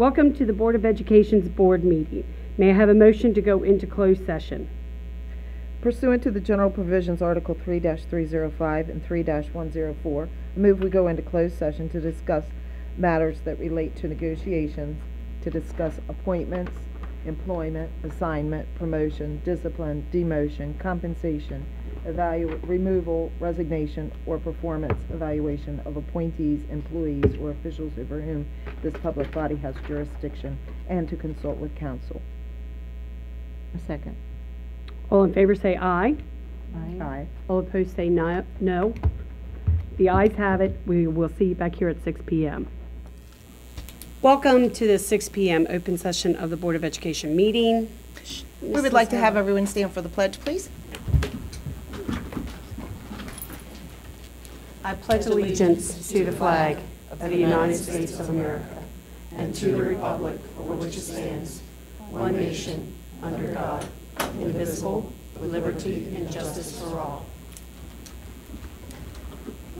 Welcome to the Board of Education's board meeting. May I have a motion to go into closed session? Pursuant to the general provisions, Article three three zero five and three one zero four, I move we go into closed session to discuss matters that relate to negotiations, to discuss appointments, employment, assignment, promotion, discipline, demotion, compensation, evalu, removal, resignation, or performance evaluation of appointees, employees, or officials over whom this public body has jurisdiction, and to consult with counsel. A second. All in favor say aye. Aye. All opposed say no. no. The ayes have it. We will see you back here at 6 PM. Welcome to the 6 PM open session of the Board of Education meeting. We would like to have everyone stand for the pledge, please. I pledge allegiance to the flag of the United States of America and to the republic for which it stands, one nation, under God, indivisible, with liberty and justice for all.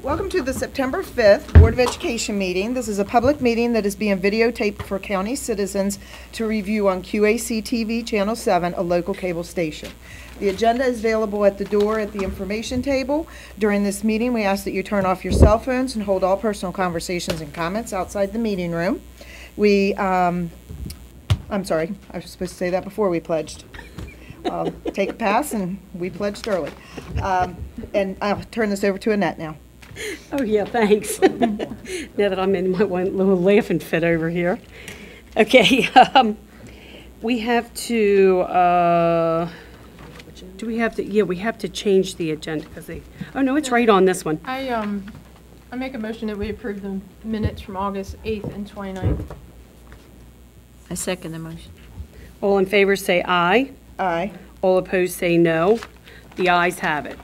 Welcome to the September 5th Board of Education meeting. This is a public meeting that is being videotaped for county citizens to review on QAC TV Channel 7, a local cable station. The agenda is available at the door at the information table. During this meeting, we ask that you turn off your cell phones and hold all personal conversations and comments outside the meeting room. We, um, I'm sorry, I was supposed to say that before we pledged. I'll Take a pass, and we pledged early. Um, And I'll turn this over to Annette now. Oh, yeah, thanks. Now that I'm in my one little laughing fit over here. Okay, um, we have to, uh, do we have to, yeah, we have to change the agenda because they, oh, no, it's right on this one. I, um, I make a motion that we approve the minutes from August 8th and 29th. I second the motion. All in favor say aye. Aye. All opposed say no. The ayes have it.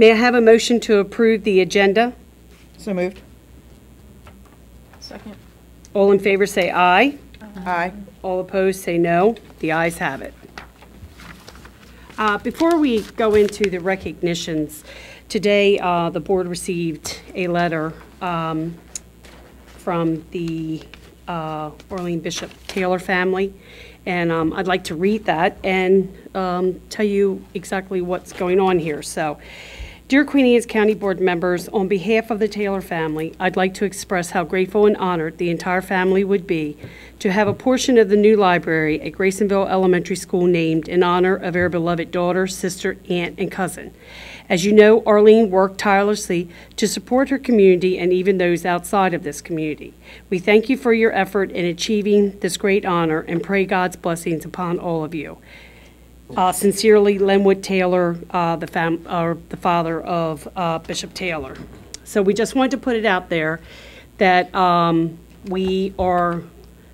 May I have a motion to approve the agenda? So moved. Second. All in favor say aye. Aye. All opposed, say no. The ayes have it. Uh, Before we go into the recognitions, today, uh, the board received a letter um, from the uh, Arlene Bishop Taylor family, and um, I'd like to read that and um, tell you exactly what's going on here. So, Dear Queen Anne's County Board members, on behalf of the Taylor family, I'd like to express how grateful and honored the entire family would be to have a portion of the new library at Graysonville Elementary School named in honor of our beloved daughter, sister, aunt, and cousin. As you know, Arlene worked tirelessly to support her community and even those outside of this community. We thank you for your effort in achieving this great honor and pray God's blessings upon all of you. Uh, Sincerely, Lenwood Taylor, uh, the fam, or the father of uh, Bishop Taylor. So we just wanted to put it out there that um, we are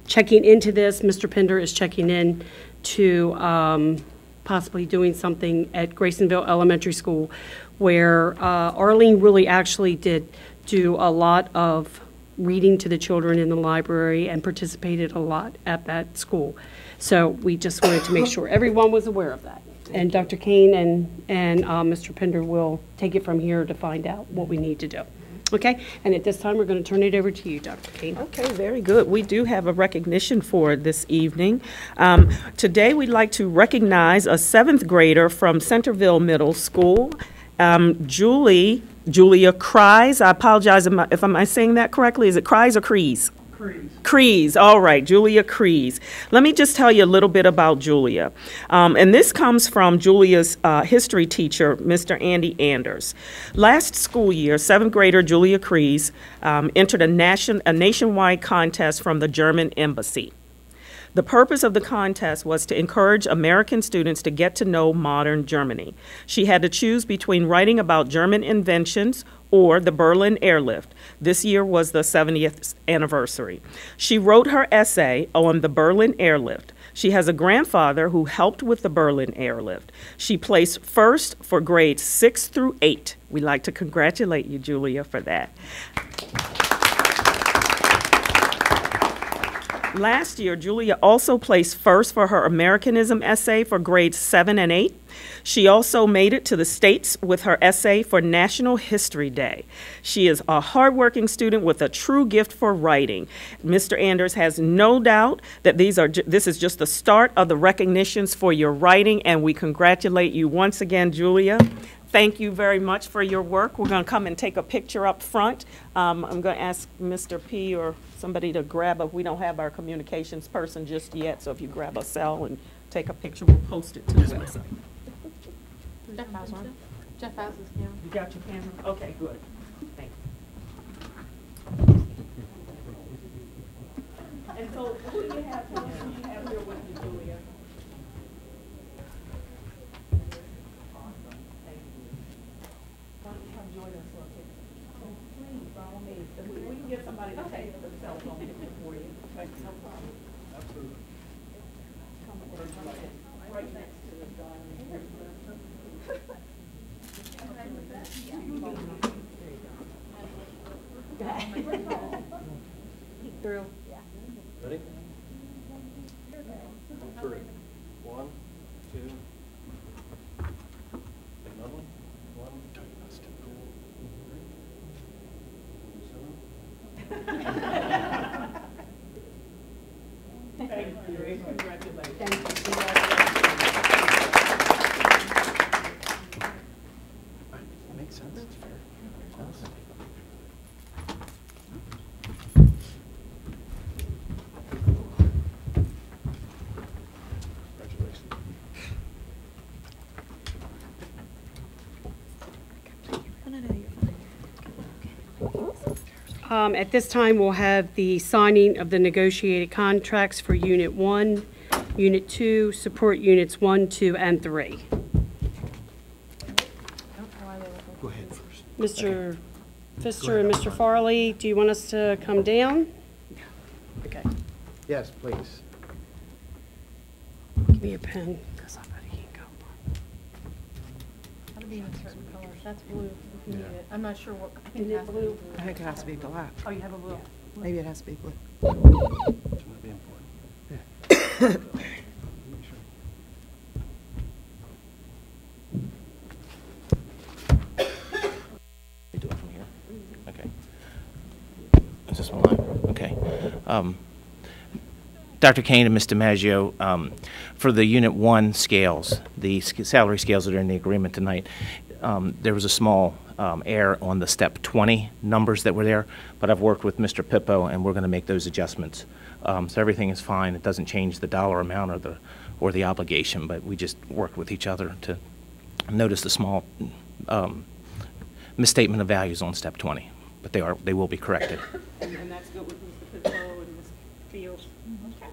checking into this. Mr. Pinder is checking in to um, possibly doing something at Graysonville Elementary School, where uh, Arlene really actually did do a lot of reading to the children in the library and participated a lot at that school. So we just wanted to make sure everyone was aware of that. And Dr. Kane and, and uh, Mr. Pinder will take it from here to find out what we need to do. Okay? And at this time, we're going to turn it over to you, Dr. Kane. Okay, very good. We do have a recognition for this evening. Um, Today, we'd like to recognize a seventh grader from Centreville Middle School, um, Julie, Julia Cries. I apologize if am I saying that correctly? Is it Cries or Crees? Crees. All right, Julia Crees. Let me just tell you a little bit about Julia. Um, and this comes from Julia's uh, history teacher, Mr. Andy Anders. Last school year, seventh grader Julia Crees um, entered a, nation, a nationwide contest from the German embassy. The purpose of the contest was to encourage American students to get to know modern Germany. She had to choose between writing about German inventions or the Berlin airlift. This year was the 70th anniversary. She wrote her essay on the Berlin airlift. She has a grandfather who helped with the Berlin airlift. She placed first for grades six through eight. We'd like to congratulate you, Julia, for that. Last year, Julia also placed first for her Americanism essay for grades seven and eight. She also made it to the States with her essay for National History Day. She is a hardworking student with a true gift for writing. Mr. Anders has no doubt that these are, this is just the start of the recognitions for your writing, and we congratulate you once again, Julia. Thank you very much for your work. We're going to come and take a picture up front. Um, I'm going to ask Mr. P. or somebody to grab a, we don't have our communications person just yet, so if you grab a cell and take a picture, we'll post it to the website. Jeff has one. Jeff has his camera. You got your camera? Okay, good. Thank you. And so, who do you have, who do you have here with you, Julia? Awesome, thank you. Why don't you come join us for a picture? Oh, Please, by all means, If we, we can get somebody to take the cell phone picture for you. Thank you. No problem. Absolutely. Come over, come in, right next to the dining. Through. Ready? Three. One, two. Another one? One. Thank you, and congratulations. Makes sense, it's fair. Congratulations. Um, At this time, we'll have the signing of the negotiated contracts for Unit 1, Unit 2, support Units 1, 2, and 3. Go ahead first. Mr. Pfister and Mr. Farley, do you want us to come down? Okay, Yes, please. give me a pen, because I bet he can go. Gotta be in a certain color. That's blue if you need it. I'm not sure what. I think it it has to be blue? I think it has to be black. Oh, you have a blue? Maybe it has to be blue. Which might be important. We do it from here? Okay. Is this one live? Okay. Um, Dr. Kane and Mr. Maggio, um, for the Unit 1 scales, the sc- salary scales that are in the agreement tonight, um, there was a small um, error on the Step 20 numbers that were there, but I've worked with Mr. Pippo, and we're going to make those adjustments. Um, So everything is fine. It doesn't change the dollar amount or the, or the obligation, but we just worked with each other to notice the small um, misstatement of values on step 20, but they are, they will be corrected. And that's good with Mr. Pizzo and Ms. Fields?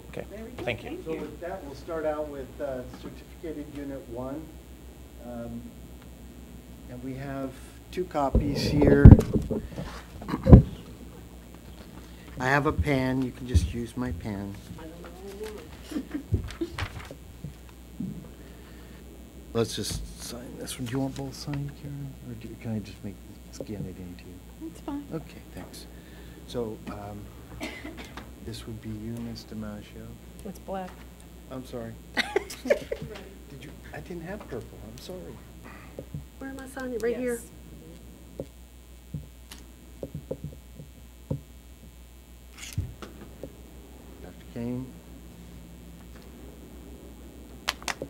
Okay, Very good. thank you. So with that, we'll start out with uh, certificated unit one. And we have two copies here. I have a pen, you can just use my pen. Let's just sign this one. Do you want both signed, Karen? Or do- can I just make, scan it into you? It's fine. Okay, thanks. So, um, this would be you, Ms. DiMaggio. It's black. I'm sorry. Did you, I didn't have purple, I'm sorry. Where am I signing? Right here? Dr. Kane?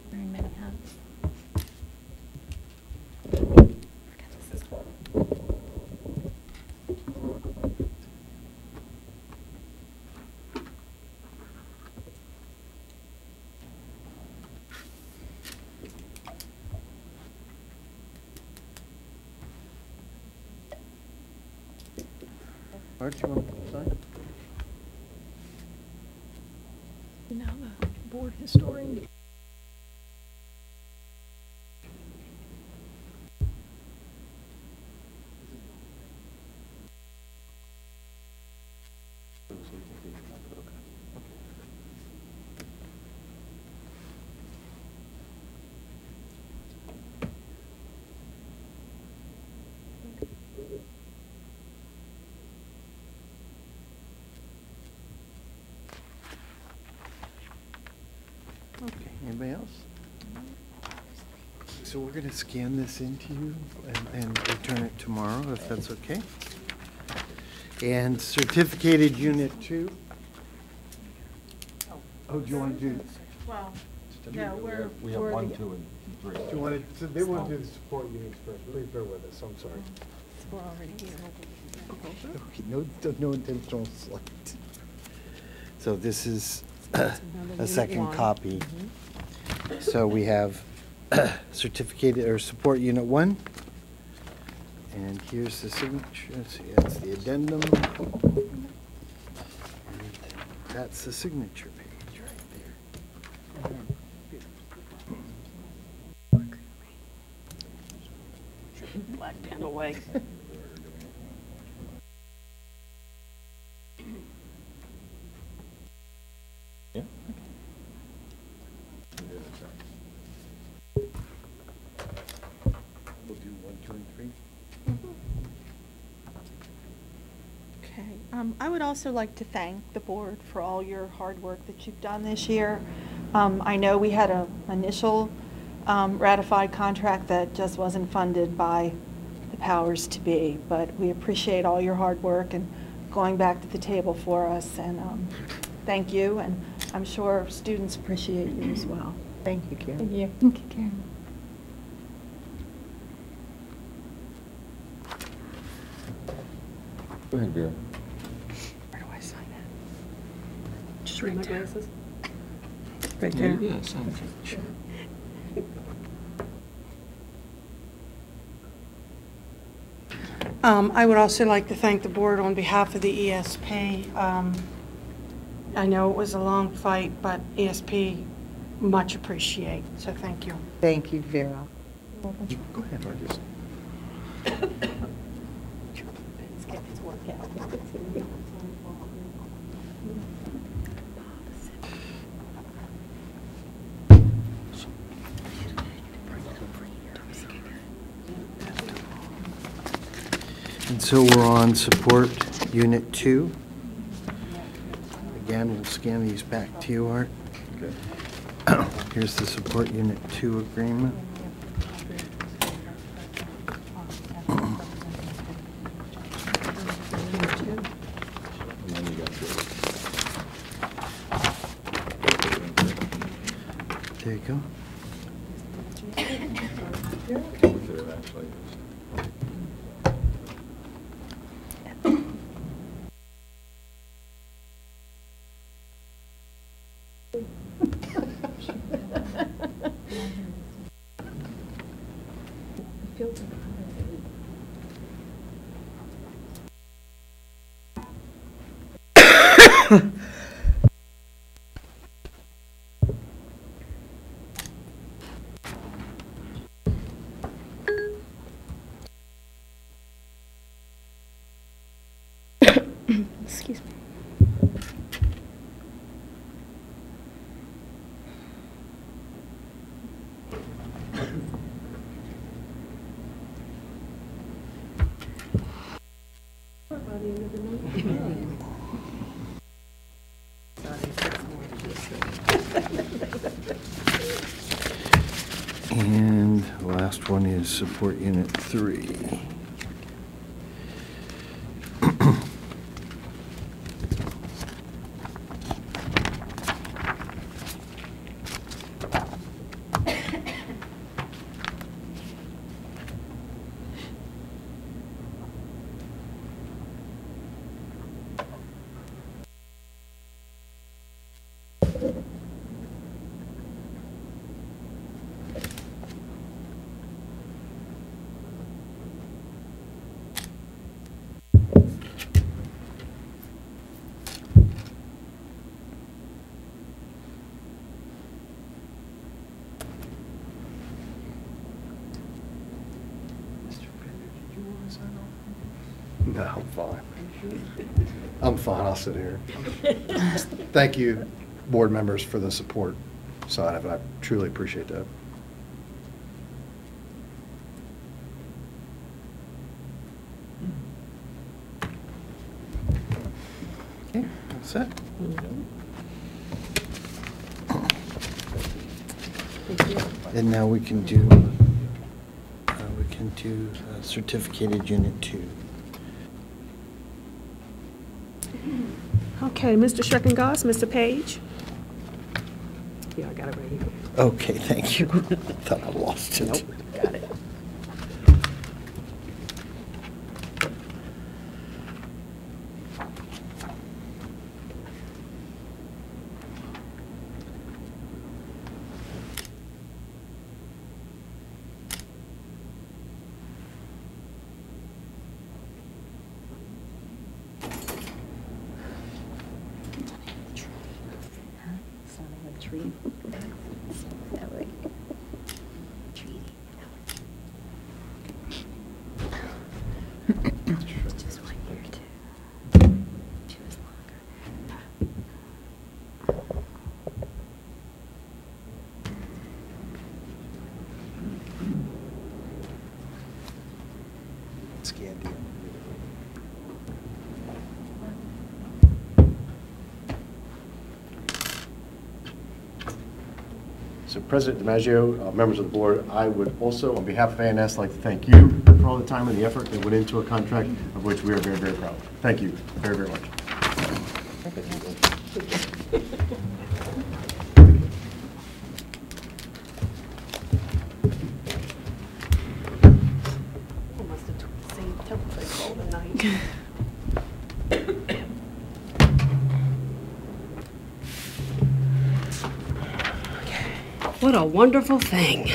Very many hats. You want to sign? Now the board historian. Anybody else? So we're going to scan this into you and, and return it tomorrow, if that's okay? And certificated unit two? Oh, do you want to do, Well, no, we're. We have we're one, the- two, and three. Do you want to, they want to do the support units first, please bear with us, I'm sorry. We're already here. Okay, No, no intentional slight. So this is a second copy. Mm-hmm. So we have certificated, or support unit one. And here's the signature, let's see, that's the addendum. And That's the signature page right there. Black pen away. Yeah. We'll do one, two, and three. Okay. Um, I would also like to thank the board for all your hard work that you've done this year. Um, I know we had an initial um, ratified contract that just wasn't funded by the powers to be, but we appreciate all your hard work and going back to the table for us, and um, thank you, and I'm sure students appreciate you as well. Thank you, Karen. Thank you. Thank you, Karen. Go ahead, Vera. Where do I sign it? Just read my glasses. Right there. Yeah, sounds Um, I would also like to thank the board on behalf of the ESP. Um, I know it was a long fight, but ESP much appreciate, so thank you. Thank you, Vera. Go ahead, Marcus. And so we're on support unit two. Again, we'll scan these back to you, Art. Here's the support unit two agreement. Support Unit 3. Fine. I'm fine, I'll sit here. Thank you, board members, for the support side of it. I truly appreciate that. Okay, that's it. And now we can do, uh, we can do uh, certificated unit two. Okay, Mr. Schreckengoss, Mr. Page? Yeah, I got it right here. Okay, thank you. Thought I lost it. Nope, got it. Scandia. So President DiMaggio, uh, members of the board, I would also, on behalf of ANS, like to thank you for all the time and the effort that went into a contract of which we are very, very proud. Thank you very, very much. Almost the same template all the night. What a wonderful thing.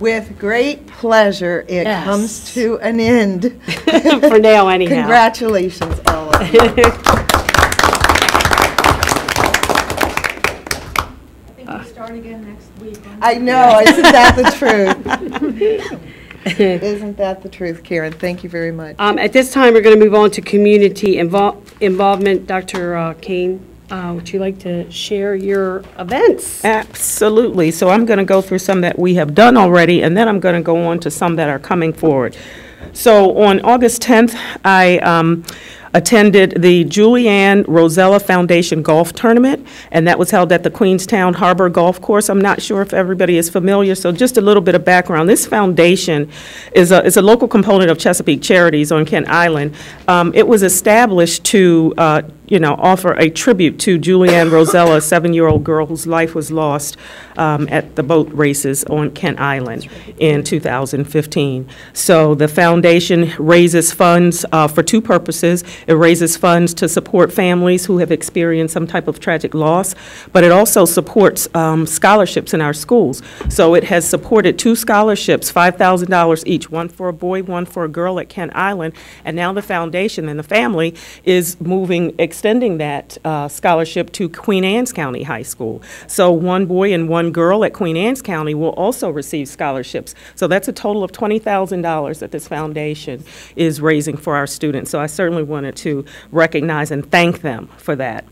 With great pleasure, it Yes. comes to an end. For now, anyhow. Congratulations, all of you. I think we start again next week. I know, isn't that the truth? Isn't that the truth, Karen? Thank you very much. Um, At this time, we're going to move on to community invol- involvement. Dr. uh, Kane, uh, would you like to share your events? Absolutely. So I'm going to go through some that we have done already, and then I'm going to go on to some that are coming forward. So on August 10th, I um, attended the Julianne Rosella Foundation Golf Tournament, and that was held at the Queenstown Harbor Golf Course. I'm not sure if everybody is familiar, so just a little bit of background. This foundation is a, is a local component of Chesapeake Charities on Kent Island. Um, It was established to, uh, you know, offer a tribute to Julianne Rosella, a seven-year-old girl whose life was lost um, at the boat races on Kent Island in 2015. So the foundation raises funds uh, for two purposes. It raises funds to support families who have experienced some type of tragic loss, but it also supports um, scholarships in our schools. So it has supported two scholarships, $5,000 each, one for a boy, one for a girl at Kent Island, and now the foundation and the family is moving, extending that uh, scholarship to Queen Anne's County High School. So one boy and one girl at Queen Anne's County will also receive scholarships. So that's a total of $20,000 that this foundation is raising for our students. So I certainly wanted to recognize and thank them for that.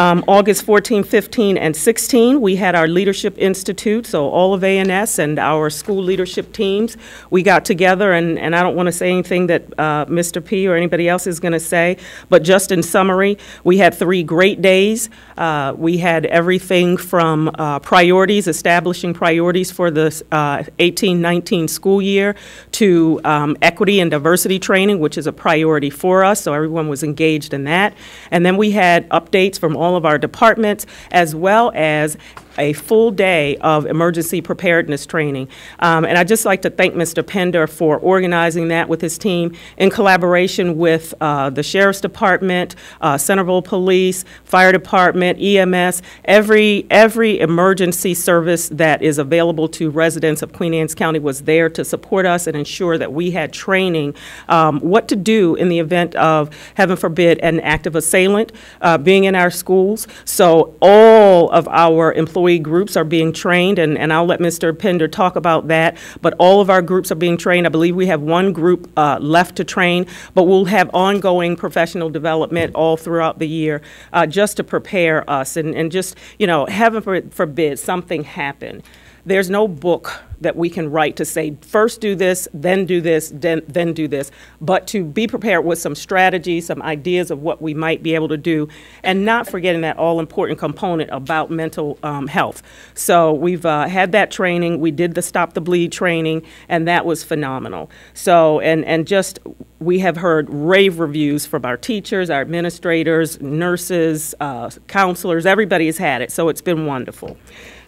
Um, August 14, 15, and 16, we had our Leadership Institute, so all of ANS and our school leadership teams, we got together, and, and I don't want to say anything that uh, Mr. P. or anybody else is going to say, but just in summary, we had three great days. Uh, we had everything from uh, priorities, establishing priorities for the 18-19 school year, to um, equity and diversity training, which is a priority for us, so everyone was engaged in that. And then we had updates from all of our departments, as well as a full day of emergency preparedness training. Um, and I'd just like to thank Mr. Pender for organizing that with his team in collaboration with uh, the Sheriff's Department, uh, Centreville Police, Fire Department, EMS, every, every emergency service that is available to residents of Queen Anne's County was there to support us and ensure that we had training um, what to do in the event of, heaven forbid, an active assailant uh, being in our schools. So all of our employee groups are being trained, and, and I'll let Mr. Pender talk about that. But all of our groups are being trained. I believe we have one group uh, left to train, but we'll have ongoing professional development all throughout the year uh, just to prepare us and, and just, you know, heaven forbid something happen. There's no book that we can write to say, first do this, then do this, then, then do this, but to be prepared with some strategies, some ideas of what we might be able to do, and not forgetting that all-important component about mental um, health. So we've uh, had that training. We did the Stop the Bleed training, and that was phenomenal. So, and, and just, we have heard rave reviews from our teachers, our administrators, nurses, uh, counselors, everybody has had it, so it's been wonderful.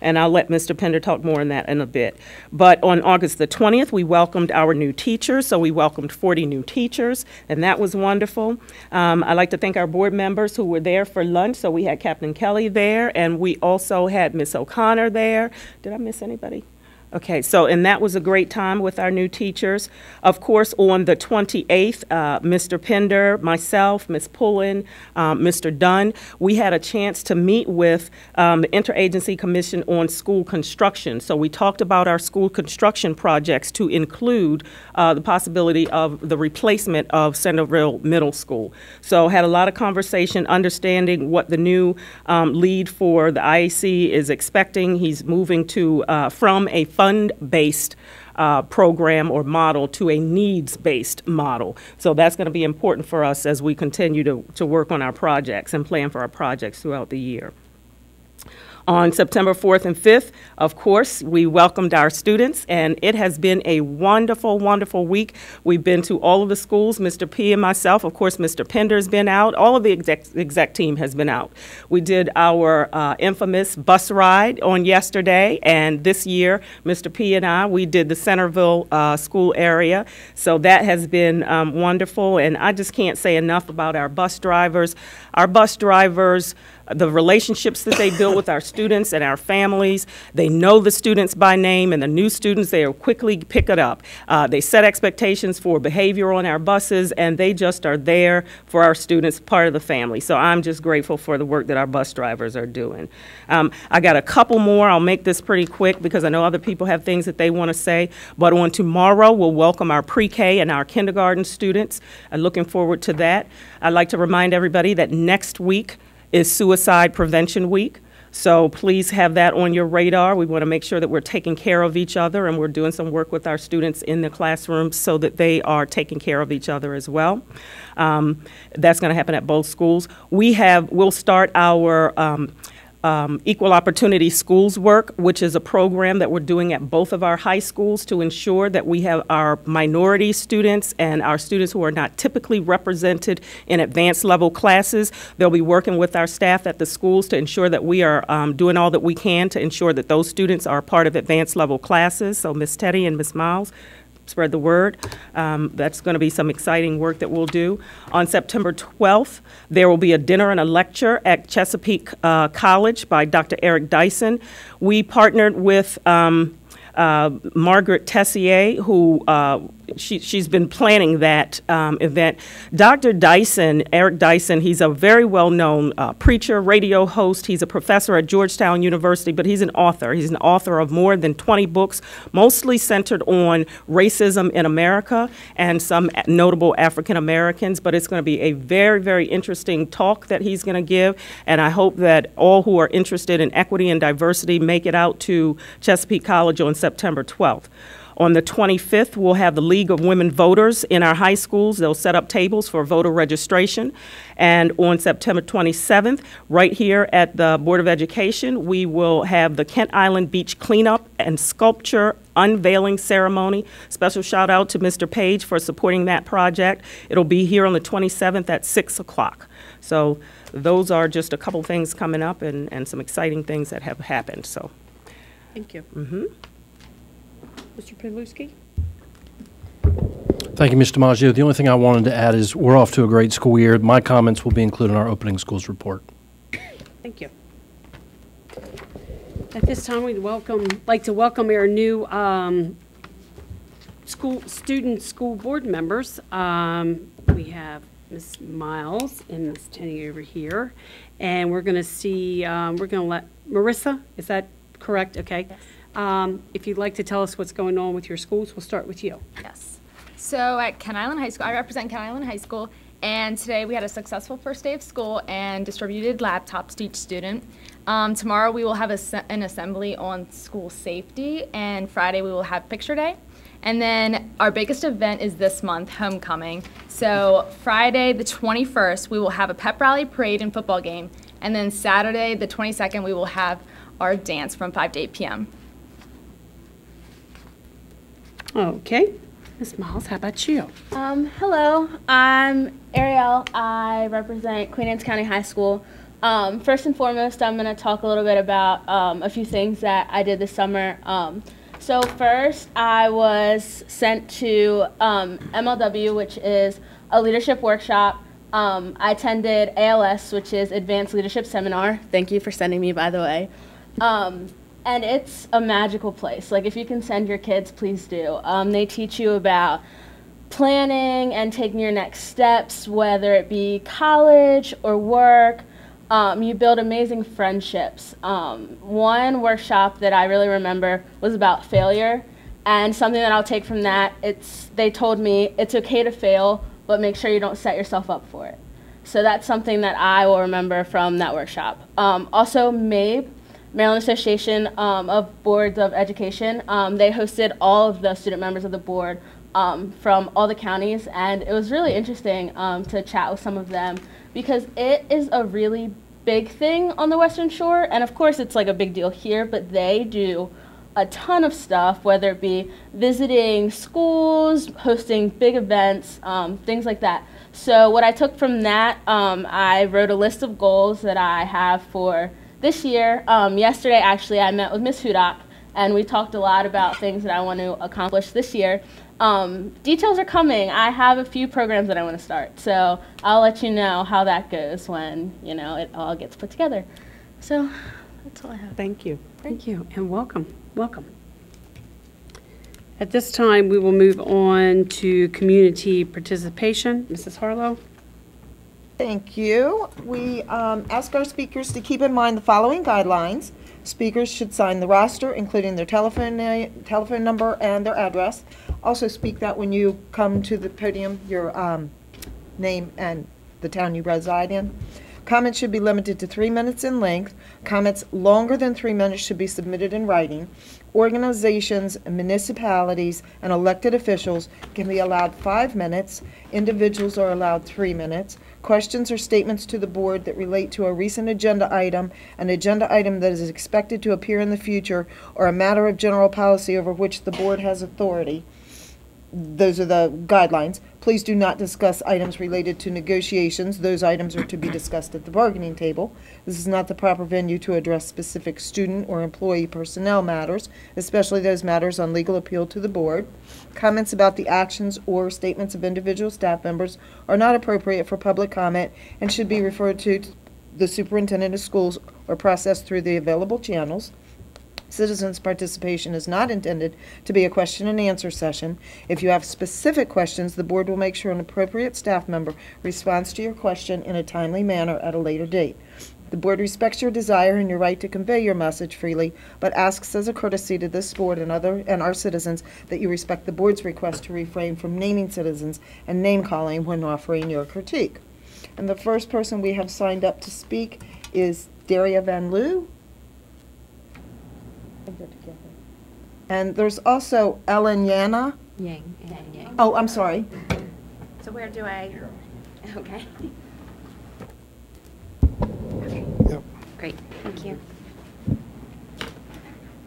And I'll let Mr. Pender talk more on that in a bit. But on August the 20th, we welcomed our new teachers, so we welcomed 40 new teachers, and that was wonderful. Um, I'd like to thank our board members who were there for lunch. So we had Captain Kelly there, and we also had Miss O'Connor there. Did I miss anybody? Okay, so, and that was a great time with our new teachers. Of course, on the 28th, uh, Mr. Pender, myself, Ms. Pullen, um, Mr. Dunn, we had a chance to meet with um, the Interagency Commission on School Construction. So we talked about our school construction projects to include uh, the possibility of the replacement of Centreville Middle School. So had a lot of conversation, understanding what the new um, lead for the IAC is expecting. He's moving to uh, from a fund-based uh, program or model to a needs-based model. So that's going to be important for us as we continue to, to work on our projects and plan for our projects throughout the year. On September 4th and 5th, of course, we welcomed our students, and it has been a wonderful, wonderful week. We've been to all of the schools, Mr. P and myself. Of course, Mr. Pender's been out. All of the exec, exec team has been out. We did our uh, infamous bus ride on yesterday, and this year, Mr. P and I, we did the Centreville uh, school area. So that has been um, wonderful, and I just can't say enough about our bus drivers. Our bus drivers, the relationships that they build with our students and our families. They know the students by name, and the new students, they quickly pick it up. Uh, they set expectations for behavior on our buses, and they just are there for our students, part of the family. So I'm just grateful for the work that our bus drivers are doing. Um, I got a couple more. I'll make this pretty quick because I know other people have things that they want to say. But on tomorrow, we'll welcome our pre-K and our kindergarten students. I'm looking forward to that. I'd like to remind everybody that next week, is Suicide Prevention Week. So please have that on your radar. We want to make sure that we're taking care of each other and we're doing some work with our students in the classrooms so that they are taking care of each other as well. Um, that's going to happen at both schools. We have, we'll start our um, um, Equal Opportunity Schools Work, which is a program that we're doing at both of our high schools to ensure that we have our minority students and our students who are not typically represented in advanced level classes. They'll be working with our staff at the schools to ensure that we are um, doing all that we can to ensure that those students are part of advanced level classes. So Ms. Teddy and Ms. Miles spread the word. Um, that's going to be some exciting work that we'll do. On September 12th, there will be a dinner and a lecture at Chesapeake uh, College by Dr. Eric Dyson. We partnered with um, uh, Margaret Tessier, who uh, she, she's been planning that um, event. Dr. Dyson, Eric Dyson, he's a very well-known uh, preacher, radio host. He's a professor at Georgetown University, but he's an author. He's an author of more than 20 books, mostly centered on racism in America and some notable African Americans. But it's going to be a very, very interesting talk that he's going to give, and I hope that all who are interested in equity and diversity make it out to Chesapeake College on September 12th. On the 25th, we'll have the League of Women Voters in our high schools. They'll set up tables for voter registration. And on September 27th, right here at the Board of Education, we will have the Kent Island Beach Cleanup and Sculpture Unveiling Ceremony. Special shout out to Mr. Page for supporting that project. It'll be here on the 27th at 6 o'clock. So those are just a couple things coming up and, and some exciting things that have happened. So. Thank you. Mm-hmm. Mr. Paluski? Thank you, Mr. Maggio. The only thing I wanted to add is we're off to a great school year. My comments will be included in our opening schools report. Thank you. At this time, we'd welcome, like to welcome our new um, school, student school board members. Um, We have Ms. Miles and Ms. Tenney over here. And we're going to see, um, we're going to let, Marissa, is that correct? Okay. Um, If you'd like to tell us what's going on with your schools, we'll start with you. Yes. So at Kent Island High School, I represent Kent Island High School, And today we had a successful first day of school and distributed laptops to each student. Um, tomorrow we will have a, an assembly on school safety, and Friday we will have picture day. And then our biggest event is this month, homecoming. So Friday the 21st we will have a pep rally, parade, and football game. And then Saturday the 22nd we will have our dance from 5 to 8 p.m. Okay. Ms. Miles, how about you? Um, hello, I'm Ariel. I represent Queen Anne's County High School. Um, first and foremost, I'm going to talk a little bit about um, a few things that I did this summer. Um, so first, I was sent to um, MLW, which is a leadership workshop. Um, I attended ALS, which is Advanced Leadership Seminar. Thank you for sending me, by the way. And it's a magical place. Like, if you can send your kids, please do. Um, they teach you about planning and taking your next steps, whether it be college or work. Um, you build amazing friendships. Um, one workshop that I really remember was about failure, and something that I'll take from that. It's they told me it's okay to fail, but make sure you don't set yourself up for it. So that's something that I will remember from that workshop. Um, also, MABE, Maryland Association um, of Boards of Education, um, they hosted all of the student members of the board um, from all the counties, and it was really interesting um, to chat with some of them because it is a really big thing on the Western Shore, and of course it's like a big deal here, but they do a ton of stuff, whether it be visiting schools, hosting big events, um, things like that. So what I took from that, um, I wrote a list of goals that I have for this year. Um, yesterday, actually, I met with Miss Hudak, and we talked a lot about things that I want to accomplish this year. Um, details are coming. I have a few programs that I want to start, so I'll let you know how that goes when you know it all gets put together. So that's all I have. Thank you. Thank you, and welcome. Welcome. At this time, we will move on to community participation. Mrs. Harlow? Thank you. We um, ask our speakers to keep in mind the following guidelines. Speakers should sign the roster, including their telephone, telephone number and their address. Also speak that when you come to the podium, your um, name and the town you reside in. Comments should be limited to three minutes in length. Comments longer than three minutes should be submitted in writing. Organizations, municipalities, and elected officials can be allowed five minutes. Individuals are allowed three minutes. Questions or statements to the board that relate to a recent agenda item, an agenda item that is expected to appear in the future, or a matter of general policy over which the board has authority those are the guidelines. Please do not discuss items related to negotiations. Those items are to be discussed at the bargaining table. This is not the proper venue to address specific student or employee personnel matters, especially those matters on legal appeal to the board. Comments about the actions or statements of individual staff members are not appropriate for public comment and should be referred to the superintendent of schools or processed through the available channels. Citizens' participation is not intended to be a question and answer session. If you have specific questions, the board will make sure an appropriate staff member responds to your question in a timely manner at a later date. The board respects your desire and your right to convey your message freely, but asks as a courtesy to this board and other, and our citizens, that you respect the board's request to refrain from naming citizens and name-calling when offering your critique. And the first person we have signed up to speak is Daria Van Loo. And there's also Ellen Yana. Yang. Yang. Yang. Oh, I'm sorry. So where do I? Okay. Great, thank you.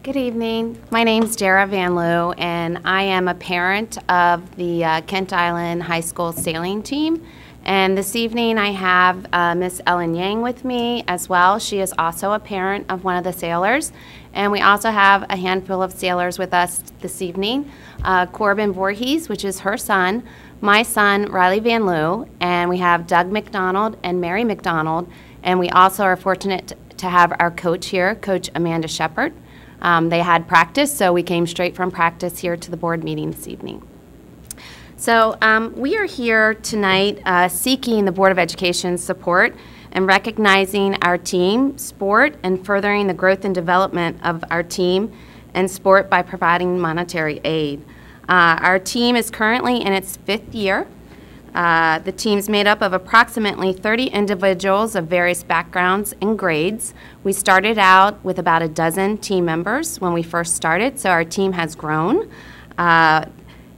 Good evening. My name's Dara Van Loo, and I am a parent of the uh, Kent Island High School sailing team. And this evening, I have uh, Miss Ellen Yang with me as well. She is also a parent of one of the sailors. And we also have a handful of sailors with us this evening. Uh, Corbin Voorhees, which is her son, my son, Riley Van Loo, and we have Doug McDonald and Mary McDonald. And we also are fortunate to have our coach here, Coach Amanda Shepard. Um, they had practice, so we came straight from practice here to the board meeting this evening. So um, we are here tonight uh, seeking the Board of Education's support and recognizing our team, sport, and furthering the growth and development of our team and sport by providing monetary aid. Uh, our team is currently in its fifth year. Uh, the team's made up of approximately 30 individuals of various backgrounds and grades. We started out with about a dozen team members when we first started, so our team has grown. Uh,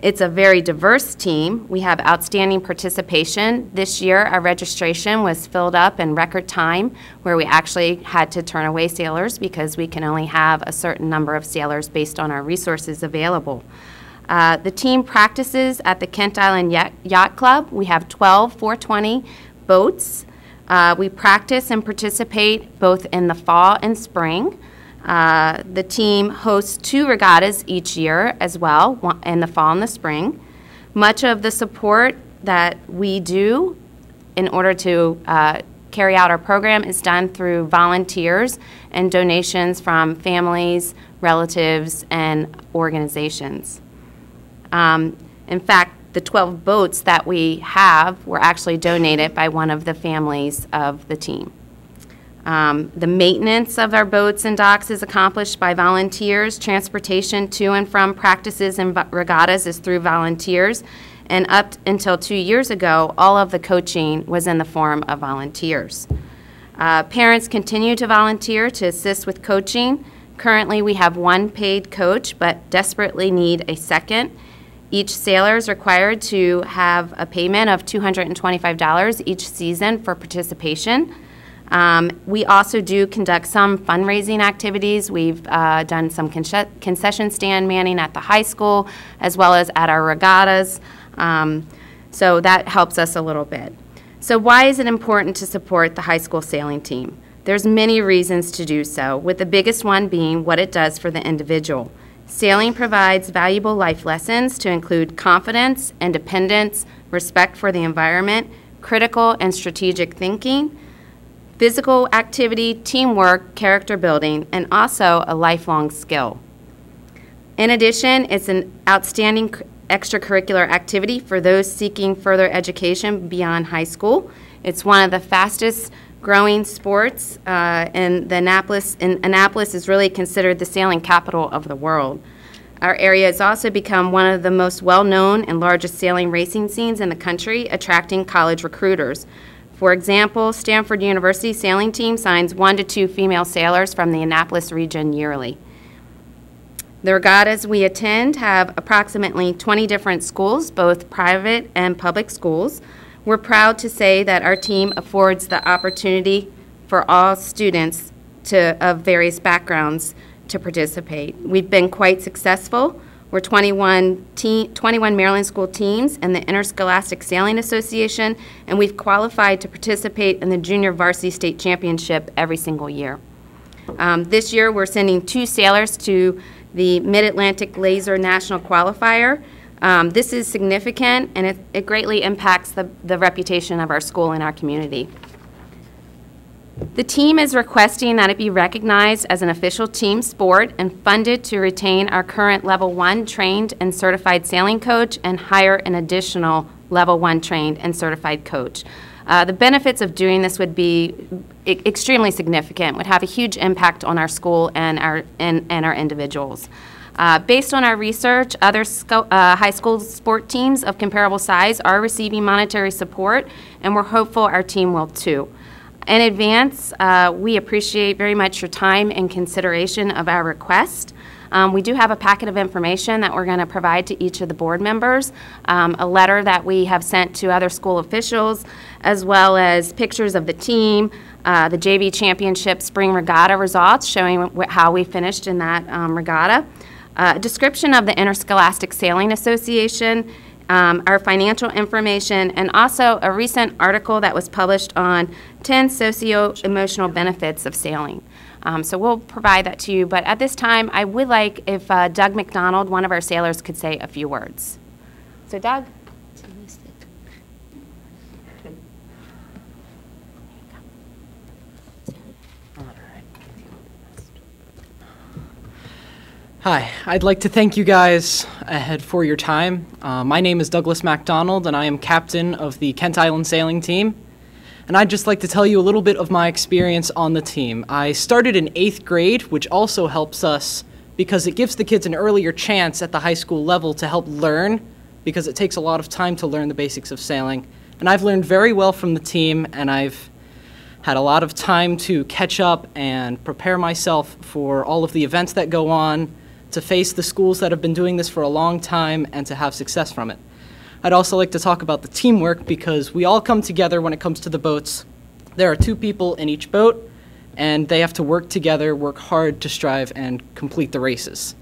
it's a very diverse team. We have outstanding participation. This year, our registration was filled up in record time, where we actually had to turn away sailors because we can only have a certain number of sailors based on our resources available. Uh, the team practices at the Kent Island Yacht, Club. We have 12 420 boats. Uh, we practice and participate both in the fall and spring. Uh, the team hosts two regattas each year as well, in the fall and the spring. Much of the support that we do in order to uh, carry out our program is done through volunteers and donations from families, relatives, and organizations. Um, in fact, the 12 boats that we have were actually donated by one of the families of the team. Um, the maintenance of our boats and docks is accomplished by volunteers. Transportation to and from practices and regattas is through volunteers. And up until two years ago, all of the coaching was in the form of volunteers. Uh, parents continue to volunteer to assist with coaching. Currently, we have one paid coach, but desperately need a second. Each sailor is required to have a payment of $225 each season for participation. Um, we also do conduct some fundraising activities. We've uh, done some concession stand manning at the high school as well as at our regattas. Um, so that helps us a little bit. So why is it important to support the high school sailing team? There's many reasons to do so, with the biggest one being what it does for the individual. Sailing provides valuable life lessons to include confidence, independence, respect for the environment, critical and strategic thinking, physical activity, teamwork, character building, and also a lifelong skill. In addition, it's an outstanding extracurricular activity for those seeking further education beyond high school. It's one of the fastest growing sports, uh, and the Annapolis, and Annapolis is really considered the sailing capital of the world. Our area has also become one of the most well-known and largest sailing racing scenes in the country, attracting college recruiters. For example, Stanford University sailing team signs one to two female sailors from the Annapolis region yearly. The regattas we attend have approximately 20 different schools, both private and public schools. We're proud to say that our team affords the opportunity for all students to, of various backgrounds to participate. We've been quite successful. We're 21, 21 Maryland school teams and the Interscholastic Sailing Association, and we've qualified to participate in the Junior Varsity State Championship every single year. Um, this year, we're sending two sailors to the Mid-Atlantic Laser National Qualifier, um, this is significant and it, it greatly impacts the, the reputation of our school and our community. The team is requesting that it be recognized as an official team sport and funded to retain our current level one trained and certified sailing coach and hire an additional level one trained and certified coach. Uh, the benefits of doing this would be extremely significant, would have a huge impact on our school and our, and, and our individuals. Uh, based on our research, other uh, high school sport teams of comparable size are receiving monetary support, and we're hopeful our team will too. In advance, uh, we appreciate very much your time and consideration of our request. Um, we do have a packet of information that we're going to provide to each of the board members, um, a letter that we have sent to other school officials, as well as pictures of the team, uh, the JV Championship Spring Regatta results showing how we finished in that um, regatta a description of the Interscholastic Sailing Association, um, our financial information, and also a recent article that was published on 10 socio-emotional benefits of sailing. Um, so we'll provide that to you, but at this time, I would like if uh, Doug McDonald, one of our sailors, could say a few words. So Doug? Hi, I'd like to thank you guys ahead for your time. Uh, my name is Douglas MacDonald, and I am captain of the Kent Island Sailing Team. And I'd just like to tell you a little bit of my experience on the team. I started in eighth grade, which also helps us because it gives the kids an earlier chance at the high school level to help learn because it takes a lot of time to learn the basics of sailing. And I've learned very well from the team, and I've had a lot of time to catch up and prepare myself for all of the events that go on, to face the schools that have been doing this for a long time, and to have success from it. I'd also like to talk about the teamwork because we all come together when it comes to the boats. There are two people in each boat, and they have to work together, work hard to strive and complete the races.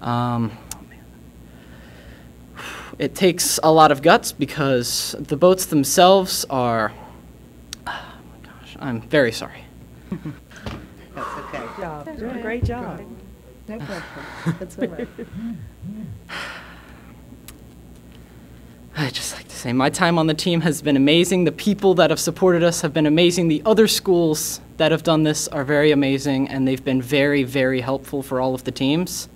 Um, it takes a lot of guts because the boats themselves are. Oh my gosh, I'm very sorry. That's okay. Job. Doing a great job. No pressure. That's all right. I'd just like to say my time on the team has been amazing. The people that have supported us have been amazing. The other schools that have done this are very amazing, and they've been very, very helpful for all of the teams.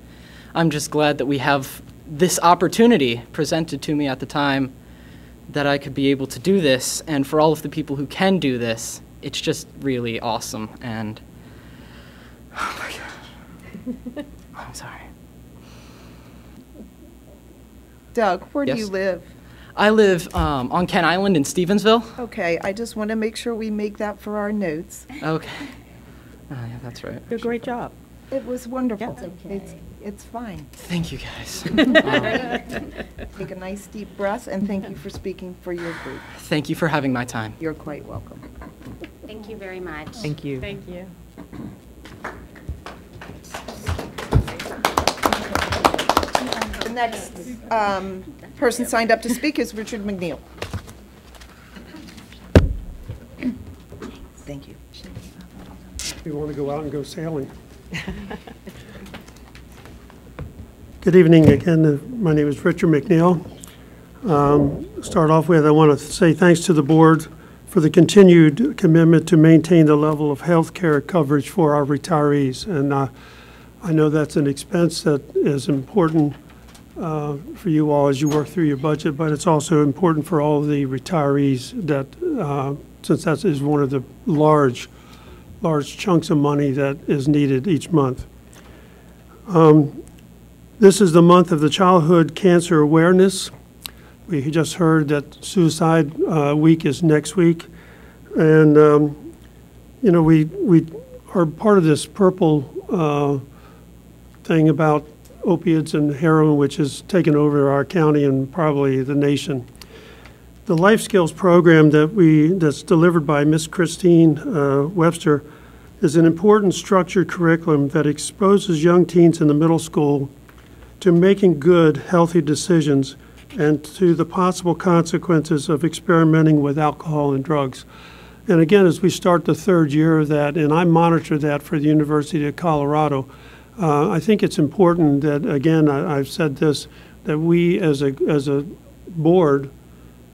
I'm just glad that we have this opportunity presented to me at the time that I could be able to do this, and for all of the people who can do this, it's just really awesome. And oh my gosh, I'm sorry. Doug, where do you live? I live um, on Kent Island in Stevensville. Okay, I just want to make sure we make that for our notes. Okay. Oh, yeah, that's right. Did a great job. It was wonderful. It's, it's fine. Thank you, guys. Take a nice deep breath, and thank you for speaking for your group. Thank you for having my time. You're quite welcome. Thank you very much. Thank you. Thank you. Next um, person signed up to speak is Richard McNeil. Thank you. We want to go out and go sailing. Good evening again. My name is Richard McNeil. Um, Start off with, I want to say thanks to the board for the continued commitment to maintain the level of health care coverage for our retirees. And uh, I know that's an expense that is important uh, for you all as you work through your budget, but it's also important for all the retirees that, uh, since that is one of the large large chunks of money that is needed each month. Um, This is the month of the Childhood Cancer Awareness. We just heard that Suicide uh, Week is next week. And, um, you know, we, we are part of this purple uh, thing about opiates and heroin, which has taken over our county and probably the nation. The life skills program that we that's delivered by Miss Christine uh, Webster is an important structured curriculum that exposes young teens in the middle school to making good, healthy decisions and to the possible consequences of experimenting with alcohol and drugs. And again, as we start the third year of that, and I monitor that for the University of Colorado, uh, I think it's important that, again, I, I've said this, that we as a, as a board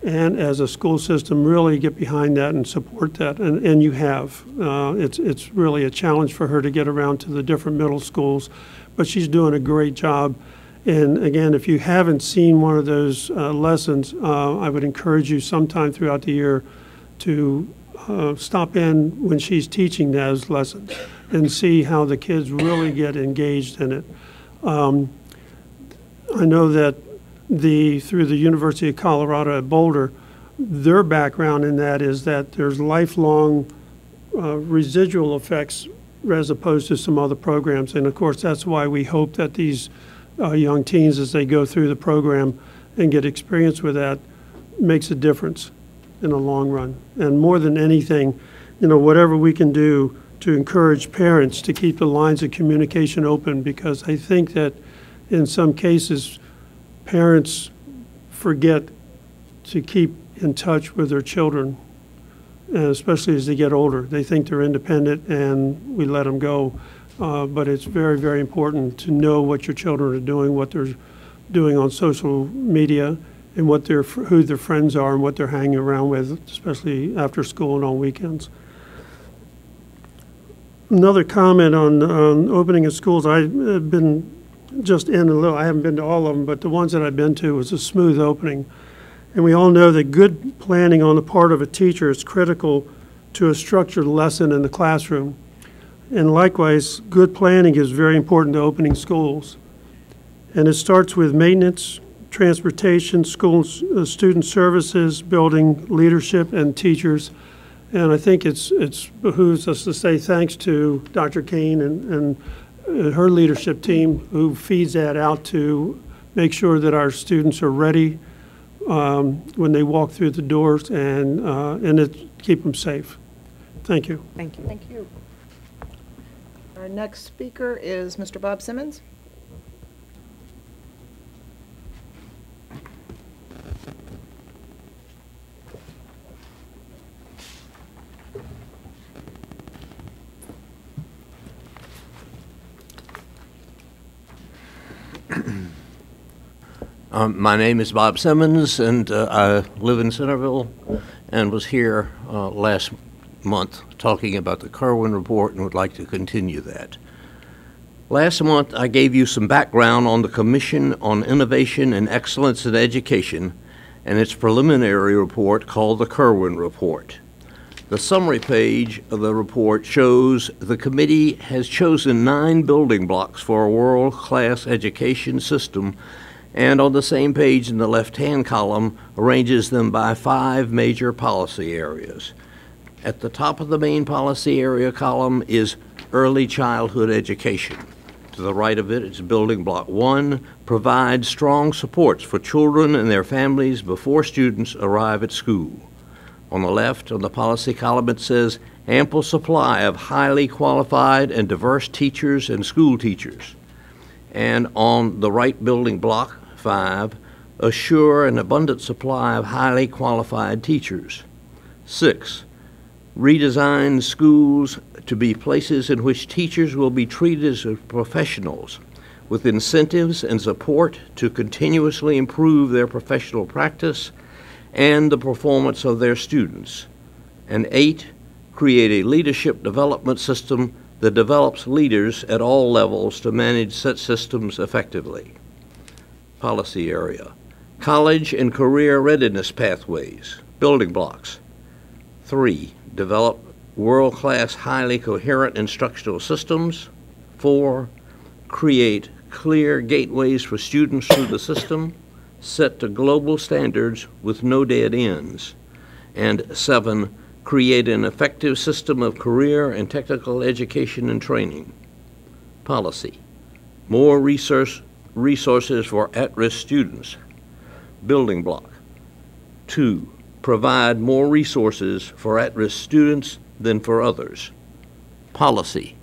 and as a school system really get behind that and support that, and, and you have. Uh, it's, it's really a challenge for her to get around to the different middle schools, but she's doing a great job. And again, if you haven't seen one of those uh, lessons, uh, I would encourage you sometime throughout the year to uh, stop in when she's teaching those lessons and see how the kids really get engaged in it. Um, I know that the, through the University of Colorado at Boulder, their background in that is that there's lifelong uh, residual effects as opposed to some other programs. And of course, that's why we hope that these uh, young teens, as they go through the program and get experience with that, makes a difference in the long run. And more than anything, you know, whatever we can do to encourage parents to keep the lines of communication open, because I think that in some cases, parents forget to keep in touch with their children, especially as they get older. They think they're independent and we let them go. Uh, but it's very, very important to know what your children are doing, what they're doing on social media, and what their, who their friends are and what they're hanging around with, especially after school and on weekends. Another comment on, on opening of schools. I've been just in a little, I haven't been to all of them, but the ones that I've been to was a smooth opening. And we all know that good planning on the part of a teacher is critical to a structured lesson in the classroom. And likewise, good planning is very important to opening schools. And it starts with maintenance, transportation, schools, uh, student services, building leadership, and teachers. And I think it's, it's behooves us to say thanks to Dr. Kane and, and uh, her leadership team who feeds that out to make sure that our students are ready um, when they walk through the doors and, uh, and it, keep them safe. Thank you. Thank you. Thank you. Our next speaker is Mr. Bob Simmons. Um, my name is Bob Simmons, and uh, I live in Centreville and was here uh, last month talking about the Kirwan report and would like to continue that. Last month, I gave you some background on the Commission on Innovation and Excellence in Education and its preliminary report called the Kirwan Report. The summary page of the report shows the committee has chosen nine building blocks for a world-class education system and on the same page in the left-hand column arranges them by five major policy areas. At the top of the main policy area column is early childhood education. To the right of it, it's building block one, provide strong supports for children and their families before students arrive at school. On the left, on the policy column, it says ample supply of highly qualified and diverse teachers and school teachers. And on the right building block, five, assure an abundant supply of highly qualified teachers. Six, redesign schools to be places in which teachers will be treated as professionals with incentives and support to continuously improve their professional practice and the performance of their students. And eight, create a leadership development system that develops leaders at all levels to manage such systems effectively policy area. College and career readiness pathways, building blocks. Three, develop world-class, highly coherent instructional systems. Four, create clear gateways for students through the system, set to global standards with no dead ends. And seven, create an effective system of career and technical education and training. Policy, more research resources for at-risk students. Building block. Two, provide more resources for at-risk students than for others. Policy,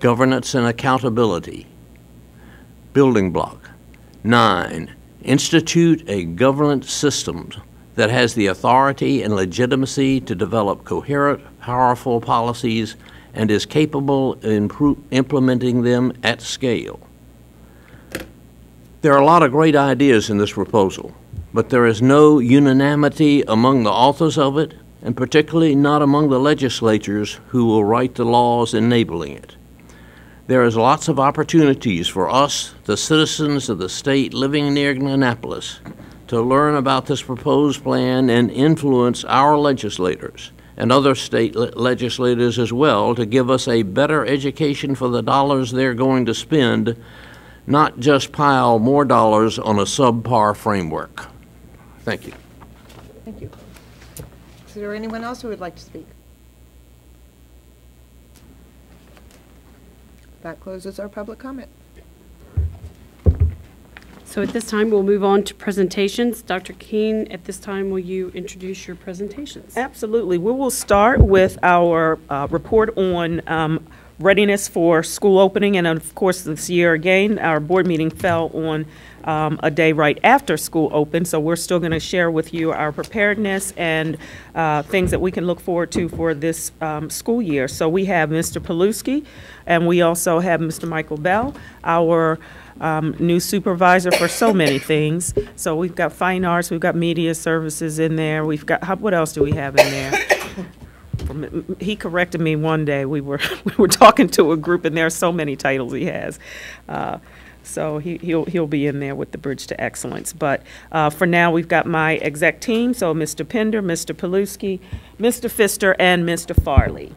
governance and accountability. Building block. Nine, institute a governance system that has the authority and legitimacy to develop coherent, powerful policies and is capable of implementing them at scale. There are a lot of great ideas in this proposal, but there is no unanimity among the authors of it, and particularly not among the legislators who will write the laws enabling it. There is lots of opportunities for us, the citizens of the state living near Annapolis, to learn about this proposed plan and influence our legislators and other state le legislators as well to give us a better education for the dollars they're going to spend not just pile more dollars on a subpar framework. Thank you. Thank you. Is there anyone else who would like to speak? That closes our public comment. So at this time, we'll move on to presentations. Dr. Kane, at this time, will you introduce your presentations? Absolutely. We will start with our uh, report on um, readiness for school opening, and of course, this year again, our board meeting fell on um, a day right after school opened, so we're still going to share with you our preparedness and uh, things that we can look forward to for this um, school year. So we have Mr. Paluski, and we also have Mr. Michael Bell, our um, new supervisor for so many things. So we've got fine arts, we've got media services in there, we've got, how, what else do we have in there? he corrected me one day. We were we were talking to a group, and there are so many titles he has. Uh, so he, he'll he'll be in there with the Bridge to Excellence. But uh, for now, we've got my exec team. So Mr. Pinder, Mr. Paluski, Mr. Pfister, and Mr. Farley.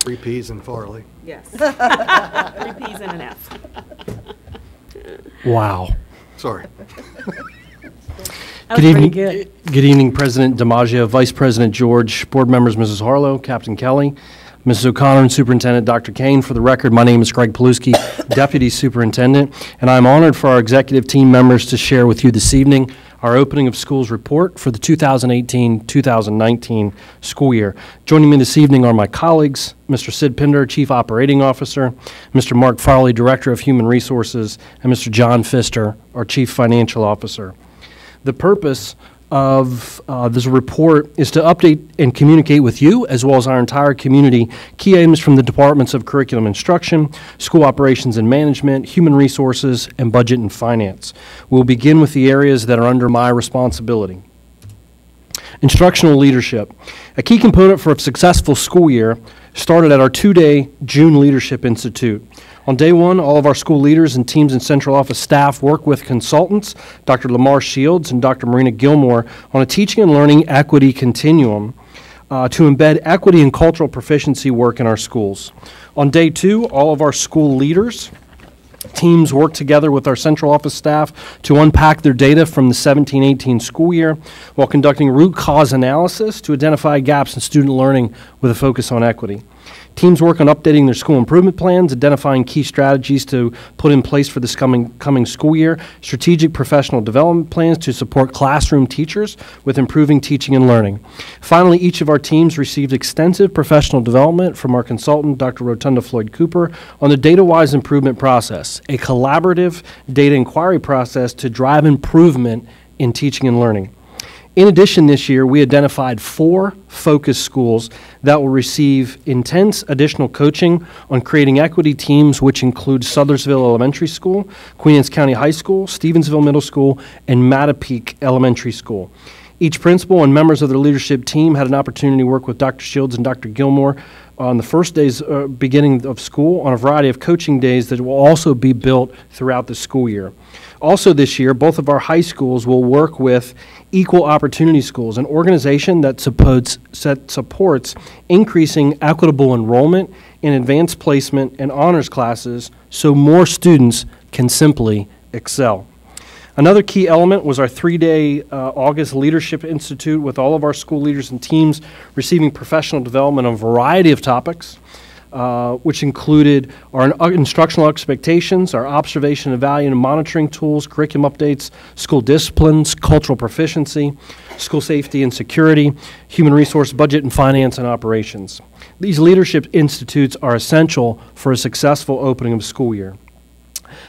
Three P's and Farley. Yes. Three P's and an F. Wow. Sorry. Good evening. Good evening, President DiMaggio, Vice President George, board members, Mrs. Harlow, Captain Kelly, Mrs. O'Connor, and Superintendent Dr. Kane. For the record, my name is Greg Paluski, Deputy Superintendent, and I'm honored for our executive team members to share with you this evening our opening of schools report for the 2018-2019 school year. Joining me this evening are my colleagues, Mr. Sid Pinder, Chief Operating Officer, Mr. Mark Farley, Director of Human Resources, and Mr. John Pfister, our Chief Financial Officer. The purpose of uh, this report is to update and communicate with you, as well as our entire community, key aims from the Departments of Curriculum Instruction, School Operations and Management, Human Resources, and Budget and Finance. We'll begin with the areas that are under my responsibility. Instructional leadership. A key component for a successful school year started at our two-day June Leadership Institute. On day one, all of our school leaders and teams and central office staff work with consultants, Dr. Lamar Shields and Dr. Marina Gilmore, on a teaching and learning equity continuum uh, to embed equity and cultural proficiency work in our schools. On day two, all of our school leaders, teams work together with our central office staff to unpack their data from the 17-18 school year while conducting root cause analysis to identify gaps in student learning with a focus on equity. Teams work on updating their school improvement plans, identifying key strategies to put in place for this coming, coming school year, strategic professional development plans to support classroom teachers with improving teaching and learning. Finally, each of our teams received extensive professional development from our consultant, Dr. Rotunda Floyd Cooper, on the data-wise improvement process, a collaborative data inquiry process to drive improvement in teaching and learning. In addition, this year, we identified four focus schools that will receive intense additional coaching on creating equity teams, which include Sudlersville Elementary School, Queen Anne's County High School, Stevensville Middle School, and Matapeake Elementary School. Each principal and members of their leadership team had an opportunity to work with Dr. Shields and Dr. Gilmore on the first days uh, beginning of school on a variety of coaching days that will also be built throughout the school year. Also this year, both of our high schools will work with Equal Opportunity Schools, an organization that supports, supports increasing equitable enrollment in advanced placement and honors classes so more students can simply excel. Another key element was our three-day uh, August Leadership Institute with all of our school leaders and teams receiving professional development on a variety of topics. Uh, which included our instructional expectations, our observation, evaluation, and monitoring tools, curriculum updates, school disciplines, cultural proficiency, school safety and security, human resource budget and finance and operations. These leadership institutes are essential for a successful opening of school year.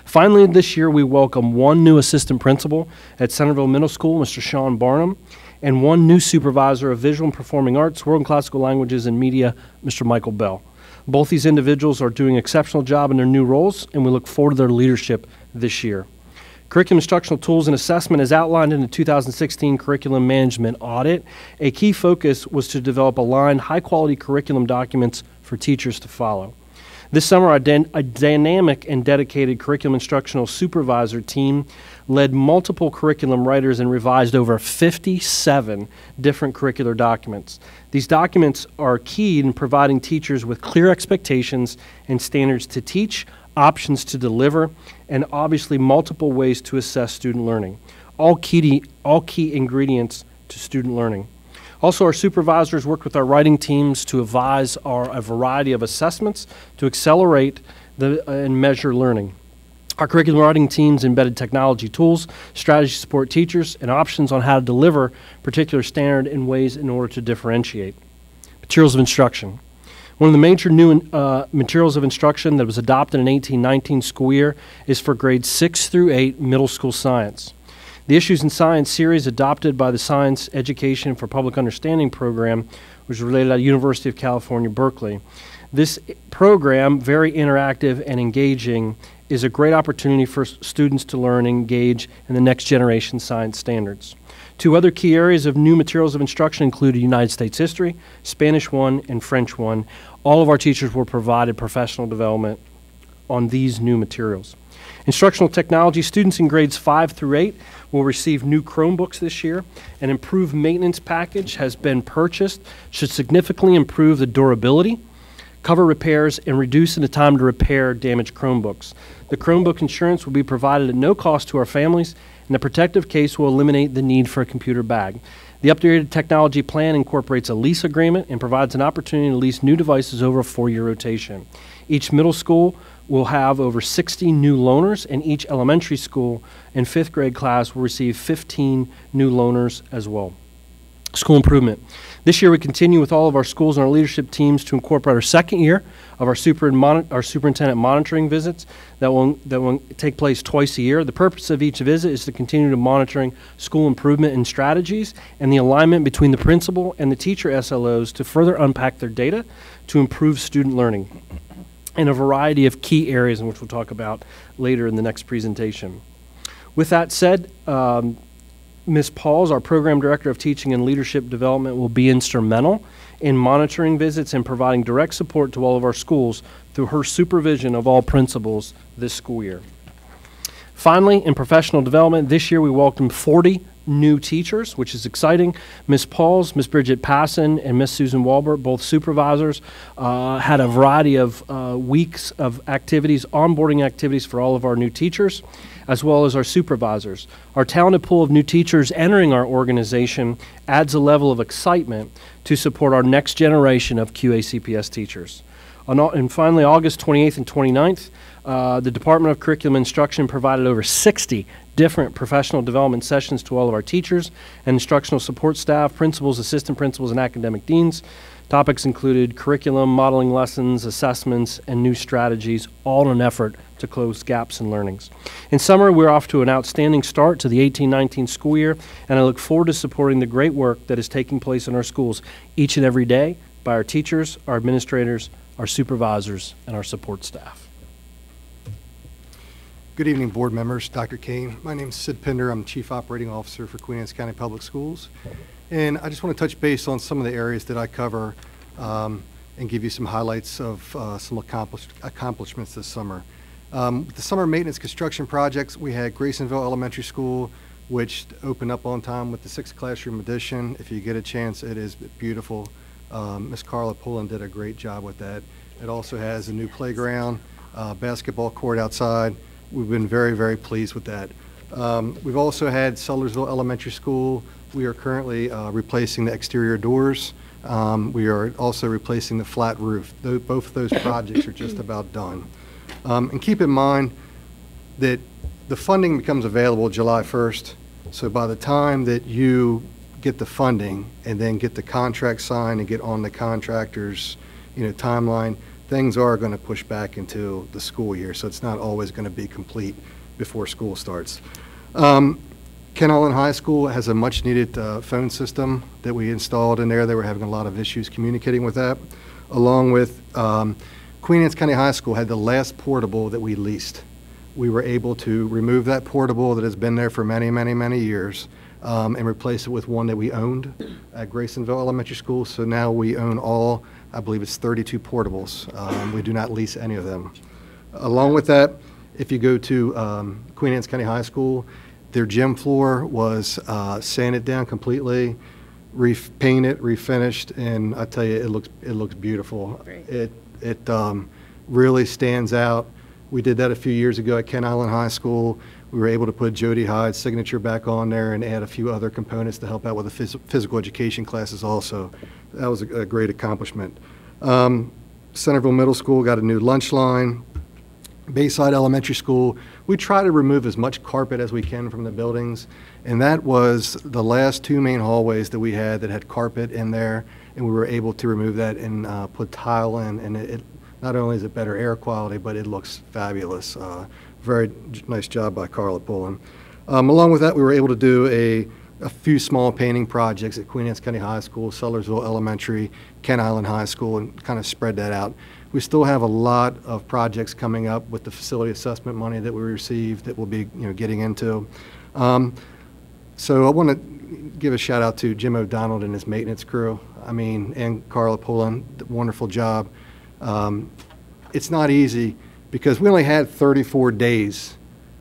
Finally, this year we welcome one new assistant principal at Centreville Middle School, Mr. Sean Barnum, and one new supervisor of visual and performing arts, world and classical languages, and media, Mr. Michael Bell. Both these individuals are doing an exceptional job in their new roles, and we look forward to their leadership this year. Curriculum instructional tools and assessment is outlined in the 2016 curriculum management audit. A key focus was to develop aligned, high quality curriculum documents for teachers to follow. This summer, a, a, dynamic and dedicated curriculum instructional supervisor team led multiple curriculum writers and revised over 57 different curricular documents. These documents are key in providing teachers with clear expectations and standards to teach, options to deliver, and obviously multiple ways to assess student learning. All key, all key ingredients to student learning. Also, our supervisors worked with our writing teams to advise our, a variety of assessments to accelerate the, uh, and measure learning. Our curriculum writing teams embedded technology tools, strategy support teachers, and options on how to deliver particular standard in ways in order to differentiate. Materials of instruction. One of the major new uh, materials of instruction that was adopted in 1819 school year is for grades 6 through 8 middle school science. The Issues in Science series adopted by the Science Education for Public Understanding program was related at University of California, Berkeley. This program, very interactive and engaging, is a great opportunity for students to learn and engage in the next generation science standards. Two other key areas of new materials of instruction included United States history, Spanish 1, and French 1. All of our teachers were provided professional development on these new materials. Instructional technology students in grades 5 through 8 will receive new Chromebooks this year. An improved maintenance package has been purchased, should significantly improve the durability, cover repairs, and reducing the time to repair damaged Chromebooks. The Chromebook insurance will be provided at no cost to our families, and the protective case will eliminate the need for a computer bag. The updated technology plan incorporates a lease agreement and provides an opportunity to lease new devices over a four-year rotation. Each middle school will have over 60 new loaners, and each elementary school and fifth grade class will receive 15 new loaners as well. School improvement. This year, we continue with all of our schools and our leadership teams to incorporate our second year of our, super our superintendent monitoring visits that will, that will take place twice a year. The purpose of each visit is to continue to monitoring school improvement and strategies and the alignment between the principal and the teacher SLOs to further unpack their data to improve student learning in a variety of key areas in which we'll talk about later in the next presentation. With that said, um, Ms. Pauls, our Program Director of Teaching and Leadership Development, will be instrumental in monitoring visits and providing direct support to all of our schools through her supervision of all principals this school year. Finally, in professional development, this year we welcomed 40 new teachers, which is exciting. Ms. Pauls, Ms. Bridget Passon, and Ms. Susan Walbert, both supervisors, uh, had a variety of uh, weeks of activities, onboarding activities for all of our new teachers, as well as our supervisors. Our talented pool of new teachers entering our organization adds a level of excitement to support our next generation of QACPS teachers. And finally, August 28th and 29th, uh, the Department of Curriculum Instruction provided over 60 different professional development sessions to all of our teachers and instructional support staff, principals, assistant principals, and academic deans. Topics included curriculum, modeling lessons, assessments, and new strategies, all in an effort to close gaps in learnings. In summary, we're off to an outstanding start to the 18-19 school year, and I look forward to supporting the great work that is taking place in our schools each and every day by our teachers, our administrators, our supervisors, and our support staff. Good evening, board members, Dr. Kane. My name is Sid Pinder. I'm Chief Operating Officer for Queen Anne's County Public Schools. And I just want to touch base on some of the areas that I cover um, and give you some highlights of uh, some accomplish accomplishments this summer. Um, the summer maintenance construction projects, we had Graysonville Elementary School, which opened up on time with the sixth classroom addition. If you get a chance, it is beautiful. Um, Miss Carla Pullen did a great job with that. It also has a new playground, uh, basketball court outside, We've been very, very pleased with that. Um, we've also had Sudlersville Elementary School. We are currently uh, replacing the exterior doors. Um, we are also replacing the flat roof. Th both of those projects are just about done. Um, and keep in mind that the funding becomes available July 1st. So by the time that you get the funding and then get the contract signed and get on the contractor's you know, timeline, things are going to push back into the school year, so it's not always going to be complete before school starts. Um, Kent Island High School has a much-needed uh, phone system that we installed in there. They were having a lot of issues communicating with that, along with um, Queen Anne's County High School had the last portable that we leased. We were able to remove that portable that has been there for many, many, many years um, and replace it with one that we owned at Graysonville Elementary School. So now we own all I believe it's 32 portables. Um, we do not lease any of them. Along with that, if you go to um, Queen Anne's County High School, their gym floor was uh, sanded down completely, repainted, refinished, and I tell you, it looks it looks beautiful. Great. It it um, really stands out. We did that a few years ago at Kent Island High School. We were able to put Jody Hyde's signature back on there and add a few other components to help out with the phys physical education classes also that was a, a great accomplishment. Um, Centreville Middle School got a new lunch line. Bayside Elementary School, we try to remove as much carpet as we can from the buildings, and that was the last two main hallways that we had that had carpet in there, and we were able to remove that and uh, put tile in, and it, it, not only is it better air quality, but it looks fabulous. Uh, very nice job by Carla Pullen. Um, along with that, we were able to do a a few small painting projects at Queen Anne's County High School, Sudlersville Elementary, Kent Island High School, and kind of spread that out. We still have a lot of projects coming up with the facility assessment money that we received that we'll be you know, getting into. Um, so I want to give a shout out to Jim O'Donnell and his maintenance crew. I mean, and Carla Pullen, wonderful job. Um, it's not easy because we only had 34 days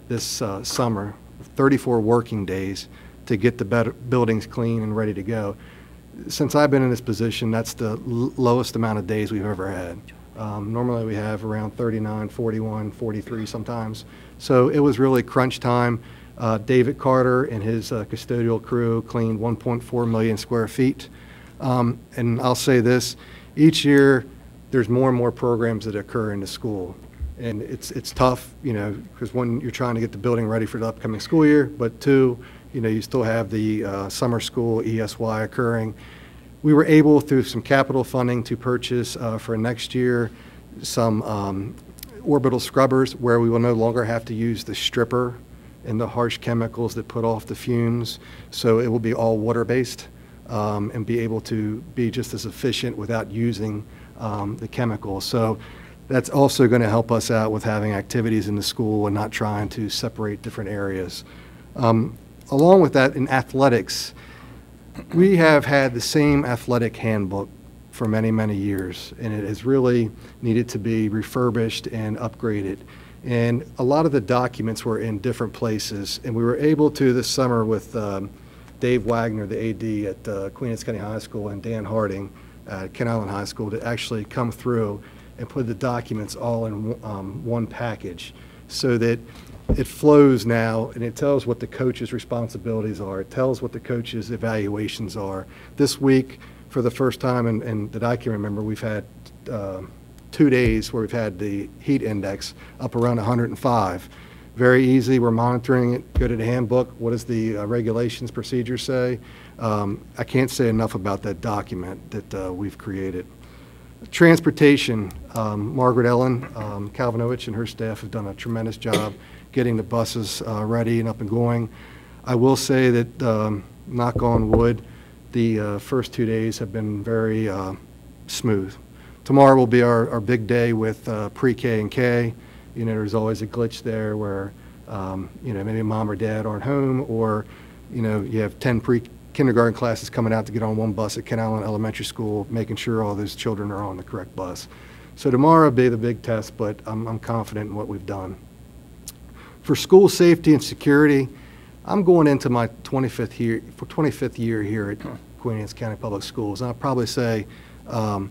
this uh, summer, 34 working days to get the buildings clean and ready to go. Since I've been in this position, that's the lowest amount of days we've ever had. Um, Normally, we have around 39, 41, 43 sometimes. So it was really crunch time. Uh, David Carter and his uh, custodial crew cleaned 1.4 million square feet. Um, And I'll say this, each year, there's more and more programs that occur in the school. And it's, it's tough, you know, because one, you're trying to get the building ready for the upcoming school year, but two, you know, you still have the uh, summer school ESY occurring. We were able, through some capital funding, to purchase uh, for next year some um, orbital scrubbers where we will no longer have to use the stripper and the harsh chemicals that put off the fumes. So it will be all water-based um, and be able to be just as efficient without using um, the chemicals. So that's also going to help us out with having activities in the school and not trying to separate different areas. Um, along with that, in athletics, we have had the same athletic handbook for many, many years, and it has really needed to be refurbished and upgraded. And a lot of the documents were in different places, and we were able to this summer with um, Dave Wagner, the AD at uh, Queen Anne's County High School, and Dan Harding at Kent Island High School to actually come through and put the documents all in um, one package so that it flows now and it tells what the coach's responsibilities are. It tells what the coach's evaluations are. This week, for the first time and, and that I can remember, we've had uh, two days where we've had the heat index up around 105. Very easy. We're monitoring it. Go to the handbook. What does the uh, regulations, procedure say? Um, I can't say enough about that document that uh, we've created. Transportation, um, Margaret Ellen um, Kalvanovich and her staff have done a tremendous job getting the buses uh, ready and up and going. I will say that, um, knock on wood, the uh, first two days have been very uh, smooth. Tomorrow will be our, our big day with uh, pre-K and K. You know, there's always a glitch there where, um, you know, maybe mom or dad aren't home or, you know, you have 10 pre kindergarten classes coming out to get on one bus at Kent Island Elementary School, making sure all those children are on the correct bus. So tomorrow will be the big test, but I'm, I'm confident in what we've done. For school safety and security, I'm going into my 25th year, 25th year here at Queen Anne's County Public Schools. And I'll probably say um,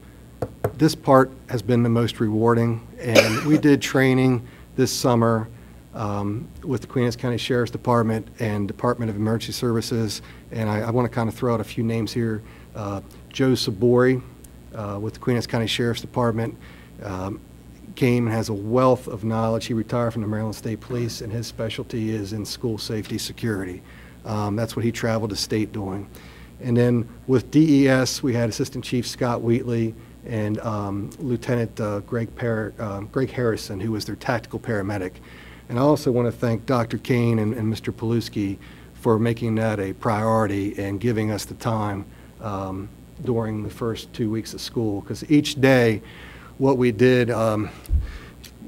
this part has been the most rewarding. And we did training this summer um, with the Queen Anne's County Sheriff's Department and Department of Emergency Services. And I, I want to kind of throw out a few names here. Uh, Joe Sabori uh, with the Queen Anne's County Sheriff's Department um, came and has a wealth of knowledge. He retired from the Maryland State Police, and his specialty is in school safety security. Um, that's what he traveled the state doing. And then with DES, we had Assistant Chief Scott Wheatley and um, Lieutenant uh, Greg, um, Greg Harrison, who was their tactical paramedic. And I also want to thank Dr. Kane and, and Mr. Paluski for making that a priority and giving us the time um, during the first two weeks of school. Because each day, what we did, um,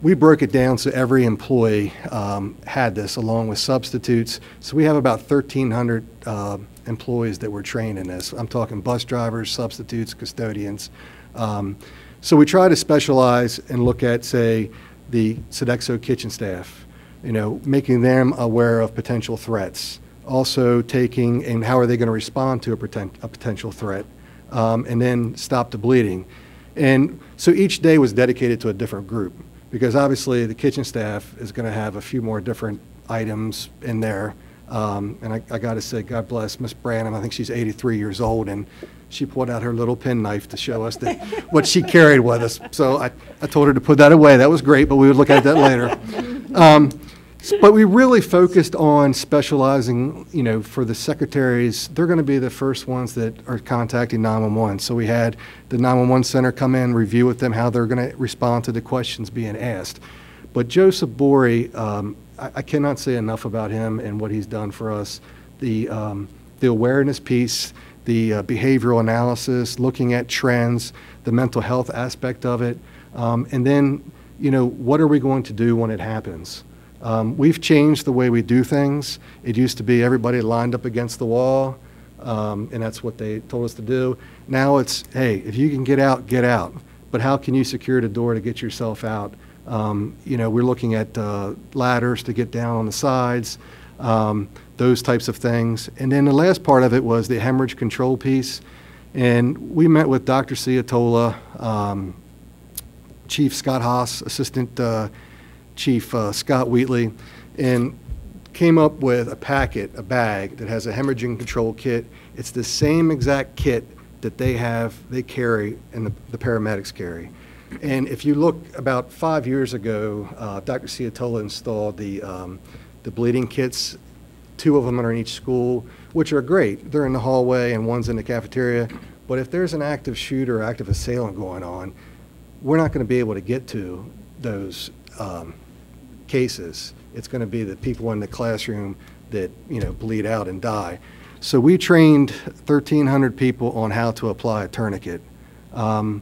we broke it down so every employee um, had this along with substitutes. So we have about 1,300 uh, employees that were trained in this. I'm talking bus drivers, substitutes, custodians. Um, so we try to specialize and look at, say, the Sodexo kitchen staff, you know, making them aware of potential threats. Also taking and how are they going to respond to a, a potential threat, um, and then stop the bleeding. And so each day was dedicated to a different group because obviously the kitchen staff is going to have a few more different items in there. Um, and I, I got to say, God bless Miss Branham. I think she's 83 years old, and she pulled out her little penknife to show us that what she carried with us. So I, I told her to put that away. That was great, but we would look at that later. Um, but we really focused on specializing, you know, for the secretaries, they're going to be the first ones that are contacting 911. So we had the 911 center come in, review with them how they're going to respond to the questions being asked. But Joseph Bori, um, I, I, cannot say enough about him and what he's done for us. The, um, the awareness piece, the uh, behavioral analysis, looking at trends, the mental health aspect of it, um, and then, you know, what are we going to do when it happens? Um, we've changed the way we do things. It used to be everybody lined up against the wall, um, and that's what they told us to do. Now it's, hey, if you can get out, get out. But how can you secure the door to get yourself out? Um, you know, we're looking at uh, ladders to get down on the sides, um, those types of things. And then the last part of it was the hemorrhage control piece. And we met with Dr. Ciatola, um, Chief Scott Haas, Assistant uh, Chief uh, Scott Wheatley, and came up with a packet, a bag that has a hemorrhaging control kit. It's the same exact kit that they have, they carry, and the, the paramedics carry. And if you look about five years ago, uh, Dr. Ciatola installed the, um, the bleeding kits. Two of them are in each school, which are great. They're in the hallway and one's in the cafeteria. But if there's an active shooter, active assailant going on, we're not going to be able to get to those um, cases. It's going to be the people in the classroom that, you know, bleed out and die. So we trained 1,300 people on how to apply a tourniquet. Um,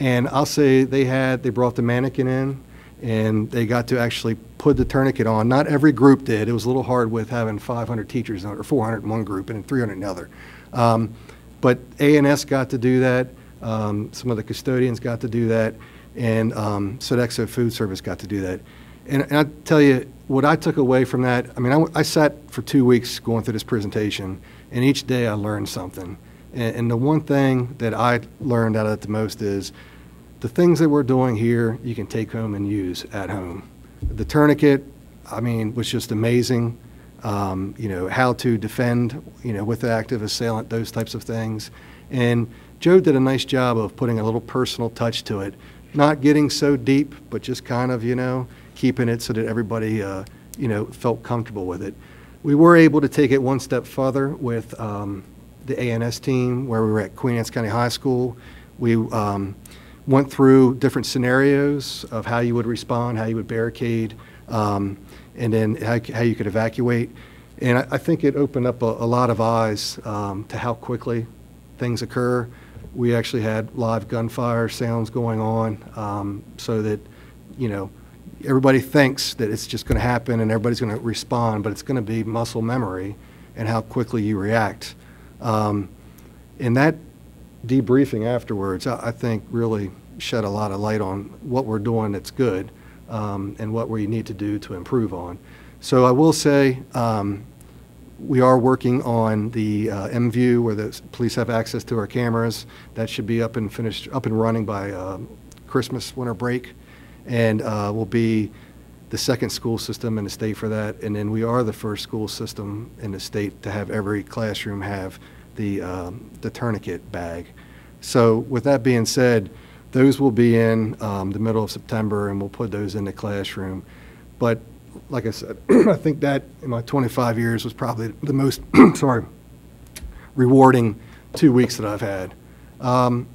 and I'll say they had, they brought the mannequin in and they got to actually put the tourniquet on. Not every group did. It was a little hard with having 500 teachers or 400 in one group and 300 in another. Um, but A&S got to do that. Um, some of the custodians got to do that. And um, Sodexo Food Service got to do that. And, and I tell you, what I took away from that, I mean, I, I, sat for two weeks going through this presentation, and each day I learned something. And, and the one thing that I learned out of it the most is the things that we're doing here, you can take home and use at home. The tourniquet, I mean, was just amazing. Um, you know, how to defend, you know, with the active assailant, those types of things. And Joe did a nice job of putting a little personal touch to it. Not getting so deep, but just kind of, you know, keeping it so that everybody, uh, you know, felt comfortable with it. We were able to take it one step further with um, the A&S team where we were at Queen Anne's County High School. We um, went through different scenarios of how you would respond, how you would barricade, um, and then how, how, you could evacuate. And I, I think it opened up a, a lot of eyes um, to how quickly things occur. We actually had live gunfire sounds going on um, so that, you know, everybody thinks that it's just going to happen and everybody's going to respond, but it's going to be muscle memory and how quickly you react. Um, and that debriefing afterwards, I, I, think really shed a lot of light on what we're doing that's good um, and what we need to do to improve on. So I will say um, we are working on the uh, MView where the police have access to our cameras. That should be up and finished, up and running by uh, Christmas winter break, and uh, will be the second school system in the state for that. And then we are the first school system in the state to have every classroom have the, um, the tourniquet bag. So with that being said, those will be in um, the middle of September and we'll put those in the classroom. But like I said, I think that in my 25 years was probably the most, sorry, rewarding two weeks that I've had. Um,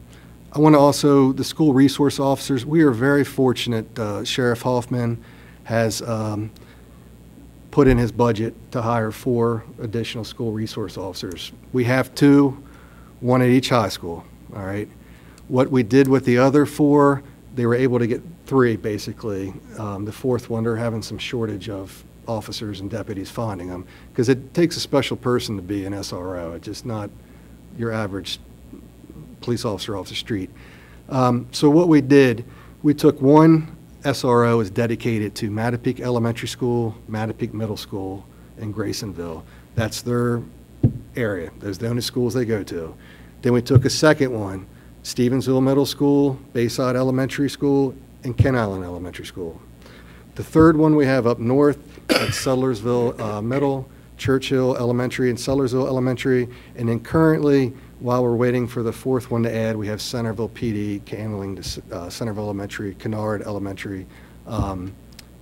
I want to also, the school resource officers, we are very fortunate. Uh, Sheriff Hoffman has um, put in his budget to hire four additional school resource officers. We have two, one at each high school, all right? What we did with the other four, they were able to get three, basically. Um, the fourth one, they're having some shortage of officers and deputies finding them, because it takes a special person to be an SRO. It's just not your average police officer off the street. Um, so what we did, we took one SRO is dedicated to Matapeake Elementary School, Matapeake Middle School, and Graysonville. That's their area. Those are the only schools they go to. Then we took a second one, Stevensville Middle School, Bayside Elementary School, and Kent Island Elementary School. The third one we have up north at Sudlersville uh, Middle, Churchill Elementary, and Sudlersville Elementary. And then currently, while we're waiting for the fourth one to add, we have Centreville PD handling uh, Centreville Elementary, Kennard Elementary, um,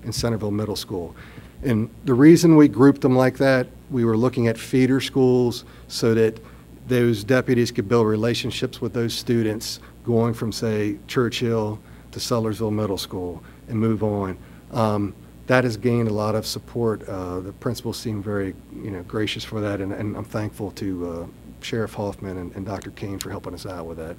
and Centreville Middle School. And the reason we grouped them like that, we were looking at feeder schools so that those deputies could build relationships with those students going from, say, Churchill to Sudlersville Middle School and move on. Um, that has gained a lot of support. Uh, the principals seem very, you know, gracious for that, and, and I'm thankful to uh, Sheriff Hoffman and, and, Dr. Kane for helping us out with that.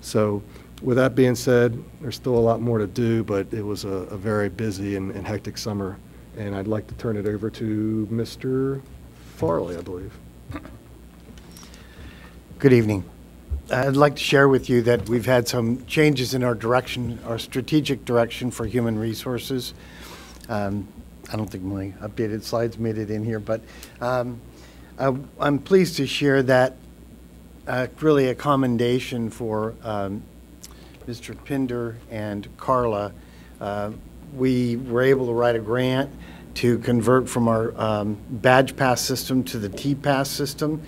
So, with that being said, there's still a lot more to do, but it was a, a very busy and, and hectic summer, and I'd like to turn it over to Mr. Farley, I believe. Good evening. I'd like to share with you that we've had some changes in our direction, our strategic direction for human resources. Um, I don't think my updated slides made it in here, but um, I, am pleased to share that uh, really a commendation for um, Mr. Pinder and Carla, uh, we were able to write a grant to convert from our um, badge pass system to the T-Pass system.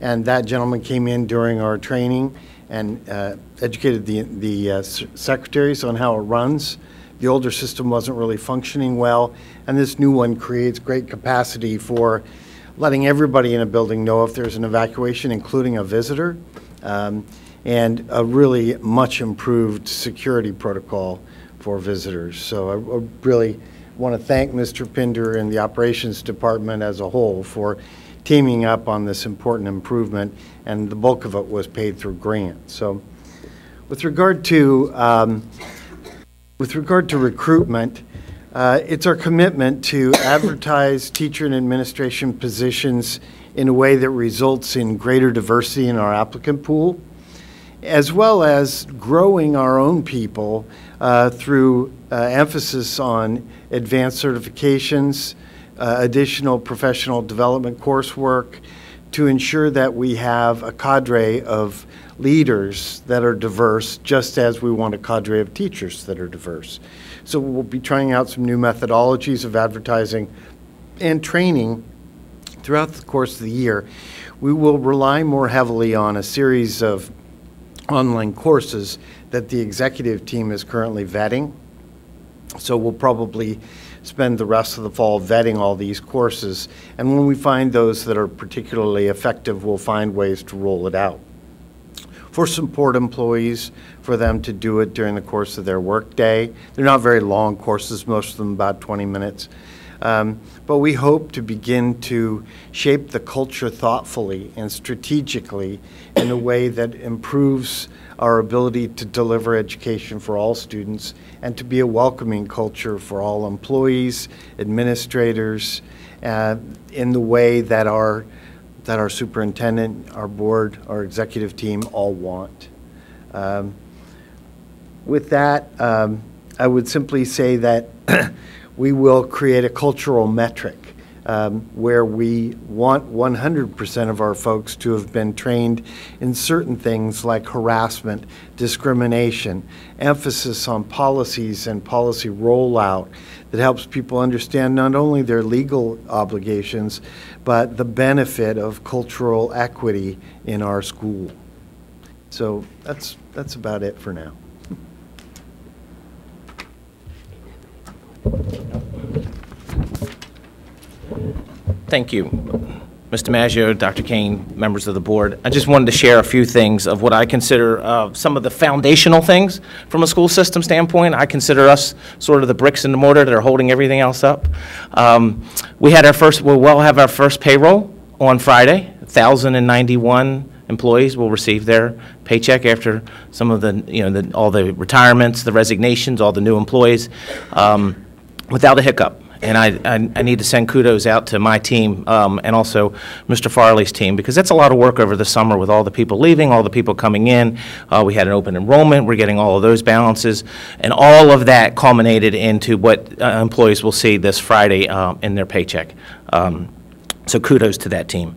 And that gentleman came in during our training and uh, educated the, the uh, secretaries on how it runs. The older system wasn't really functioning well, and this new one creates great capacity for letting everybody in a building know if there's an evacuation, including a visitor, um, and a really much improved security protocol for visitors. So I I really want to thank Mr. Pinder and the Operations Department as a whole for teaming up on this important improvement, and the bulk of it was paid through grant. So with regard to, um, with regard to recruitment, uh, it's our commitment to advertise teacher and administration positions in a way that results in greater diversity in our applicant pool, as well as growing our own people uh, through uh, emphasis on advanced certifications, uh, additional professional development coursework, to ensure that we have a cadre of leaders that are diverse, just as we want a cadre of teachers that are diverse. So we'll be trying out some new methodologies of advertising and training throughout the course of the year. We will rely more heavily on a series of online courses that the executive team is currently vetting. So we'll probably spend the rest of the fall vetting all these courses. And when we find those that are particularly effective, we'll find ways to roll it out. For support employees, for them to do it during the course of their workday. They're not very long courses, most of them about 20 minutes. Um, but we hope to begin to shape the culture thoughtfully and strategically in a way that improves our ability to deliver education for all students and to be a welcoming culture for all employees, administrators, uh, in the way that our that our superintendent, our board, our executive team all want. Um, with that, um, I would simply say that we will create a cultural metric um, where we want 100% of our folks to have been trained in certain things like harassment, discrimination, emphasis on policies and policy rollout that helps people understand not only their legal obligations, but the benefit of cultural equity in our school. So that's, that's about it for now. Thank you, Mr. Maggio, Dr. Kane, members of the board. I just wanted to share a few things of what I consider uh, some of the foundational things from a school system standpoint. I consider us sort of the bricks and the mortar that are holding everything else up. Um, We had our first, we'll well have our first payroll on Friday. 1,091 employees will receive their paycheck after some of the, you know, the- all the retirements, the resignations, all the new employees, um, without a hiccup. And I, I, I need to send kudos out to my team um, and also Mr. Farley's team because that's a lot of work over the summer with all the people leaving, all the people coming in. Uh, we had an open enrollment. We're getting all of those balances, and all of that culminated into what uh, employees will see this Friday uh, in their paycheck. Um, so kudos to that team.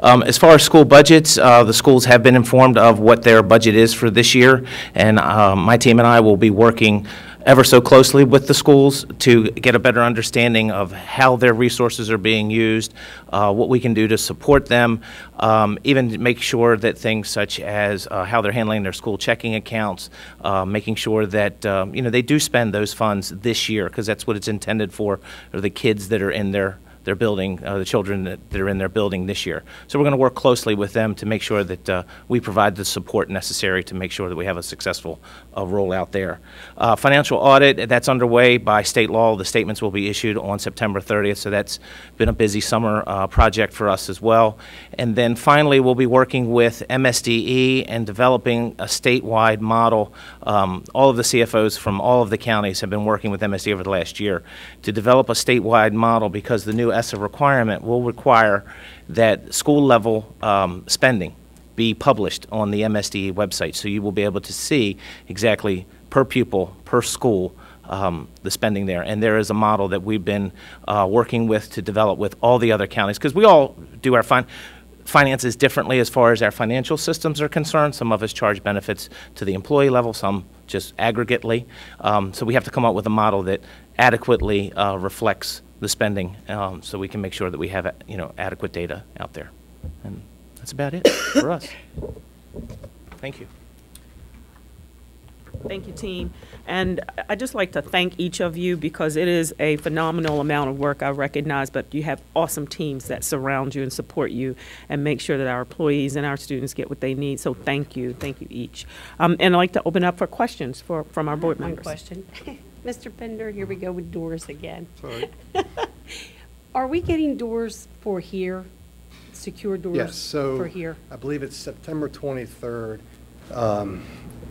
Um, As far as school budgets, uh, the schools have been informed of what their budget is for this year, and um, my team and I will be working ever so closely with the schools to get a better understanding of how their resources are being used, uh, what we can do to support them, um, even make sure that things such as uh, how they're handling their school checking accounts, uh, making sure that, um, you know, they do spend those funds this year, because that's what it's intended for, are the kids that are in their their building, uh, the children that, that are in their building this year. So we're going to work closely with them to make sure that uh, we provide the support necessary to make sure that we have a successful uh, rollout there. Uh, financial audit, that's underway by state law. The statements will be issued on September 30th, so that's been a busy summer uh, project for us as well. And then finally, we'll be working with MSDE and developing a statewide model. Um, all of the CFOs from all of the counties have been working with MSDE over the last year to develop a statewide model because the new ESSA requirement will require that school-level um, spending be published on the MSDE website. So you will be able to see exactly per pupil, per school, um, the spending there. And there is a model that we've been uh, working with to develop with all the other counties, because we all do our fin- finances differently as far as our financial systems are concerned. Some of us charge benefits to the employee level, some just aggregately. Um, So we have to come up with a model that adequately uh, reflects the spending, um, so we can make sure that we have, you know, adequate data out there. And that's about it for us. Thank you. Thank you, team. And I- I'd just like to thank each of you because it is a phenomenal amount of work, I recognize, but you have awesome teams that surround you and support you and make sure that our employees and our students get what they need. So thank you, thank you each. Um, And I'd like to open up for questions for, from our board One members. question. Mr. Pinder, here we go with doors again. Sorry. Are we getting doors for here, secure doors? Yes, so. For here? I believe it's September 23rd. um,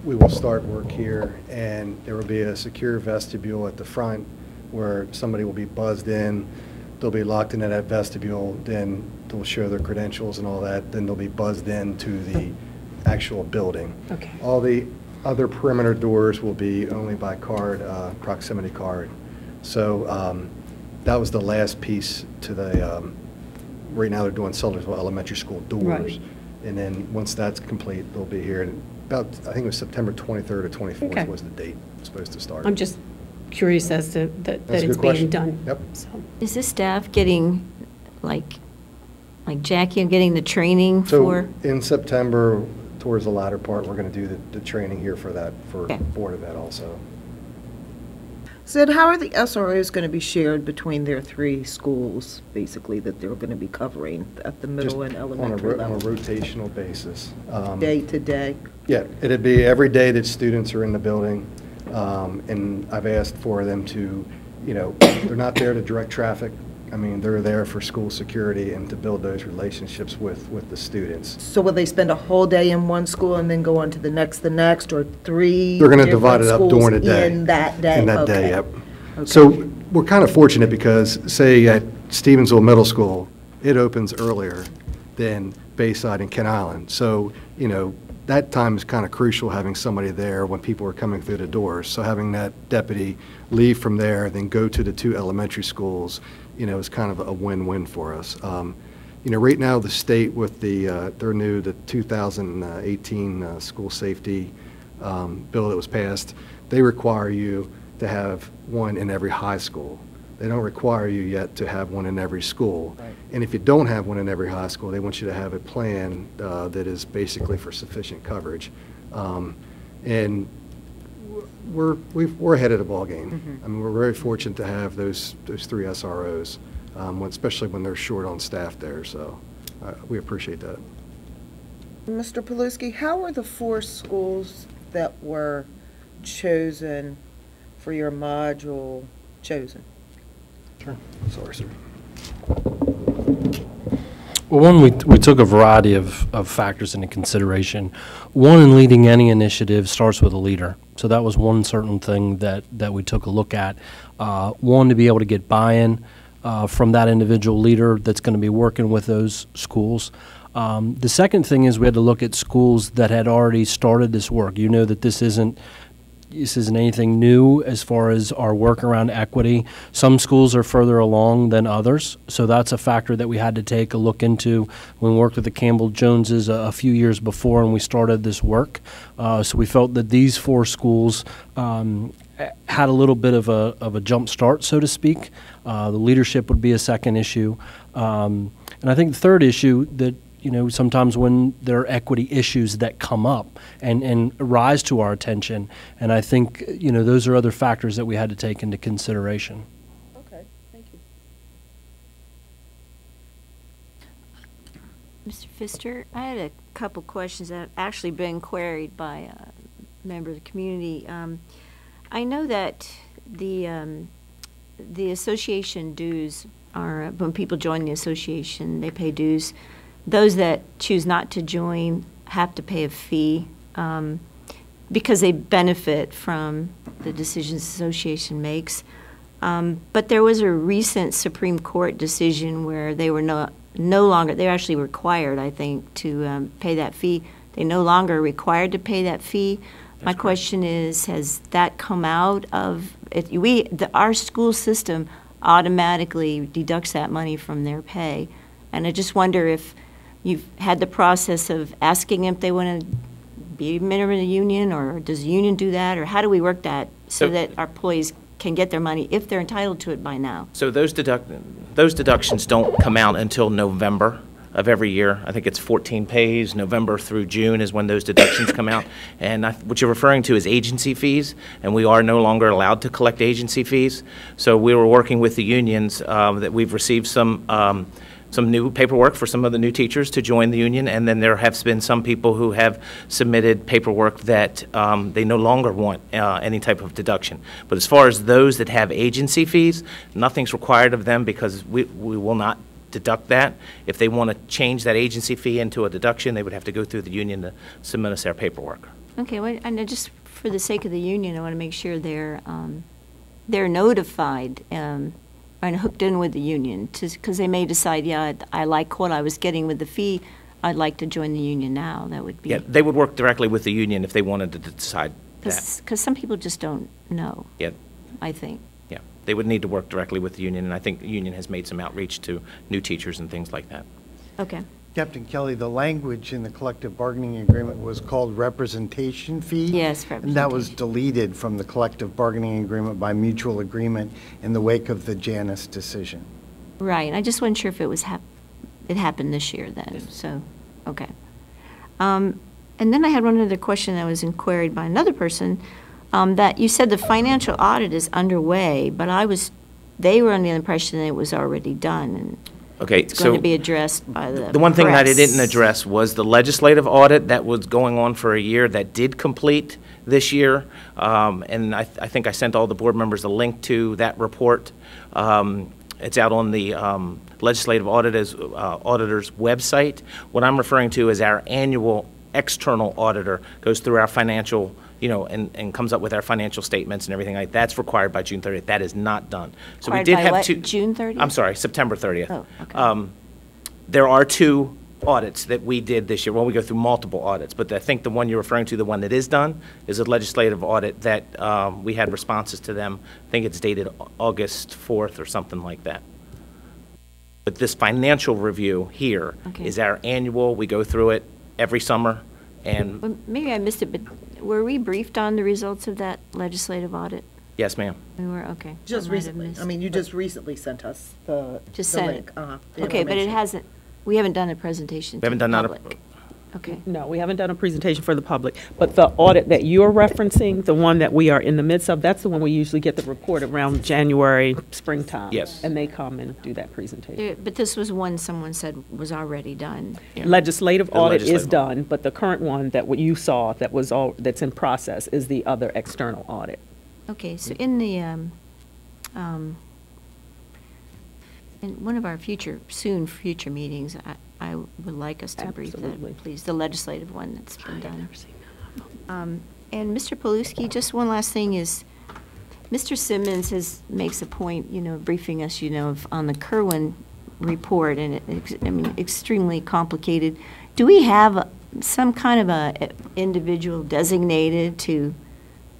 We will start work here, and there will be a secure vestibule at the front where somebody will be buzzed in. They'll be locked into that vestibule, then they'll show their credentials and all that, then they'll be buzzed in to the actual building. Okay. All the other perimeter doors will be only by card, uh, proximity card. So um, that was the last piece to the, um, right now they're doing Sudlersville Elementary School doors. Right. And then, once that's complete, they'll be here, in about, I think it was September 23rd or Okay. 24th was the date supposed to start. I'm just curious as to, that, That's that a it's good being question. done. Yep. So, Is this staff getting, like, like Jackie, getting the training So, for? in September, towards the latter part, we're going to do the, the training here for that, for Okay. Board of Ed also. Sid, how are the SROs going to be shared between their three schools, basically, that they're going to be covering at the middle and Just on a elementary ro- On a level? rotational basis. Um, Day to day? Yeah, it'd be every day that students are in the building, um, and I've asked for them to, you know, they're not there to direct traffic. I mean, they're there for school security and to build those relationships with, with the students. So will they spend a whole day in one school and then go on to the next, the next, or three? They're gonna divide it up during the day. In that day? In that Okay. day, yep. So we're kind of fortunate because, say, at Stevensville Middle School, it opens earlier than Bayside and Kent Island. So, you know, that time is kind of crucial, having somebody there when people are coming through the doors. So having that deputy leave from there, then go to the two elementary schools, you know, is kind of a win-win for us. Um, You know, right now, the state with the, uh, their new, the 2018 uh, school safety um, bill that was passed, they require you to have one in every high school. They don't require you yet to have one in every school. And if you don't have one in every high school, they want you to have a plan uh, that is basically for sufficient coverage. Um, And we're, we've- we're ahead of the ballgame. I mean, we're very fortunate to have those, those three SROs, um, when- especially when they're short on staff there, so uh, we appreciate that. Mr. Paluski, how were the four schools that were chosen for your module chosen? Sure. Sorry, sir. Well, one, we, we took a variety of, of factors into consideration. One, in leading any initiative starts with a leader. So that was one certain thing that, that we took a look at. Uh, one, to be able to get buy-in uh, from that individual leader that's going to be working with those schools. Um, the second thing is we had to look at schools that had already started this work. You know that this isn't this isn't anything new as far as our work around equity. Some schools are further along than others, so that's a factor that we had to take a look into when we worked with the Campbell Joneses a, a few years before and we started this work. Uh, so we felt that these four schools um, had a little bit of a, of a jump start, so to speak. Uh, the leadership would be a second issue. Um, and I think the third issue that you know, sometimes when there are equity issues that come up and, and rise to our attention. And I think, you know, those are other factors that we had to take into consideration. Okay, thank you. Mr. Pfister, I had a couple questions that have actually been queried by a member of the community. Um, I know that the, um, the association dues are, when people join the association, they pay dues. Those that choose not to join have to pay a fee um, because they benefit from the decisions the association makes. Um, But there was a recent Supreme Court decision where they were no, no longer, they're actually required, I think, to um, pay that fee. They no longer are required to pay that fee. My question is, has that come out of, it- we, the- our school system automatically deducts that money from their pay. And I just wonder if you've had the process of asking them if they want to be a member of the union, or does the union do that, or how do we work that so So- that our employees can get their money if they're entitled to it by now? So those deduct, those deductions don't come out until November of every year. I think it's 14 pays, November through June is when those deductions come out. And I- what you're referring to is agency fees, and we are no longer allowed to collect agency fees. So we were working with the unions, um, that we've received some, um, some new paperwork for some of the new teachers to join the union, and then there have been some people who have submitted paperwork that um, they no longer want uh, any type of deduction. But as far as those that have agency fees, nothing's required of them because we, we will not deduct that. If they want to change that agency fee into a deduction, they would have to go through the union to submit us their paperwork. Okay, well, and just for the sake of the union, I want to make sure they're, um, they're notified, um, and hooked in with the union, because they may decide, yeah, I I like what I was getting with the fee, I'd like to join the union now, that would be. Yeah, they would work directly with the union if they wanted to decide that. Because some people just don't know, Yeah, I think. yeah. They would need to work directly with the union, and I think the union has made some outreach to new teachers and things like that. Okay. Captain Kelly, the language in the collective bargaining agreement was called representation fee. Yes, And that was deleted from the collective bargaining agreement by mutual agreement in the wake of the Janus decision. Right, I just wasn't sure if it was hap, it happened this year then, so, okay. Um, and then I had one other question that was inquired by another person, um, that you said the financial audit is underway, but I was, they were under the impression that it was already done, and Okay, it's going so to be addressed by the the one thing that I press. didn't address was the legislative audit that was going on for a year that did complete this year. Um, And I, I think I sent all the board members a link to that report. Um, It's out on the um, legislative auditors, uh, auditor's website. What I'm referring to is our annual external auditor goes through our financial, you know, and, and comes up with our financial statements and everything like, that's required by June 30th. That is not done. So we Required did by have what? two. June 30th? I'm sorry, September 30th. Oh, okay. Um, There are two audits that we did this year. Well, we go through multiple audits, but I think the one you're referring to, the one that is done, is a legislative audit that um, we had responses to them. I think it's dated Au- August 4th or something like that. But this financial review here Okay. is our annual, we go through it every summer, and, Well, Maybe I missed it, but were we briefed on the results of that legislative audit? yes, ma'am. We were, okay. Just I might have recently, I missed mean, you just recently sent us the, Just the sent link. it. uh-huh, the Okay, but it information. hasn't, we haven't done a presentation We to haven't the done that. public. Okay. No, we haven't done a presentation for the public, but the audit that you're referencing, the one that we are in the midst of, that's the one we usually get the report around January, springtime. Yes. And they come and do that presentation. There- But this was one someone said was already done. Legislative The audit is legislative done, but the current one that what you saw that was all, that's in process is the other external audit. Okay, so in the, um, um, in one of our future, soon future meetings, I, I would like us to brief Absolutely. that, please, the legislative one that's been done. Um, And Mr. Paluski, just one last thing is, Mr. Simmons has, makes a point, you know, briefing us, you know, of- on the Kirwan report, and it, ex- I mean, extremely complicated. Do we have a- some kind of a individual designated to,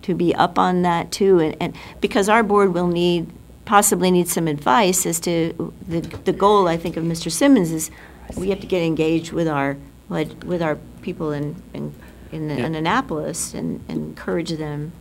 to be up on that too? And, and, because our board will need, possibly need some advice as to, the, the goal, I think, of Mr. Simmons is, we have to get engaged with our, with our people in, in, in Yeah. in Annapolis and and encourage them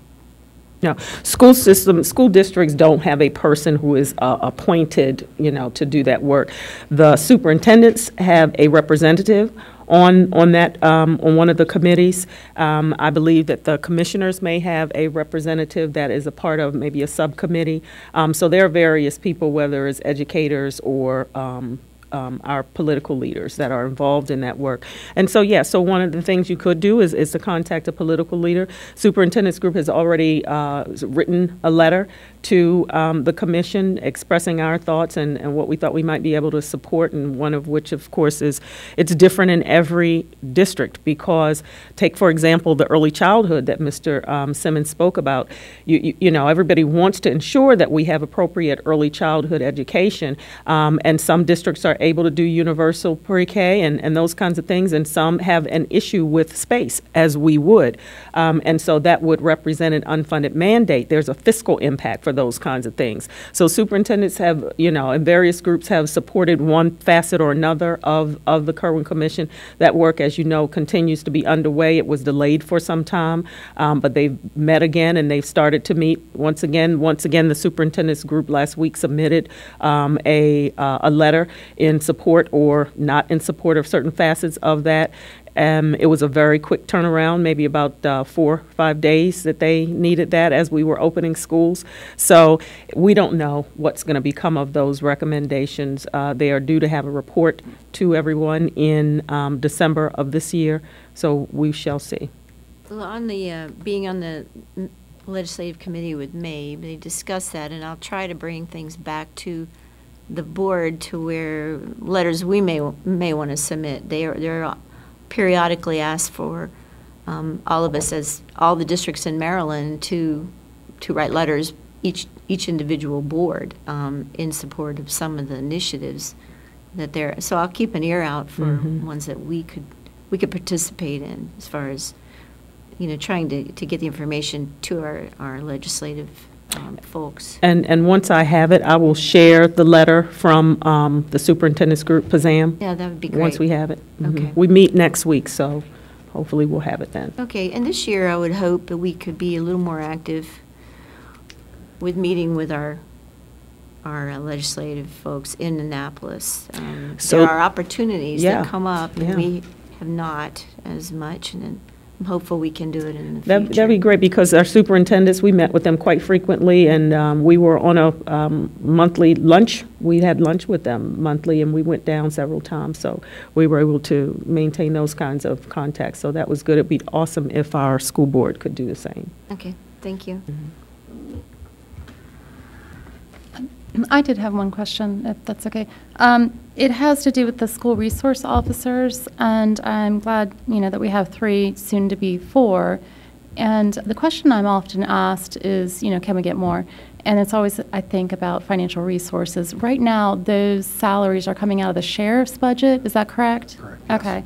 No, school system, school districts don't have a person who is uh, appointed, you know, to do that work. The superintendents have a representative on, on that, um, on one of the committees. Um, I believe that the commissioners may have a representative that is a part of maybe a subcommittee. Um, So there are various people, whether it's educators or um, our political leaders that are involved in that work. And so, yeah, so one of the things you could do is, is to contact a political leader. Superintendent's group has already uh, written a letter to um, the commission expressing our thoughts and, and what we thought we might be able to support, and one of which, of course, is it's different in every district because, take for example, the early childhood that Mr. Um, Simmons spoke about. You, you, you know, everybody wants to ensure that we have appropriate early childhood education, um, and some districts are able to do universal pre-K and, and those kinds of things, and some have an issue with space, as we would. Um, and so that would represent an unfunded mandate. There's a fiscal impact for those kinds of things. So superintendents have, you know, and various groups have supported one facet or another of, of the Kirwan Commission. That work, as you know, continues to be underway. It was delayed for some time, um, but they've met again and they've started to meet once again. Once again, the superintendent's group last week submitted um, a, uh, a letter in support or not in support of certain facets of that. Um, it was a very quick turnaround, maybe about uh, four, five days that they needed that as we were opening schools. So we don't know what's going to become of those recommendations. Uh, they are due to have a report to everyone in um, December of this year, so we shall see. Well, on the, uh, being on the legislative committee with May, they discussed that, and I'll try to bring things back to the board to where letters we may, may want to submit. They are, they're periodically ask for, um, all of us as, all the districts in Maryland to, to write letters, each, each individual board, um, in support of some of the initiatives that they're, so I'll keep an ear out for Mhm. ones that we could, we could participate in as far as, you know, trying to, to get the information to our, our legislative um, folks. And, and once I have it, I will share the letter from um, the superintendent's group, PSSAM. Yeah, that would be great. Once great. we have it. Mhm. Okay. We meet next week, so hopefully we'll have it then. Okay, and this year I would hope that we could be a little more active with meeting with our, our uh, legislative folks in Annapolis. Um, So- There are opportunities Yeah, that come up, yeah. and we have not as much, and then I'm hopeful we can do it in the That- future. That'd be great, because our superintendents, we met with them quite frequently, and um, we were on a um, monthly lunch. We had lunch with them monthly, and we went down several times, so we were able to maintain those kinds of contacts. So that was good. It'd be awesome if our school board could do the same. Okay, thank you. I did have one question, if that's okay. Um, It has to do with the school resource officers, and I'm glad, you know, that we have three, soon to be four. And the question I'm often asked is, you know, can we get more? And it's always, I think, about financial resources. Right now, those salaries are coming out of the sheriff's budget, is that correct? Correct. Okay.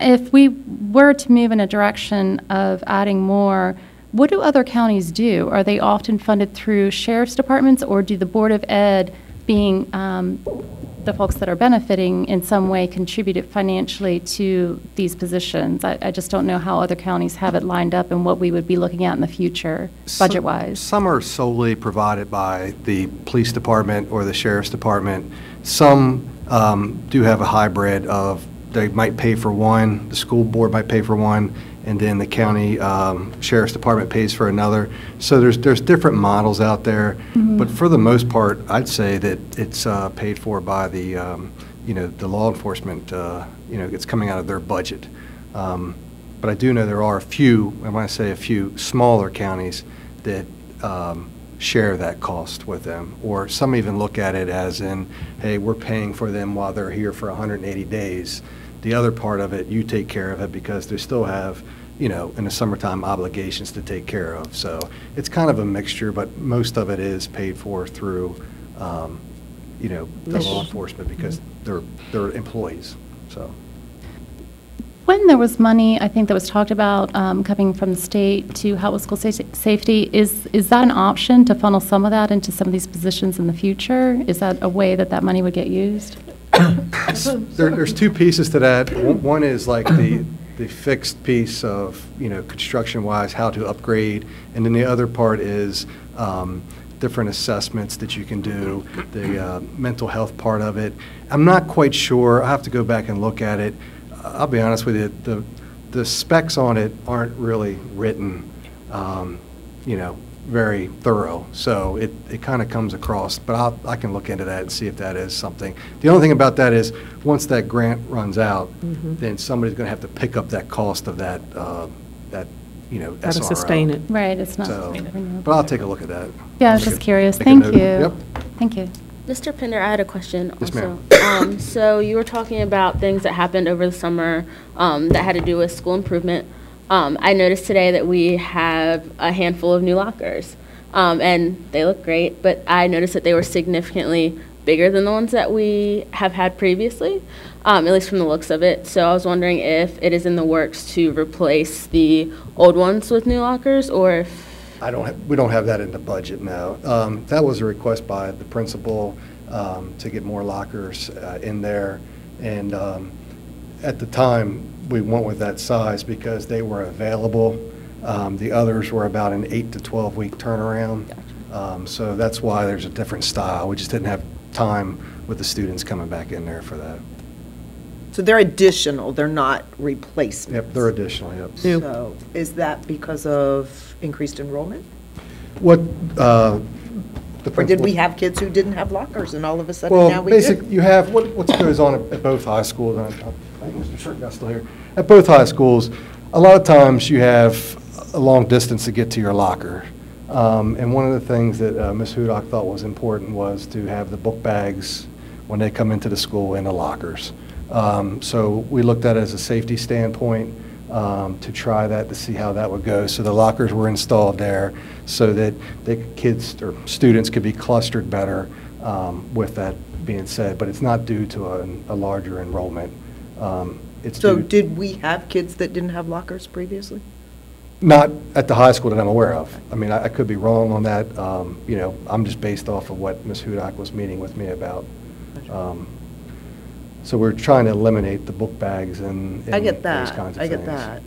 If we were to move in a direction of adding more, what do other counties do? Are they often funded through sheriff's departments, or do the Board of Ed, being um, the folks that are benefiting in some way, contribute financially to these positions? I, I just don't know how other counties have it lined up and what we would be looking at in the future, Some- budget-wise. Some are solely provided by the police department or the sheriff's department. Some um, do have a hybrid of, they might pay for one, the school board might pay for one, and then the county um, sheriff's department pays for another. So there's, there's different models out there. Mhm. But for the most part, I'd say that it's uh, paid for by the, um, you know, the law enforcement, uh, you know, it's coming out of their budget. Um, But I do know there are a few, and when I say a few, smaller counties that um, share that cost with them. Or some even look at it as in, hey, we're paying for them while they're here for 180 days. The other part of it, you take care of it because they still have, you know, in the summertime obligations to take care of. So it's kind of a mixture, but most of it is paid for through, um, you know, the law enforcement because they're, they're employees, so. When there was money, I think that was talked about um, coming from the state to help with school sa- safety, is, is that an option to funnel some of that into some of these positions in the future? Is that a way that that money would get used? There, there's two pieces to that. One is like the, the fixed piece of, you know, construction-wise, how to upgrade, and then the other part is um, different assessments that you can do, the uh, mental health part of it. I'm not quite sure, I have to go back and look at it. I'll be honest with you, the, the specs on it aren't really written, um, you know, very thorough, so it, it kind of comes across, but I'll, I can look into that and see if that is something. The only thing about that is, once that grant runs out, Mhm. then somebody's going to have to pick up that cost of that, uh, that, you know, Gotta SRO. sustain it. Right, it's not So, renewable. But I'll take a look at that. Yeah, I was just a- curious. Thank you. Yep. Thank you. Mr. Pinder, I had a question Yes, also. ma'am. Um, so you were talking about things that happened over the summer um, that had to do with school improvement. Um, I noticed today that we have a handful of new lockers, um, and they look great. But I noticed that they were significantly bigger than the ones that we have had previously, um, at least from the looks of it. So I was wondering if it is in the works to replace the old ones with new lockers, or if I don't, we don't have that in the budget now. Um, That was a request by the principal um, to get more lockers uh, in there. And um, at the time, we went with that size because they were available. Um, The others were about an eight to 12-week turnaround. Um, So that's why there's a different style. We just didn't have time with the students coming back in there for that. So they're additional, they're not replacement. Yep, they're additional, yep. So is that because of increased enrollment? What, uh, the Or did we have kids who didn't have lockers and all of a sudden now Well, we do? basic, you have, what, what goes on at- at both high schools, and I I think Mr. Shirtgut's still here. At both high schools, a lot of times you have a long distance to get to your locker. Um, and one of the things that uh, Ms. Hudak thought was important was to have the book bags when they come into the school in the lockers. Um, so we looked at it as a safety standpoint, um, to try that, to see how that would go. So the lockers were installed there so that the kids or students could be clustered better um, with that being said. But it's not due to a, a larger enrollment. Um, It's So due, did we have kids that didn't have lockers previously? not at the high school that I'm aware of. I mean, I, I could be wrong on that. Um, You know, I'm just based off of what Ms. Hudak was meeting with me about. Um, So we're trying to eliminate the book bags and and I get those that, kinds of I get that.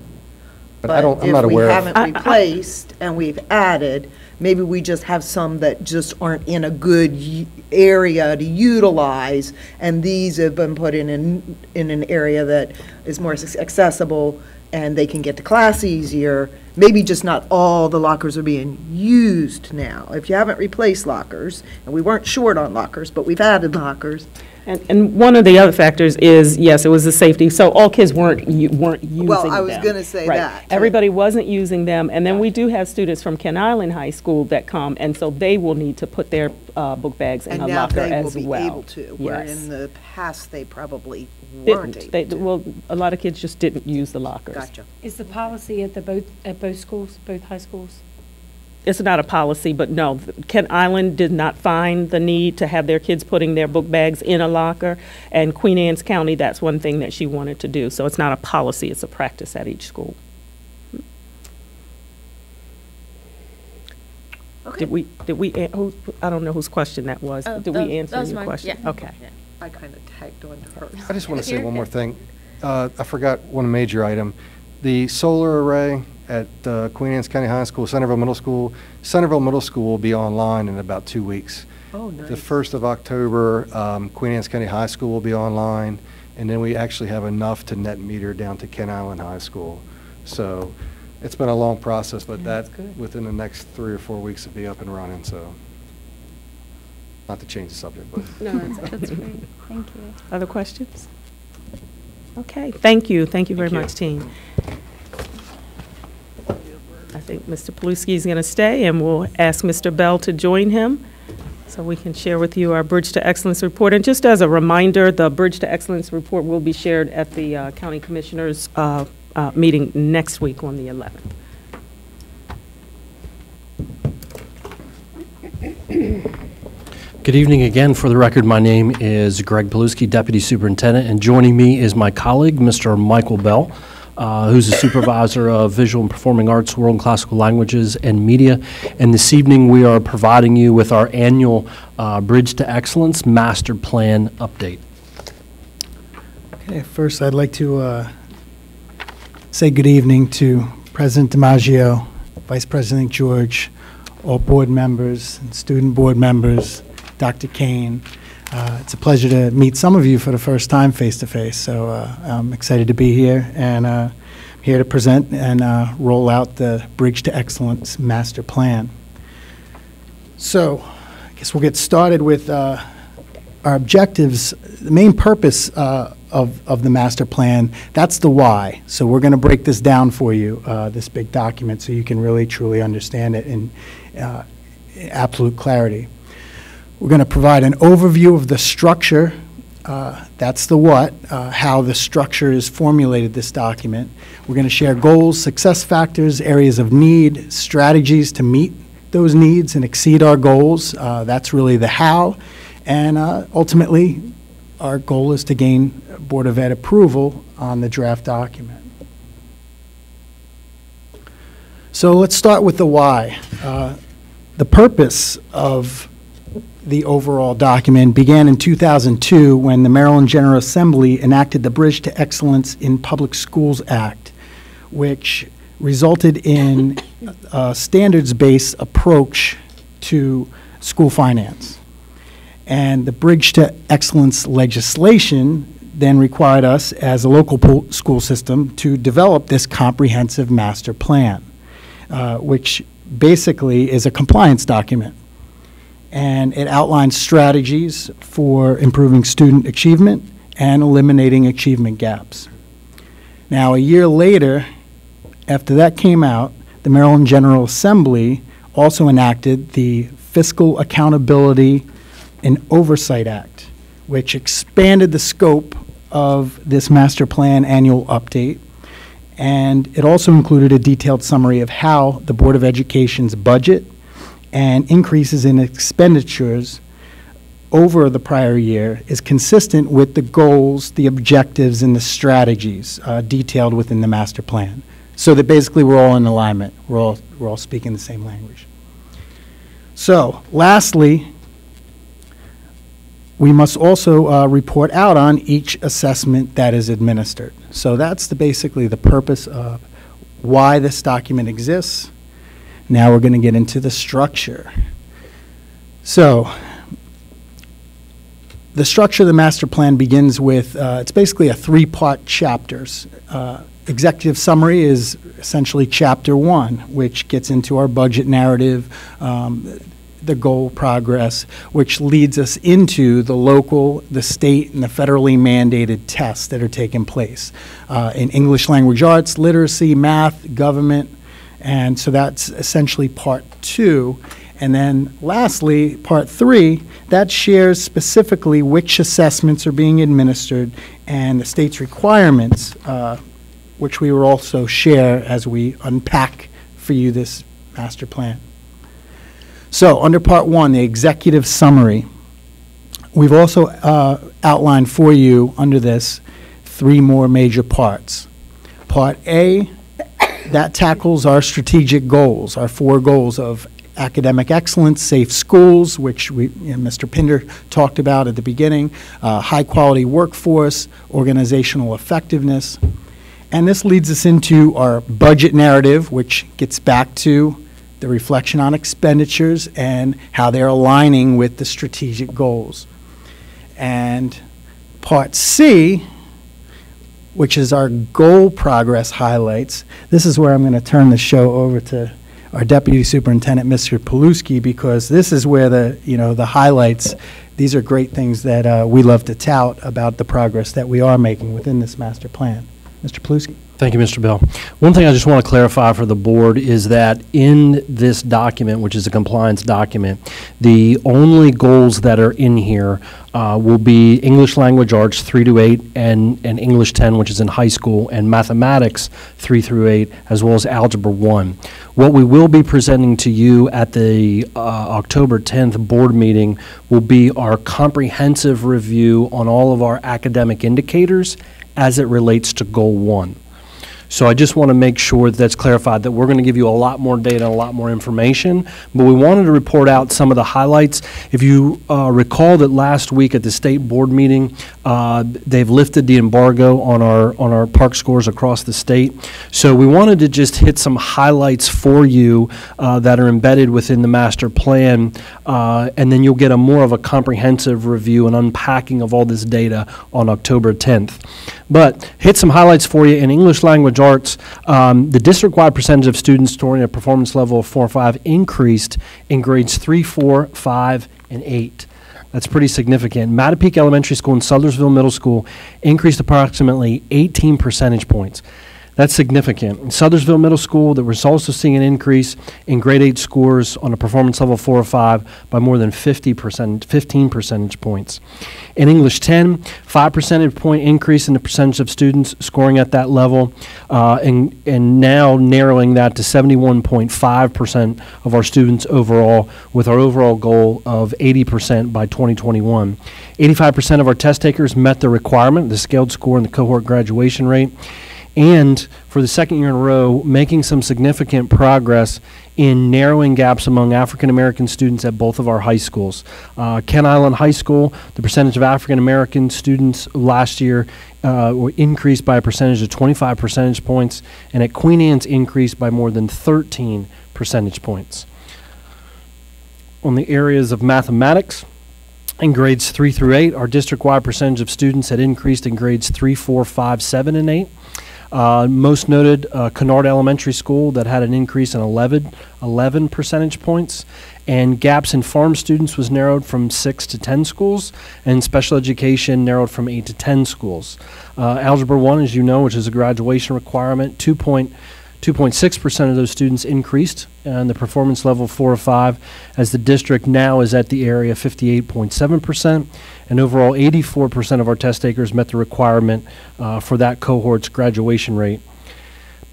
But I don't, I'm not aware if of. we haven't replaced and we've added, maybe we just have some that just aren't in a good area to utilize, and these have been put in, an- in an area that is more accessible, and they can get to class easier. Maybe just not all the lockers are being used now. If you haven't replaced lockers, and we weren't short on lockers, but we've added lockers, And, and one of the other factors is, yes, it was the safety, so all kids weren't, u- weren't using them. Well, I was gonna say Right. that. Everybody wasn't using them, and then we do have students from Kent Island High School that come, and so they will need to put their uh, book bags in and a now locker they will as be well. able to, where Yes. in the past, they probably weren't Didn't, able they, well, a lot of kids just didn't use the lockers. Gotcha. Is the policy at the both, at both schools, both high schools? It's not a policy, but no, Kent Island did not find the need to have their kids putting their book bags in a locker, and Queen Anne's County, that's one thing that she wanted to do. So it's not a policy, it's a practice at each school. Okay. Did we, did we, who, I don't know whose question that was. Oh, Did that- we answer your mine, question? yeah. Okay. I kind of tagged on to hers. I just want to say one more thing. Uh, I forgot one major item. The solar array at uh, Queen Anne's County High School, Centreville Middle School. Centreville Middle School will be online in about two weeks. Oh, nice. The 1st of October, um, Queen Anne's County High School will be online, and then we actually have enough to net meter down to Kent Island High School. So it's been a long process, but that, within the next three or four weeks, will be up and running, so. Not to change the subject, but. No, that's, That's great. Thank you. Other questions? Okay, thank you, thank you very Thank you. much, team. I think Mr. Paluski is going to stay, and we'll ask Mr. Bell to join him, so we can share with you our Bridge to Excellence report. And just as a reminder, the Bridge to Excellence report will be shared at the uh, County Commissioners' uh, uh, meeting next week on the 11th. Good evening again. For the record, my name is Greg Paluski, Deputy Superintendent, and joining me is my colleague, Mr. Michael Bell, uh, who's the Supervisor of Visual and Performing Arts, World and Classical Languages, and Media. And this evening, we are providing you with our annual uh, Bridge to Excellence Master Plan update. Okay, first, I'd like to uh, say good evening to President DiMaggio, Vice President George, all board members and student board members, Dr. Kane. Uh, It's a pleasure to meet some of you for the first time face-to-face, so uh, I'm excited to be here, and uh, here to present and uh, roll out the Bridge to Excellence Master Plan. So, I guess we'll get started with uh, our objectives, the main purpose uh, of, of the master plan, that's the why. So we're going to break this down for you, this big document, so you can really truly understand it in absolute clarity. We're going to provide an overview of the structure, uh, that's the what, uh, how the structure is formulated, this document. We're going to share goals, success factors, areas of need, strategies to meet those needs and exceed our goals. Uh, That's really the how. And uh, ultimately, our goal is to gain Board of Ed approval on the draft document. So let's start with the why. Uh, The purpose of the overall document began in 2002 when the Maryland General Assembly enacted the Bridge to Excellence in Public Schools Act, which resulted in a standards-based approach to school finance. And the Bridge to Excellence legislation then required us, as a local school system, to develop this comprehensive master plan, uh, which basically is a compliance document. And it outlines strategies for improving student achievement and eliminating achievement gaps. Now, a year later, after that came out, the Maryland General Assembly also enacted the Fiscal Accountability and Oversight Act, which expanded the scope of this master plan annual update. And it also included a detailed summary of how the Board of Education's budget and increases in expenditures over the prior year is consistent with the goals, the objectives, and the strategies uh, detailed within the master plan. So that basically we're all in alignment. We're all, we're all speaking the same language. So, lastly, we must also uh, report out on each assessment that is administered. So that's the, basically the purpose of why this document exists. Now we're going to get into the structure. So the structure of the master plan begins with, uh, it's basically a three-part chapters. Uh, executive summary is essentially chapter one, which gets into our budget narrative, um, the goal progress, which leads us into the local, the state, and the federally mandated tests that are taking place uh, in English language arts, literacy, math, government, and so that's essentially part two. And then lastly, part three, that shares specifically which assessments are being administered and the state's requirements, uh, which we will also share as we unpack for you this master plan. So, under part one, the executive summary, we've also uh, outlined for you under this three more major parts. Part A, that tackles our strategic goals, our four goals of academic excellence, safe schools, which we, you know, Mr. Pinder talked about at the beginning, uh, high quality workforce, organizational effectiveness. And this leads us into our budget narrative, which gets back to the reflection on expenditures and how they're aligning with the strategic goals. And part C, which is our goal progress highlights, this is where I'm going to turn the show over to our Deputy Superintendent, Mr. Paluski, because this is where the, you know, the highlights, these are great things that uh, we love to tout about the progress that we are making within this master plan. Mr. Paluski. Thank you, Mr. Bell. One thing I just want to clarify for the board is that in this document, which is a compliance document, the only goals that are in here uh, will be English language arts 3 to 8 and, and English 10, which is in high school, and mathematics 3 through 8, as well as algebra 1. What we will be presenting to you at the uh, October 10th board meeting will be our comprehensive review on all of our academic indicators as it relates to goal 1. So I just want to make sure that that's clarified, that we're going to give you a lot more data and a lot more information, but we wanted to report out some of the highlights. If you uh, recall that last week at the state board meeting, uh, they've lifted the embargo on our, on our PARCC scores across the state. So we wanted to just hit some highlights for you uh, that are embedded within the master plan, uh, and then you'll get a more of a comprehensive review and unpacking of all this data on October 10th. But hit some highlights for you in English language Um, the district-wide percentage of students scoring a performance level of four or five increased in grades three, four, five, and eight. That's pretty significant. Matapeake Elementary School and Sudlersville Middle School increased approximately 18 percentage points. That's significant. In Sudlersville Middle School, there was also seeing an increase in grade eight scores on a performance level four or five by more than 50 percent, 15 percentage points. In English 10, five percentage point increase in the percentage of students scoring at that level, uh, and, and now narrowing that to 71.5 percent of our students overall, with our overall goal of 80 percent by 2021. 85 percent of our test takers met the requirement, the scaled score and the cohort graduation rate and for the second year in a row, making some significant progress in narrowing gaps among African American students at both of our high schools. Uh, Kent Island High School, the percentage of African American students last year uh, increased by a percentage of 25 percentage points, and at Queen Anne's increased by more than 13 percentage points. On the areas of mathematics, in grades 3 through 8, our district-wide percentage of students had increased in grades 3, 4, 5, 7, and 8. Uh, most noted, uh, Kennard Elementary School that had an increase in 11, 11 percentage points, and gaps in farm students was narrowed from 6 to 10 schools, and special education narrowed from 8 to 10 schools. Uh, Algebra 1, as you know, which is a graduation requirement, 2 point 2.6% of those students increased and the performance level 4 or 5 as the district now is at the area 58.7% and overall 84% of our test takers met the requirement uh, for that cohort's graduation rate.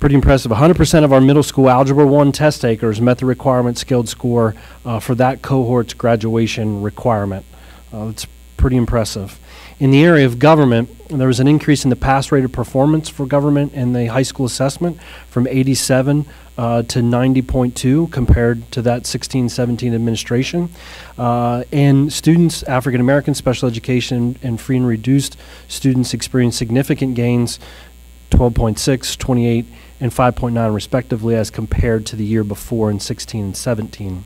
Pretty impressive. 100% of our middle school Algebra 1 test takers met the requirement skilled score uh, for that cohort's graduation requirement. Uh, it's pretty impressive. In the area of government, there was an increase in the pass rate of performance for government in the high school assessment from 87 uh, to 90.2 compared to that 16 17 administration. Uh, and students, African American special education and free and reduced students experienced significant gains 12.6, 28, and 5.9 respectively as compared to the year before in 16 and 17.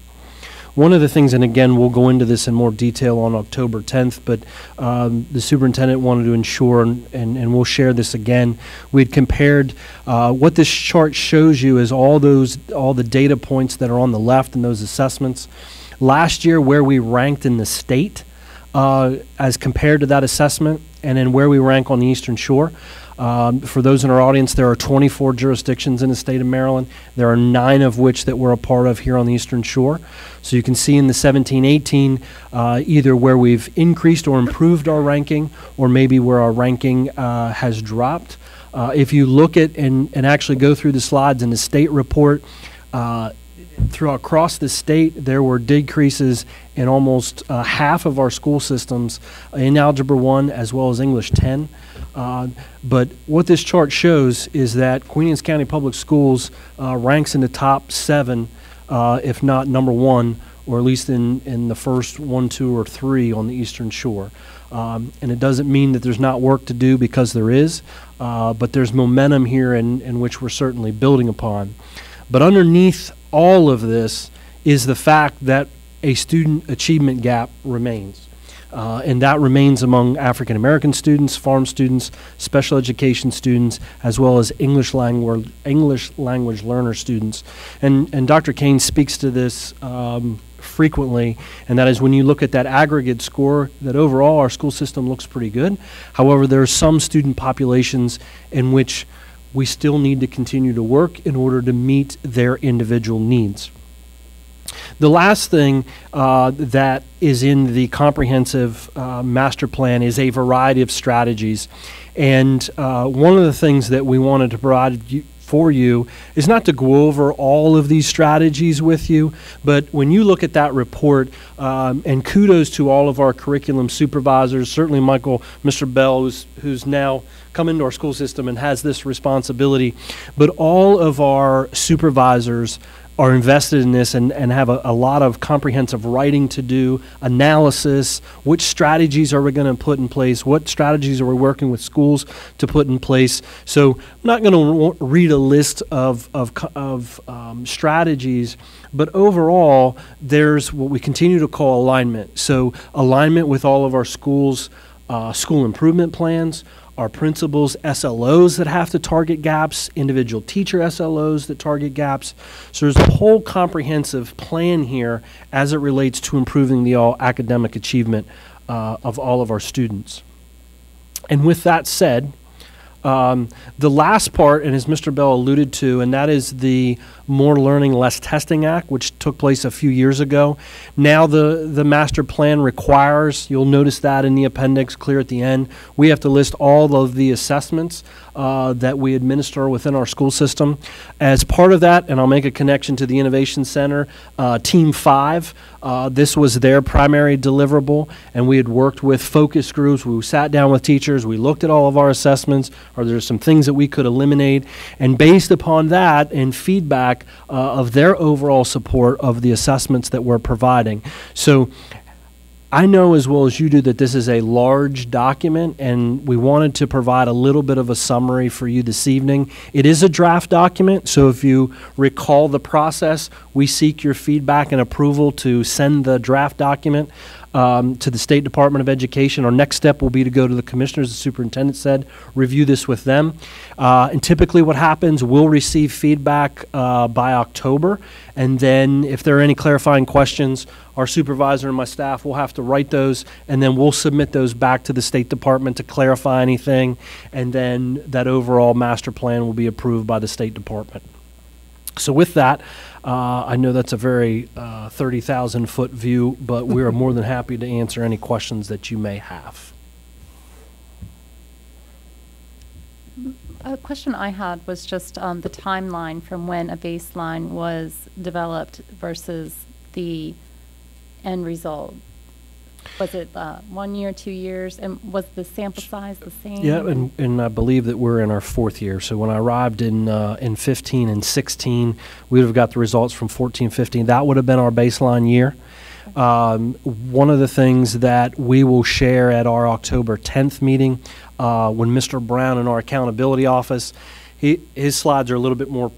One of the things, and again, we'll go into this in more detail on October 10th, but um, the superintendent wanted to ensure, and, and, and we'll share this again. We'd compared uh, what this chart shows you is all those all the data points that are on the left in those assessments. Last year, where we ranked in the state uh, as compared to that assessment, and then where we rank on the Eastern Shore. Um, for those in our audience, there are 24 jurisdictions in the state of Maryland. There are nine of which that we're a part of here on the Eastern Shore. So you can see in the 17 18 uh, either where we've increased or improved our ranking, or maybe where our ranking uh, has dropped. Uh, if you look at and, and actually go through the slides in the state report, uh, through across the state, there were decreases in almost uh, half of our school systems in Algebra 1 as well as English 10. Uh, but what this chart shows is that Queen Anne's County Public Schools uh, ranks in the top seven, uh, if not number one, or at least in, in the first one, two, or three on the Eastern Shore. Um, and it doesn't mean that there's not work to do because there is, uh, but there's momentum here in, in which we're certainly building upon. But underneath all of this is the fact that a student achievement gap remains. Uh, and that remains among African American students, farm students, special education students, as well as English language English language learner students. And and Dr. Kane speaks to this um, frequently, and that is when you look at that aggregate score, that overall our school system looks pretty good. However, there are some student populations in which we still need to continue to work in order to meet their individual needs. The last thing uh, that is in the comprehensive uh, master plan is a variety of strategies. And uh, one of the things that we wanted to provide you, for you is not to go over all of these strategies with you, but when you look at that report, um, and kudos to all of our curriculum supervisors, certainly Michael, Mr. Bell, who's, who's now come into our school system and has this responsibility, but all of our supervisors are invested in this and, and have a, a lot of comprehensive writing to do, analysis, which strategies are we going to put in place, what strategies are we working with schools to put in place. So I'm not going to read a list of, of, of um, strategies, but overall, there's what we continue to call alignment. So alignment with all of our schools' uh, school improvement plans, our principals, SLOs that have to target gaps, individual teacher SLOs that target gaps. So there's a whole comprehensive plan here as it relates to improving the all academic achievement uh, of all of our students. And with that said, Um, the last part, and as Mr. Bell alluded to, and that is the More Learning, Less Testing Act, which took place a few years ago. Now the, the master plan requires, you'll notice that in the appendix clear at the end, we have to list all of the assessments uh, that we administer within our school system. As part of that, and I'll make a connection to the Innovation Center, uh, Team 5, uh, this was their primary deliverable, and we had worked with focus groups. We sat down with teachers, we looked at all of our assessments, are there some things that we could eliminate? And based upon that and feedback uh, of their overall support of the assessments that we're providing. So I know as well as you do that this is a large document, and we wanted to provide a little bit of a summary for you this evening. It is a draft document, so if you recall the process, we seek your feedback and approval to send the draft document um, to the State Department of Education. Our next step will be to go to the commissioners, the superintendent said, review this with them. Uh, and typically, what happens, we'll receive feedback uh, by October, and then if there are any clarifying questions, our supervisor and my staff will have to write those, and then we'll submit those back to the State Department to clarify anything, and then that overall master plan will be approved by the State Department. So with that, uh, I know that's a very uh, 30,000 foot view, but we are more than happy to answer any questions that you may have. A question I had was just um, the timeline from when a baseline was developed versus the end result. Was it uh, one year, two years, and was the sample size the same? Yeah, and, and I believe that we're in our fourth year. So when I arrived in uh, in 15 and 16, we would have got the results from 14, 15. That would have been our baseline year. Um, one of the things that we will share at our October 10th meeting, uh, when Mr. Brown in our accountability office, he, his slides are a little bit more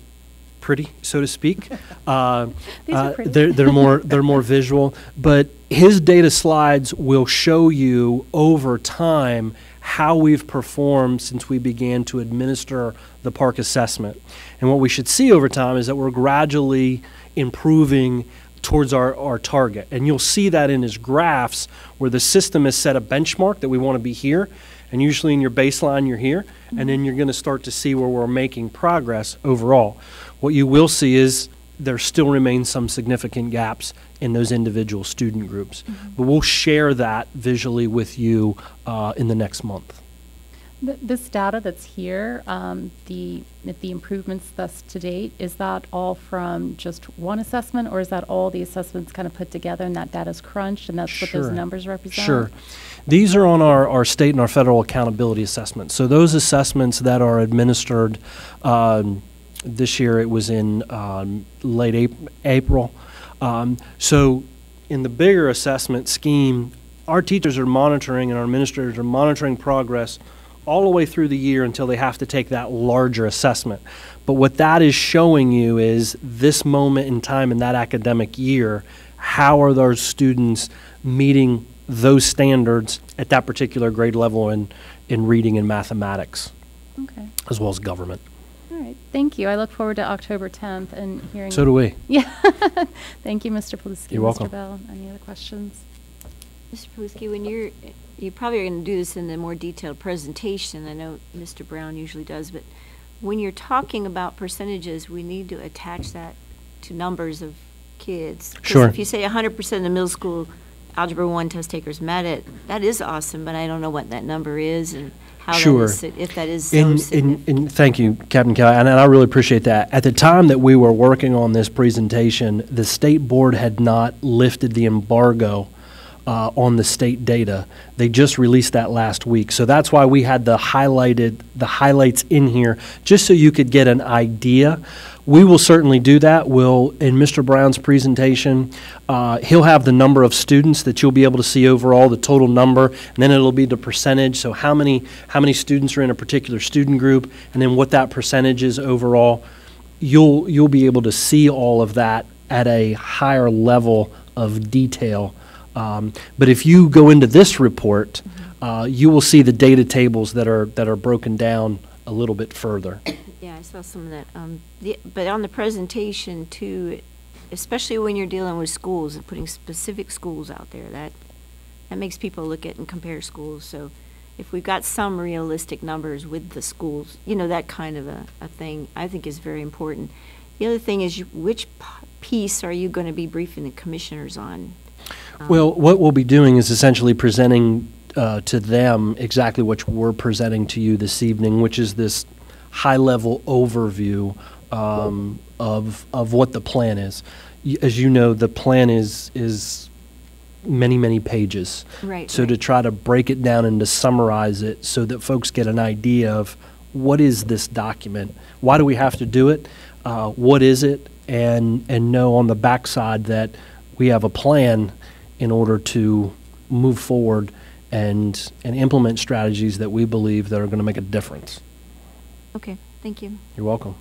pretty, so to speak. Uh, These are uh, pretty. They're, they're more they're more visual, but his data slides will show you over time how we've performed since we began to administer the PARCC assessment. And what we should see over time is that we're gradually improving towards our, our target. And you'll see that in his graphs where the system has set a benchmark that we want to be here. And usually in your baseline, you're here. And then you're going to start to see where we're making progress overall. What you will see is there still remain some significant gaps in those individual student groups. But we'll share that visually with you uh, in the next month. Th- This data that's here, um, the, the improvements thus to date, is that all from just one assessment, or is that all the assessments kind of put together and that data is crunched, and that's what those numbers represent? Sure. These are on our, our state and our federal accountability assessments. So those assessments that are administered, um, this year it was in um, late Ap- April. Um, so in the bigger assessment scheme, our teachers are monitoring and our administrators are monitoring progress all the way through the year until they have to take that larger assessment. But what that is showing you is this moment in time in that academic year, how are those students meeting those standards at that particular grade level in, in reading and mathematics, Okay, as well as government. All right, thank you. I look forward to October 10th and hearing. So do we. Yeah. Thank you, Mr. Paluski. You're welcome. Mr. Bell, any other questions? Mr. Paluski, when you're, you probably are going to do this in the more detailed presentation, I know Mr. Brown usually does, but when you're talking about percentages, we need to attach that to numbers of kids. Sure. if you say 100% of the middle school Algebra 1 test takers met it, that is awesome, but I don't know what that number is and how Sure. is, if that is so significant. and, and thank you, Captain Kelly, and, and I really appreciate that. At the time that we were working on this presentation, the state board had not lifted the embargo uh, on the state data. They just released that last week, so that's why we had the highlighted the highlights in here, just so you could get an idea. We will certainly do that. We'll in Mr. Brown's presentation, uh, he'll have the number of students that you'll be able to see overall, the total number, and then it'll be the percentage. So how many how many students are in a particular student group, and then what that percentage is overall. You'll you'll be able to see all of that at a higher level of detail. Um, but if you go into this report, uh, you will see the data tables that are that are broken down a little bit further. Yeah, I saw some of that. Um, the, but on the presentation too, especially when you're dealing with schools and putting specific schools out there, that that makes people look at and compare schools. So if we've got some realistic numbers with the schools, you know, that kind of a, a thing, I think is very important. The other thing is, you- which p- piece are you going to be briefing the commissioners on? Um, Well, what we'll be doing is essentially presenting uh, to them exactly what we're presenting to you this evening, which is this high-level overview um, of, of what the plan is. As you know, the plan is, is many, many pages. Right, So to try to break it down and to summarize it so that folks get an idea of what is this document? Why do we have to do it? Uh, What is it? And, and know on the backside that we have a plan in order to move forward and, and implement strategies that we believe that are going to make a difference. Okay, thank you. You're welcome.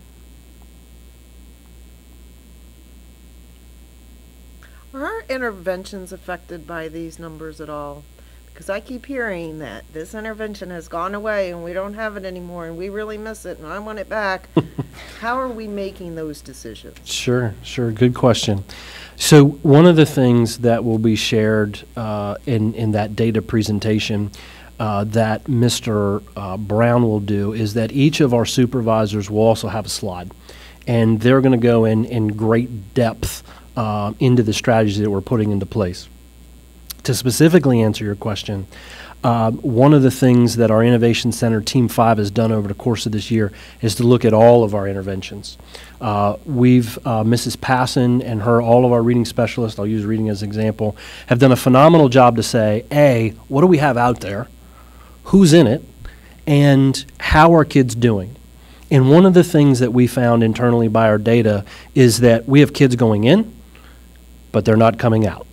Are our interventions affected by these numbers at all? Because I keep hearing that this intervention has gone away and we don't have it anymore and we really miss it and I want it back. How are we making those decisions? Sure, sure. Good question. So one of the things that will be shared uh, in in that data presentation uh, that Mr. Uh, Brown will do is that each of our supervisors will also have a slide, and they're going to go in in great depth uh, into the strategies that we're putting into place. To specifically answer your question, uh, one of the things that our Innovation Center Team 5 has done over the course of this year is to look at all of our interventions. Uh, we've, uh, Mrs. Passon and her, all of our reading specialists, I'll use reading as an example, have done a phenomenal job to say, A, what do we have out there? Who's in it? And how are kids doing? And one of the things that we found internally by our data is that we have kids going in, but they're not coming out.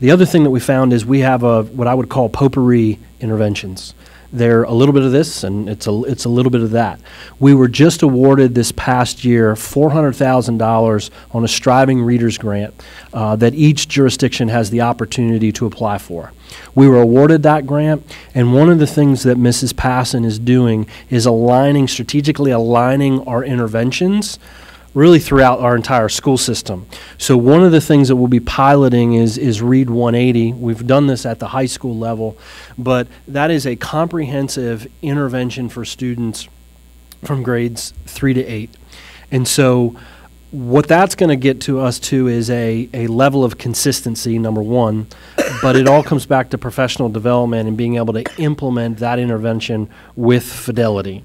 The other thing that we found is we have a what I would call potpourri interventions. They're a little bit of this and it's a it's a little bit of that. We were just awarded this past year four hundred thousand dollars on a striving readers grant uh, that each jurisdiction has the opportunity to apply for. We were awarded that grant, and one of the things that Mrs. Passon is doing is aligning strategically aligning our interventions really throughout our entire school system. So one of the things that we'll be piloting is, is Read 180. We've done this at the high school level, but that is a comprehensive intervention for students from grades three to eight. And so what that's going to get to us to is a, a level of consistency, number one, but it all comes back to professional development and being able to implement that intervention with fidelity.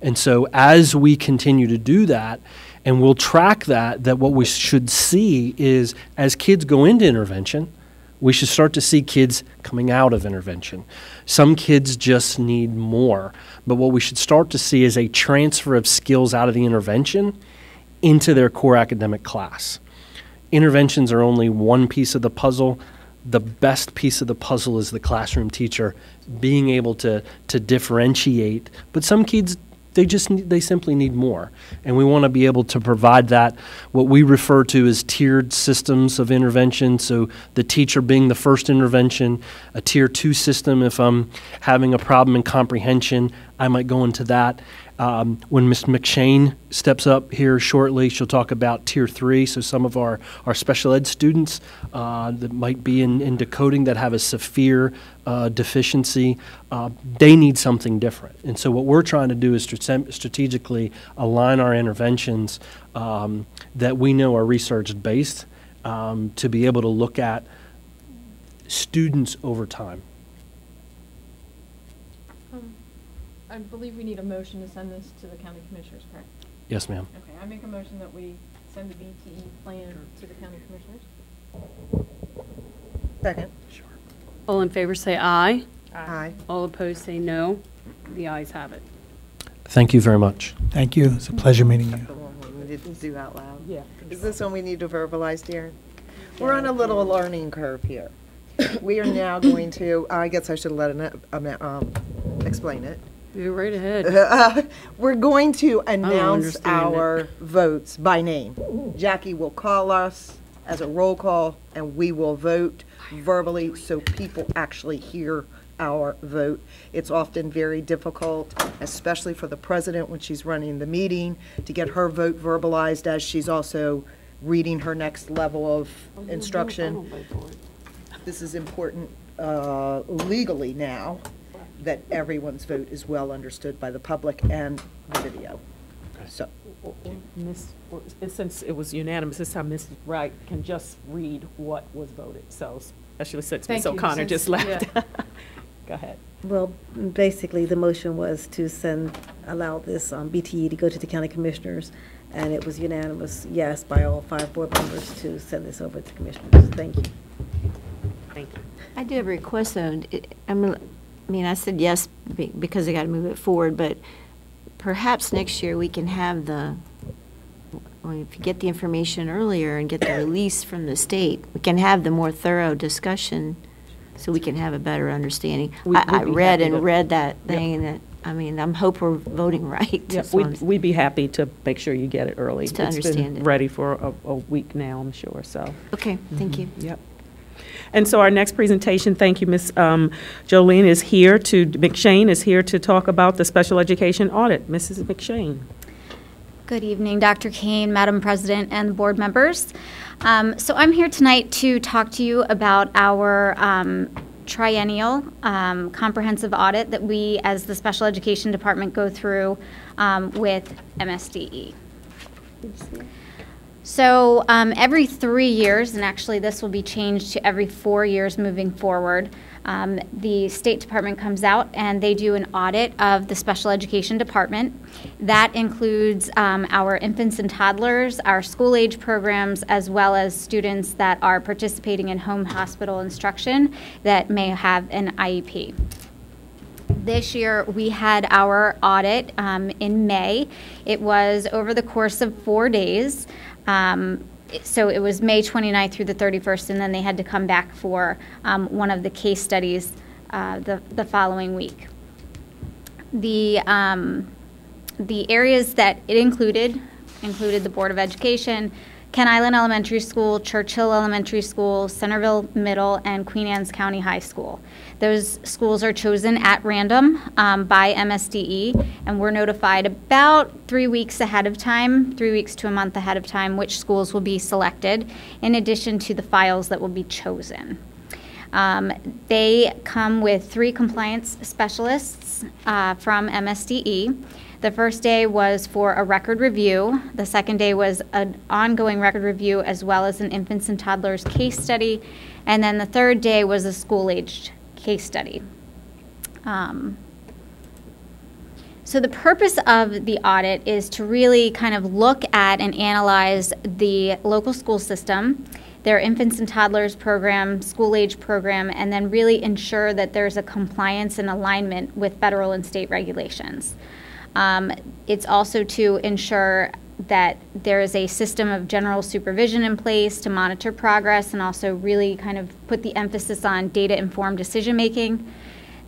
And so as we continue to do that, and we'll track that, that what we should see is as kids go into intervention, we should start to see kids coming out of intervention. Some kids just need more, but what we should start to see is a transfer of skills out of the intervention into their core academic class. Interventions are only one piece of the puzzle. The best piece of the puzzle is the classroom teacher being able to, to differentiate. But some kids, they just need, they simply need more. And we want to be able to provide that, what we refer to as tiered systems of intervention. So the teacher being the first intervention, a tier two system if I'm having a problem in comprehension, I might go into that. Um, when Ms. McShane steps up here shortly, she'll talk about Tier 3, so some of our, our special ed students uh, that might be in, in decoding that have a severe uh, deficiency, uh, they need something different. And so what we're trying to do is strate- strategically align our interventions um, that we know are research-based um, to be able to look at students over time. Um, I believe we need a motion to send this to the county commissioners, correct? Yes, ma'am. Okay, I make a motion that we send the BTE plan to the county commissioners. Second. Sure. All in favor say aye. Aye. All opposed say no. The ayes have it. Thank you very much. Thank you. It's a pleasure meeting you. The one we didn't do out loud. Yeah. Is this one we need to verbalize, Darren? We're on a little learning curve here. We are now going to, I guess I should let Annette, um, um, explain it. Go right ahead. We're going to announce understand it. our votes by name. Jackie will call us as a roll call, and we will vote verbally so people actually hear our vote. It's often very difficult, especially for the president when she's running the meeting, to get her vote verbalized as she's also reading her next level of instruction. This is important uh, legally now that everyone's vote is well understood by the public and the video. So, Miss, or- since it was unanimous, this time Mrs. Wright can just read what was voted, so especially since Ms. Thank you. O'Connor just Since- left. Go ahead. Well, basically, the motion was to send, allow this um, BTE to go to the county commissioners, and it was unanimous, yes, by all five board members to send this over to commissioners. Thank you. Thank you. I do have a request, though. It- I mean, I mean, I said yes be- because I got to move it forward, but perhaps next year we can have the, well, if you get the information earlier and get the release from the state, we can have the more thorough discussion so we can have a better understanding. We- I I read and to- read that thing, and that, I mean, I'm hope we're voting right. Yeah, That's what I'm we'd, we'd be happy to make sure you get it early. To understand It's been it. ready for a, a week now, I'm sure, so. Okay, thank mm-hmm. you. Yep. And so our next presentation, thank you, Ms. um, Jolene, is here to, McShane is here to talk about the special education audit. Mrs. McShane. Good evening, Dr. Kane, Madam President, and board members. Um, So I'm here tonight to talk to you about our um, triennial um, comprehensive audit that we, as the Special Education Department, go through um, with MSDE. So um, every three years, and actually this will be changed to every four years moving forward, um, the State Department comes out and they do an audit of the Special Education Department. That includes um, our infants and toddlers, our school age programs, as well as students that are participating in home hospital instruction that may have an IEP. This year, we had our audit um, in May. It was over the course of four days. Um, so it was May 29th through the 31st, and then they had to come back for um, one of the case studies uh, the, the following week. The, um, the areas that it included included the Board of Education, Kent Island Elementary School, Churchill Elementary School, Centreville Middle, and Queen Anne's County High School. Those schools are chosen at random um, by MSDE, and we're notified about three weeks ahead of time, three weeks to a month ahead of time, which schools will be selected, in addition to the files that will be chosen. Um, They come with three compliance specialists uh, from MSDE. The first day was for a record review. The second day was an ongoing record review as well as an infants and toddlers case study. And then the third day was a school-aged case study. Um, so the purpose of the audit is to really kind of look at and analyze the local school system, their infants and toddlers program, school age program, and then really ensure that there's a compliance and alignment with federal and state regulations. Um, it's also to ensure that there is a system of general supervision in place to monitor progress and also really kind of put the emphasis on data informed decision making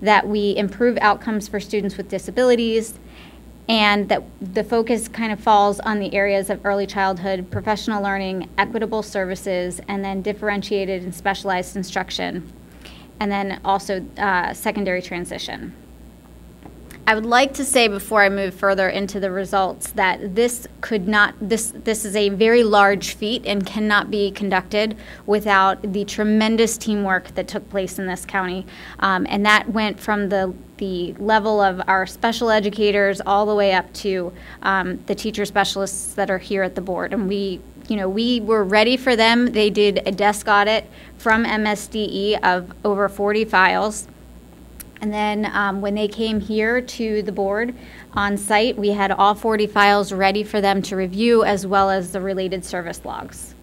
that we improve outcomes for students with disabilities, and that the focus kind of falls on the areas of early childhood, professional learning, equitable services, and then differentiated and specialized instruction, and then also uh, secondary transition. I would like to say before I move further into the results that this could not this this is a very large feat and cannot be conducted without the tremendous teamwork that took place in this county, um, and that went from the the level of our special educators all the way up to um, the teacher specialists that are here at the board, and we. You know, we were ready for them. They did a desk audit from MSDE of over 40 files. And then um, when they came here to the board on site, we had all 40 files ready for them to review as well as the related service logs.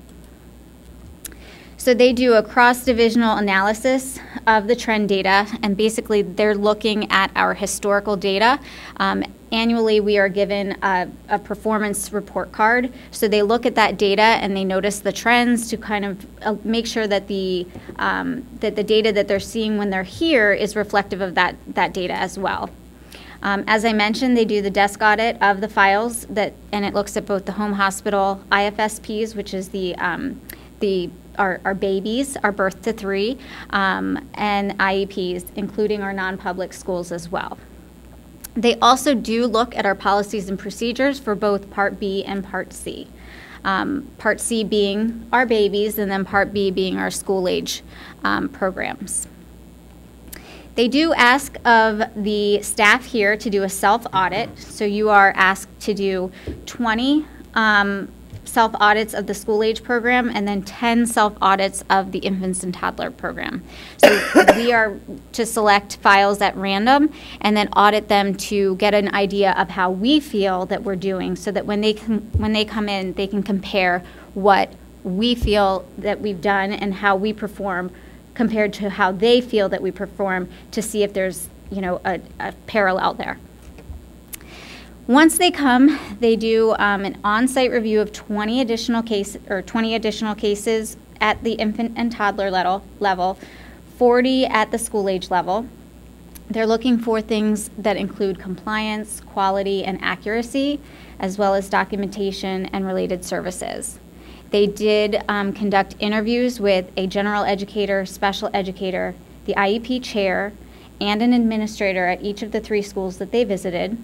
So they do a cross-divisional analysis of the trend data, and basically they're looking at our historical data. Um, annually, we are given a, a performance report card. So they look at that data and they notice the trends to kind of uh, make sure that the um, that the data that they're seeing when they're here is reflective of that that data as well. Um, as I mentioned, they do the desk audit of the files that, and it looks at both the home hospital IFSPs, which is the um, the our, our babies, our birth to three, um, and IEPs, including our non-public schools as well. They also do look at our policies and procedures for both Part B and Part C. Um, Part C being our babies, and then Part B being our school age um, programs. They do ask of the staff here to do a self-audit. So you are asked to do 20 um, self-audits of the school age program and then 10 self-audits of the infants and toddler program. So we are to select files at random and then audit them to get an idea of how we feel that we're doing so that when they, com- when they come in, they can compare what we feel that we've done and how we perform compared to how they feel that we perform to see if there's, you know, a, a parallel there. Once they come, they do um, an on-site review of 20 additional case or 20 additional cases at the infant and toddler level, level 40 at the school age level. They're looking for things that include compliance, quality, and accuracy, as well as documentation and related services. They did um, conduct interviews with a general educator, special educator, the IEP chair, and an administrator at each of the three schools that they visited.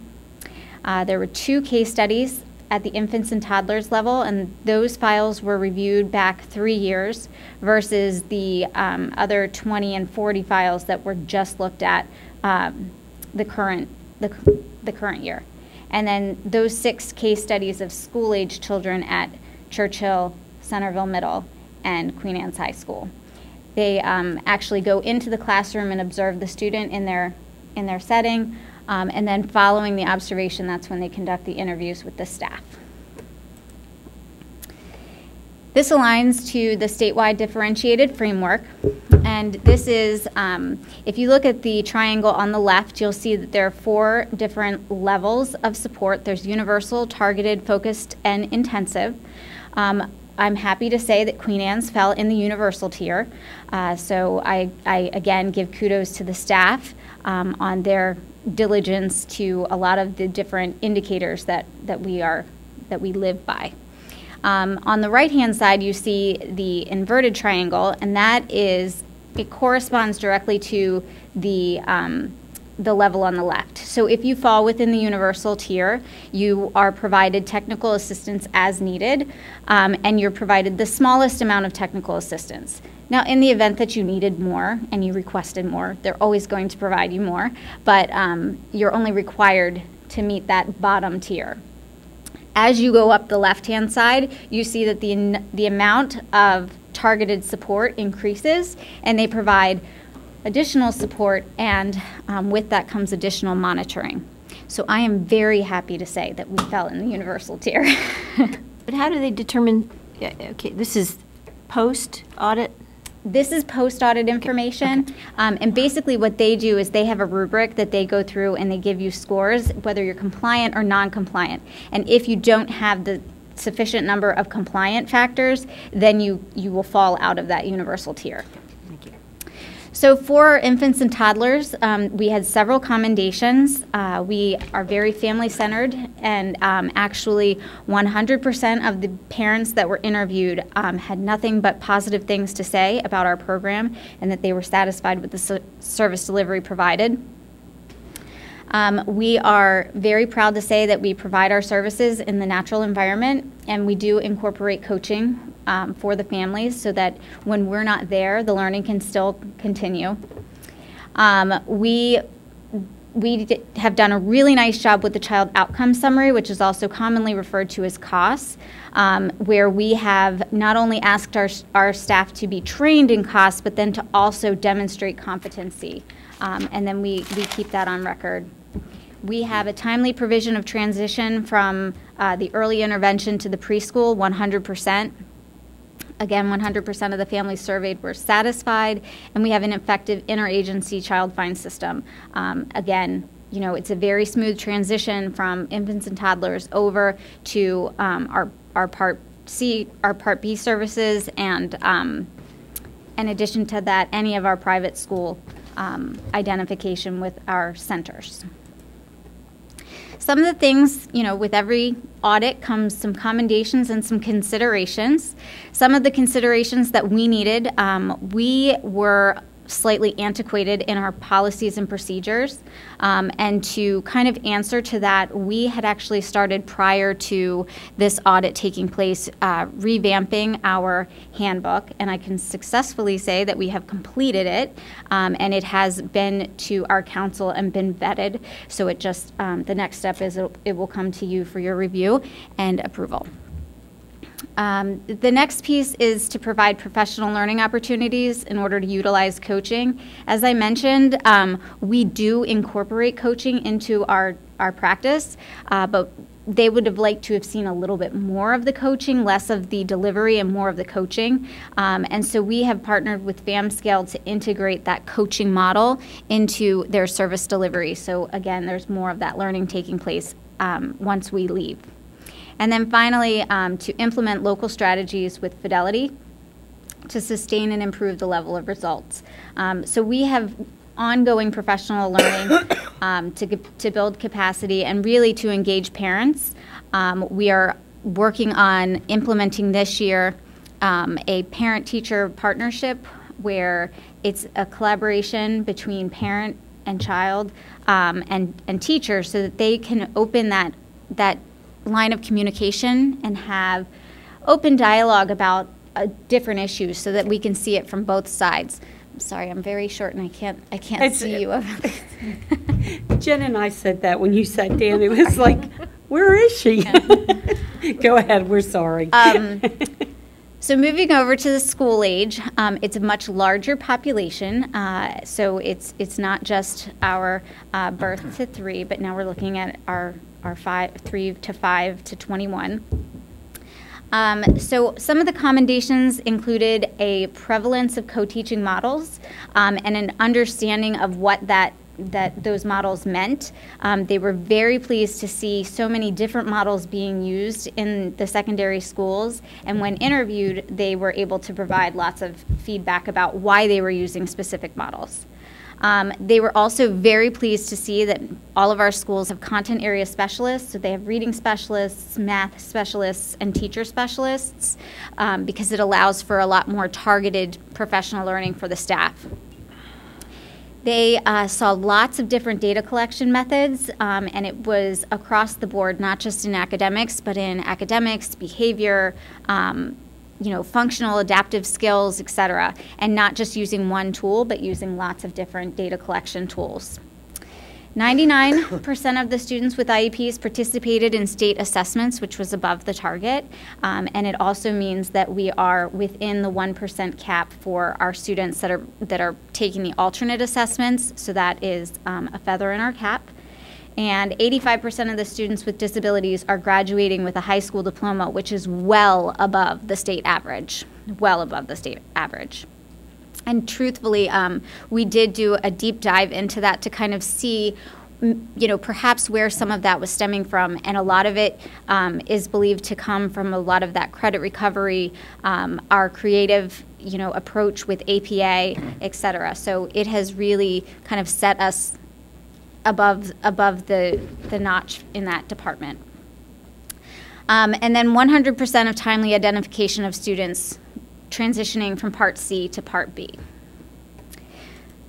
Uh, there were two case studies at the infants and toddlers level, and those files were reviewed back three years versus the um, other 20 and 40 files that were just looked at um, the current the, the current year. And then those six case studies of school age children at Churchill, Centreville Middle, and Queen Anne's High School. They um, actually go into the classroom and observe the student in their in their setting, um, and then following the observation, that's when they conduct the interviews with the staff. This aligns to the statewide differentiated framework. And this is, um, if you look at the triangle on the left, you'll see that there are four different levels of support. There's universal, targeted, focused, and intensive. Um, I'm happy to say that Queen Anne's fell in the universal tier. Uh, so I, I, again, give kudos to the staff um, on their diligence to a lot of the different indicators that, that we are that we live by. Um, on the right hand side, you see the inverted triangle, and that is it corresponds directly to the um, the level on the left. So if you fall within the universal tier, you are provided technical assistance as needed, um, and you're provided the smallest amount of technical assistance. Now, in the event that you needed more and you requested more, they're always going to provide you more, but um, you're only required to meet that bottom tier. As you go up the left-hand side, you see that the, the amount of targeted support increases, and they provide additional support, and um, with that comes additional monitoring. So I am very happy to say that we fell in the universal tier. but how do they determine, okay, this is post-audit? This is post-audit information, um, and basically what they do is they have a rubric that they go through and they give you scores, whether you're compliant or non-compliant. And if you don't have the sufficient number of compliant factors, then you, you will fall out of that universal tier. So for infants and toddlers, um, we had several commendations. Uh, we are very family-centered, and um, actually 100% of the parents that were interviewed um, had nothing but positive things to say about our program and that they were satisfied with the service delivery provided. Um, we are very proud to say that we provide our services in the natural environment, and we do incorporate coaching um, for the families so that when we're not there, the learning can still continue. Um, we we have done a really nice job with the child outcome summary, which is also commonly referred to as COS, um, where we have not only asked our, our staff to be trained in COS, but then to also demonstrate competency. Um, and then we, we keep that on record. We have a timely provision of transition from uh, the early intervention to the preschool, 100%. Again, 100% of the families surveyed were satisfied, and we have an effective interagency child find system. Um, again, you know, it's a very smooth transition from infants and toddlers over to um, our, our Part C, our Part B services, and um, in addition to that, any of our private school um, identification with our centers. Some of the things, you know, with every audit comes some commendations and some considerations. Some of the considerations that we needed, um, we were slightly antiquated in our policies and procedures. Um, and to kind of answer to that, we had actually started prior to this audit taking place, uh, revamping our handbook. And I can successfully say that we have completed it, um, and it has been to our council and been vetted. So it just, um, the next step is it, it will come to you for your review and approval. Um, the next piece is to provide professional learning opportunities in order to utilize coaching. As I mentioned, um, we do incorporate coaching into our, our practice, uh, but they would have liked to have seen a little bit more of the coaching, less of the delivery, and more of the coaching. Um, and so we have partnered with FamScale to integrate that coaching model into their service delivery. So again, there's more of that learning taking place um, once we leave. And then finally, um, to implement local strategies with fidelity to sustain and improve the level of results. Um, so we have ongoing professional learning um, to, to build capacity and really to engage parents. Um, we are working on implementing this year um, a parent-teacher partnership where it's a collaboration between parent and child um, and, and teacher so that they can open that, that line of communication and have open dialogue about uh, different issues so that we can see it from both sides. I'm sorry, I'm very short and I can't I can't It's- see you. Jen and I said that when you sat down. It was like, where is she? Go ahead, we're sorry. Um, so moving over to the school age, um, it's a much larger population. Uh, so it's it's not just our uh, birth to three, but now we're looking at our our five three to five to twenty one. Um, so some of the commendations included a prevalence of co-teaching models um, and an understanding of what that that those models meant. Um, they were very pleased to see so many different models being used in the secondary schools, and when interviewed, they were able to provide lots of feedback about why they were using specific models. Um, they were also very pleased to see that all of our schools have content area specialists, so they have reading specialists, math specialists, and teacher specialists, um, because it allows for a lot more targeted professional learning for the staff. They uh, saw lots of different data collection methods, um, and it was across the board, not just in academics, but in academics, behavior, um, you know, functional, adaptive skills, et cetera, and not just using one tool, but using lots of different data collection tools. 99% of the students with IEPs participated in state assessments, which was above the target. Um, and it also means that we are within the 1% cap for our students that are, that are taking the alternate assessments. So that is um, a feather in our cap. And 85% of the students with disabilities are graduating with a high school diploma, which is well above the state average, well above the state average. And truthfully, um, we did do a deep dive into that to kind of see, you know, perhaps where some of that was stemming from. And a lot of it um, is believed to come from a lot of that credit recovery, um, our creative, you know, approach with APA, et cetera. So it has really kind of set us above above the the notch in that department. Um, and then 100% of timely identification of students transitioning from Part C to Part B.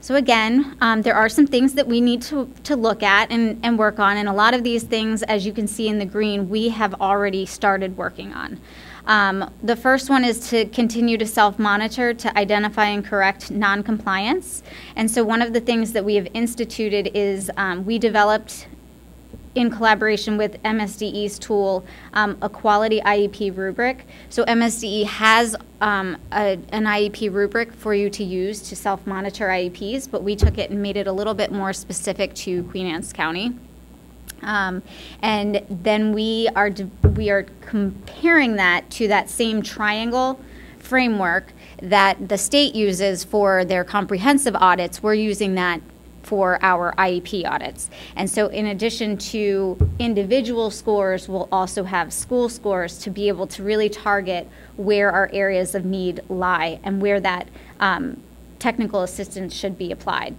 So again, um, there are some things that we need to, to look at and, and work on, and a lot of these things, as you can see in the green, we have already started working on. Um, the first one is to continue to self-monitor to identify and correct non-compliance. And so one of the things that we have instituted is um, we developed in collaboration with MSDE's tool, um, a quality IEP rubric. So MSDE has um, a, an IEP rubric for you to use to self-monitor IEPs, but we took it and made it a little bit more specific to Queen Anne's County. Um, and then we are we are comparing that to that same triangle framework that the state uses for their comprehensive audits. We're using that for our IEP audits. And so in addition to individual scores, we'll also have school scores to be able to really target where our areas of need lie and where that um, technical assistance should be applied.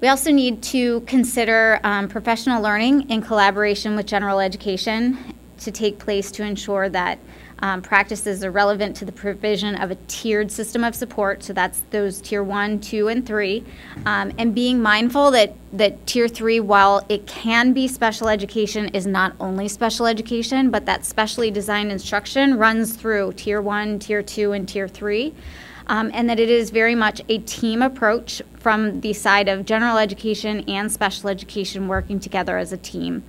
We also need to consider um, professional learning in collaboration with general education to take place to ensure that Um, practices are relevant to the provision of a tiered system of support, so that's those tier one, two, and three. Um, and being mindful that, that tier three, while it can be special education, is not only special education, but that specially designed instruction runs through tier one, tier two, and tier three. Um, and that it is very much a team approach from the side of general education and special education working together as a team.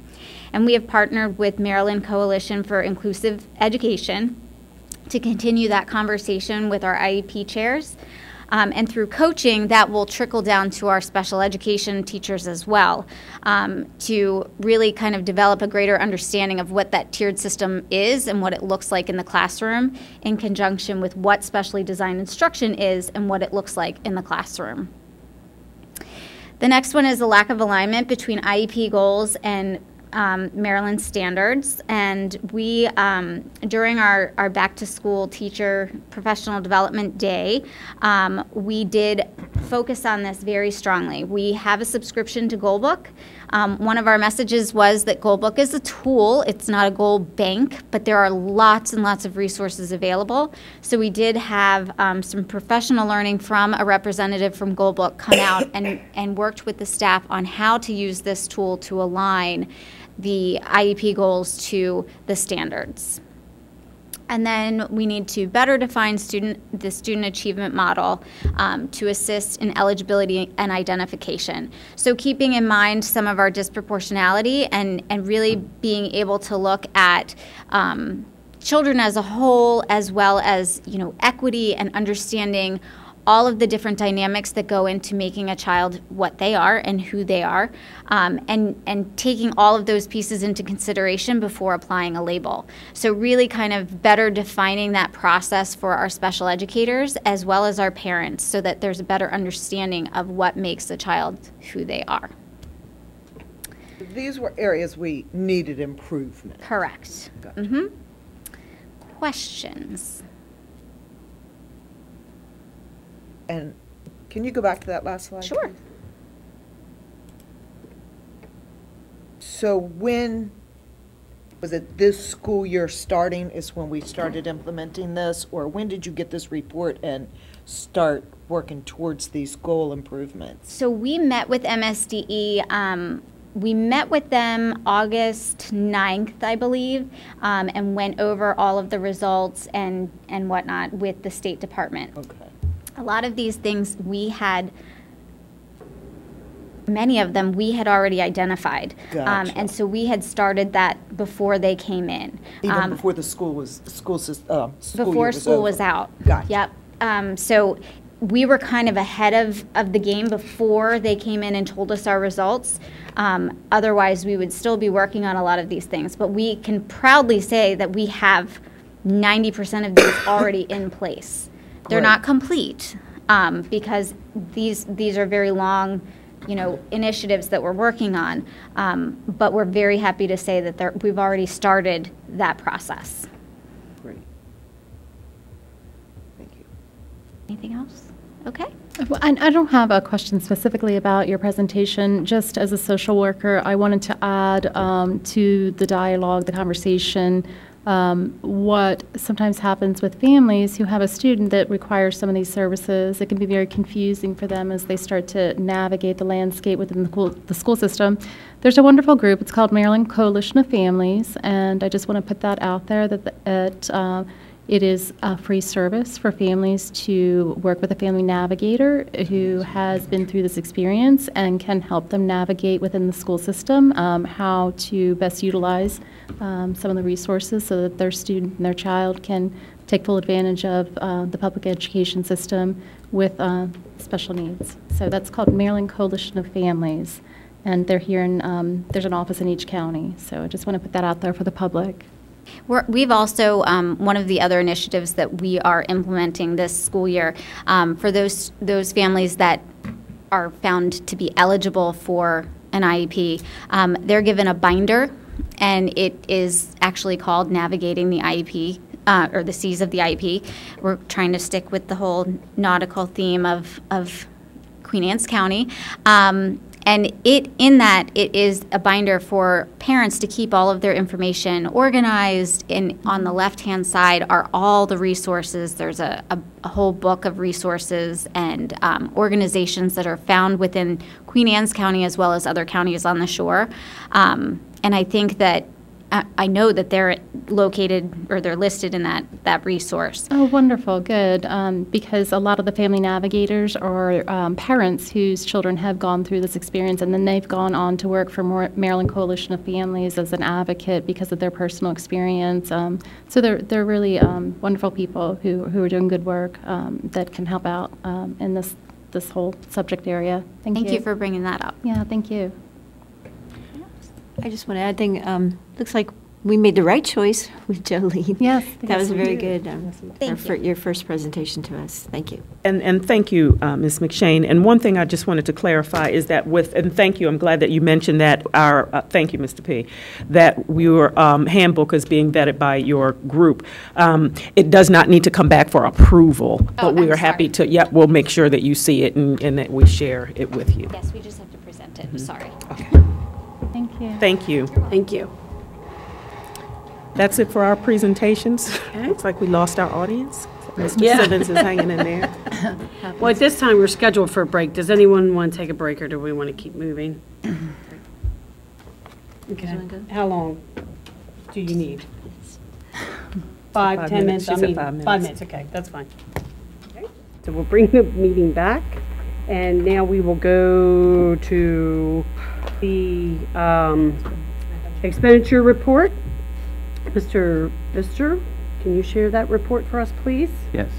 And we have partnered with Maryland Coalition for Inclusive Education to continue that conversation with our IEP chairs. Um, and through coaching, that will trickle down to our special education teachers as well um, to really kind of develop a greater understanding of what that tiered system is and what it looks like in the classroom in conjunction with what specially designed instruction is and what it looks like in the classroom. The next one is the lack of alignment between IEP goals and um, Maryland standards, and we um, during our, our back to school teacher professional development day, um, we did focus on this very strongly. We have a subscription to Goalbook. Um, one of our messages was that Goalbook is a tool; it's not a goal bank, but there are lots and lots of resources available. So we did have um, some professional learning from a representative from Goalbook come out and and worked with the staff on how to use this tool to align the IEP goals to the standards. And then we need to better define student the student achievement model um, to assist in eligibility and identification. So keeping in mind some of our disproportionality and, and really being able to look at um, children as a whole as well as you know equity and understanding all of the different dynamics that go into making a child what they are and who they are, um, and, and taking all of those pieces into consideration before applying a label. So, really kind of better defining that process for our special educators as well as our parents so that there's a better understanding of what makes a child who they are. These were areas we needed improvement. Correct. Mm-hmm. Questions? And can you go back to that last slide? Sure. please? So when, was it this school year starting is when we started implementing this? Or when did you get this report and start working towards these goal improvements? So we met with MSDE. Um, we met with them August 9th, I believe, um, and went over all of the results and, and whatnot with the State Department. Okay. A lot of these things we had, many of them we had already identified. Um, and so we had started that before they came in. Even Um, before the school was, school uh, school before was school over? was out. Gotcha. Yep. Um, so we were kind of ahead of, of the game before they came in and told us our results. Um, otherwise, we would still be working on a lot of these things. But we can proudly say that we have 90% of these already in place. They're Great. not complete um, because these these are very long, you know, initiatives that we're working on. Um, but we're very happy to say that they're- we've already started that process. Great. Thank you. Anything else? Okay. Well, I I don't have a question specifically about your presentation. Just as a social worker, I wanted to add um, to the dialogue, the conversation, um, what sometimes happens with families who have a student that requires some of these services. It can be very confusing for them as they start to navigate the landscape within the school, the school system. There's a wonderful group. It's called Maryland Coalition of Families, and I just want to put that out there that it, uh, it is a free service for families to work with a family navigator who has been through this experience and can help them navigate within the school system um, how to best utilize um, some of the resources so that their student and their child can take full advantage of uh, the public education system with uh, special needs. So that's called Maryland Coalition of Families, and they're here in, um, there's an office in each county. So I just want to put that out there for the public. We're, we've also, um, one of the other initiatives that we are implementing this school year, um, for those, those families that are found to be eligible for an IEP, um, they're given a binder, and it is actually called Navigating the IEP, uh, or the C's of the IEP. We're trying to stick with the whole nautical theme of, of Queen Anne's County. Um, and it in that it is a binder for parents to keep all of their information organized. And on the left hand side are all the resources. There's a, a, a whole book of resources and um, organizations that are found within Queen Anne's County as well as other counties on the shore. Um, and I think that I know that they're located or they're listed in that, that resource. Oh, wonderful, good. Um, because a lot of the family navigators are um, parents whose children have gone through this experience, and then they've gone on to work for More- Maryland Coalition of Families as an advocate because of their personal experience. Um, so they're they're really um, wonderful people who who are doing good work um, that can help out um, in this this whole subject area. Thank, you. Thank you for bringing that up. Yeah, thank you. I just want to add thing, um, looks like we made the right choice with Jolene. Yes. That yes, was we very did. good. um, Thank our fir- Your first presentation to us. Thank you. And, and thank you, uh, Ms. McShane. And one thing I just wanted to clarify is that with, and thank you, I'm glad that you mentioned that our, uh, thank you, Mr. P, that your um, handbook is being vetted by your group. Um, It does not need to come back for approval, but we are happy to, yep, we'll make sure that you see it and, and that we share it with you. Yes, we just have to present it. Sorry. Thank you. Thank you. Thank you. That's it for our presentations. Looks like we lost our audience. Mr. Yeah. Simmons is hanging in there. Well, at this time, we're scheduled for a break. Does anyone want to take a break, or do we want to keep moving? Okay. How long do you need? Five, Five 10 minutes. minutes? She I said mean, five Five minutes. minutes, okay, that's fine. Okay. So we'll bring the meeting back, and now we will go to the um, expenditure report. Mr. Pfister, can you share that report for us, please? Yes.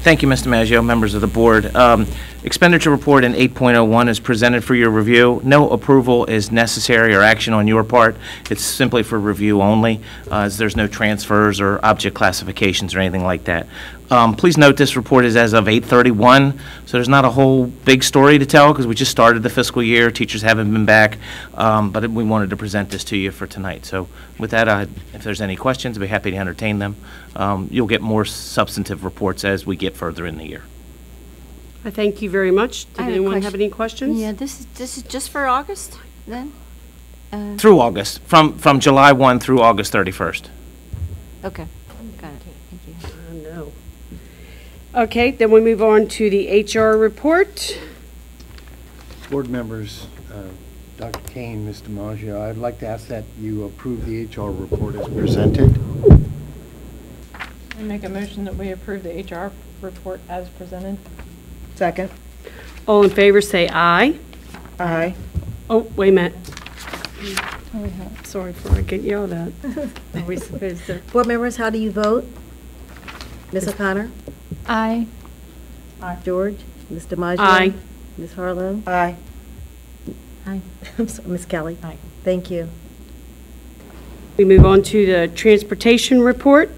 Thank you, Mr. Maggio, members of the board. Um, Expenditure report in 8.01 is presented for your review. No approval is necessary or action on your part. It's simply for review only, uh, as there's no transfers or object classifications or anything like that. Um, Please note, this report is as of 8:31, so there's not a whole big story to tell, because we just started the fiscal year, teachers haven't been back, um, but we wanted to present this to you for tonight. So with that, I- if there's any questions, I'd be happy to entertain them. Um, You'll get more substantive reports as we get further in the year. I thank you very much. I Did have anyone have any questions? Yeah, this is, this is just for August, then? Uh, Through August, from, from July 1 through August 31st. Okay, got it. Thank you. I know. Okay, then we move on to the HR report. Board members, uh, Dr. Kane, Mr. Maggio, I'd like to ask that you approve the HR report as presented. I make a motion that we approve the HR report as presented. Second. All in favor, say aye. Aye. Oh, wait a minute. Sorry for I get yelled at. Are we supposed to? Board members, how do you vote? Ms. O'Connor? Aye. Aye. George? Ms. DiMaggio? Aye. Ms. Harlow? Aye. Aye. I'm sorry, Ms. Kelly? Aye. Thank you. We move on to the transportation report.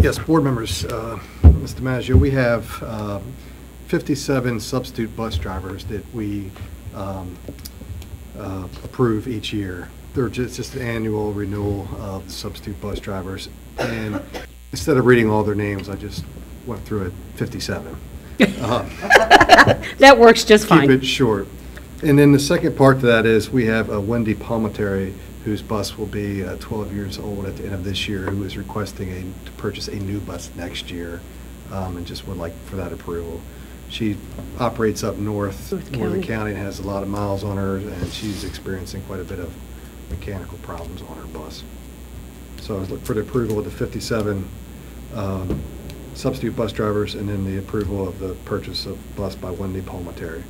Yes, board members, uh, Mr. Maggio, we have um, 57 substitute bus drivers that we um, uh, approve each year. They're just, just an annual renewal of the substitute bus drivers. And instead of reading all their names, I just went through it, 57. Uh, That works just fine. Keep it short. And then the second part to that is we have uh, Wendy Palmentary, whose bus will be uh, 12 years old at the end of this year, who is requesting a, to purchase a new bus next year, um, and just would like for that approval. She operates up north, North the County. county, and has a lot of miles on her, and she's experiencing quite a bit of mechanical problems on her bus. So I was looking for the approval of the 57 um, substitute bus drivers, and then the approval of the purchase of bus by Wendy Palmentary.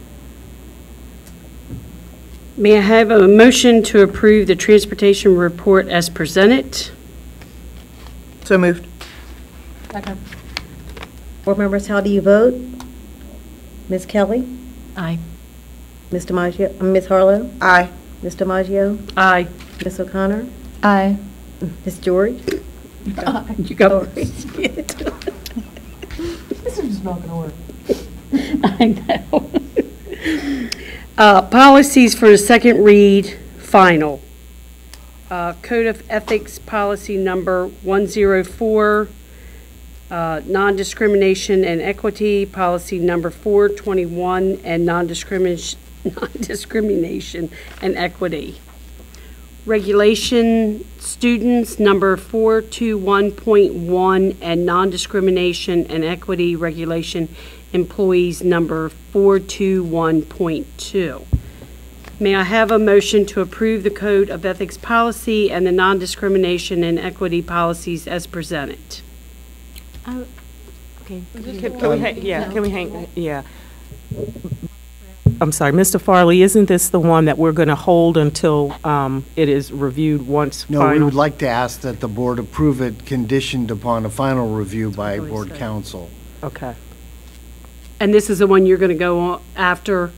May I have a motion to approve the transportation report as presented? So moved. Second. Board members, how do you vote? Ms. Kelly? Aye. Ms. DiMaggio, uh, Ms. Harlow? Aye. Ms. DiMaggio? Aye. Ms. O'Connor? Aye. Ms. George? You got This is not gonna work. I know. Uh, Policies for the second read, final. Uh, Code of Ethics Policy Number 104, uh, Non-Discrimination and Equity, Policy Number 421, and Non-Discrimination non-discrimination, and equity. Regulation students, number 421.1, and non-discrimination and equity regulation employees, number 421.2. May I have a motion to approve the Code of Ethics policy and the non-discrimination and equity policies as presented? Oh, Okay. Can can we, hang- yeah, can we hang, yeah. I'm sorry, Mr. Farley, isn't this the one that we're going to hold until um, it is reviewed once No, we final? would like to ask that the board approve it conditioned upon a final review by Always board say. council. Okay. And this is the one you're going to go on after,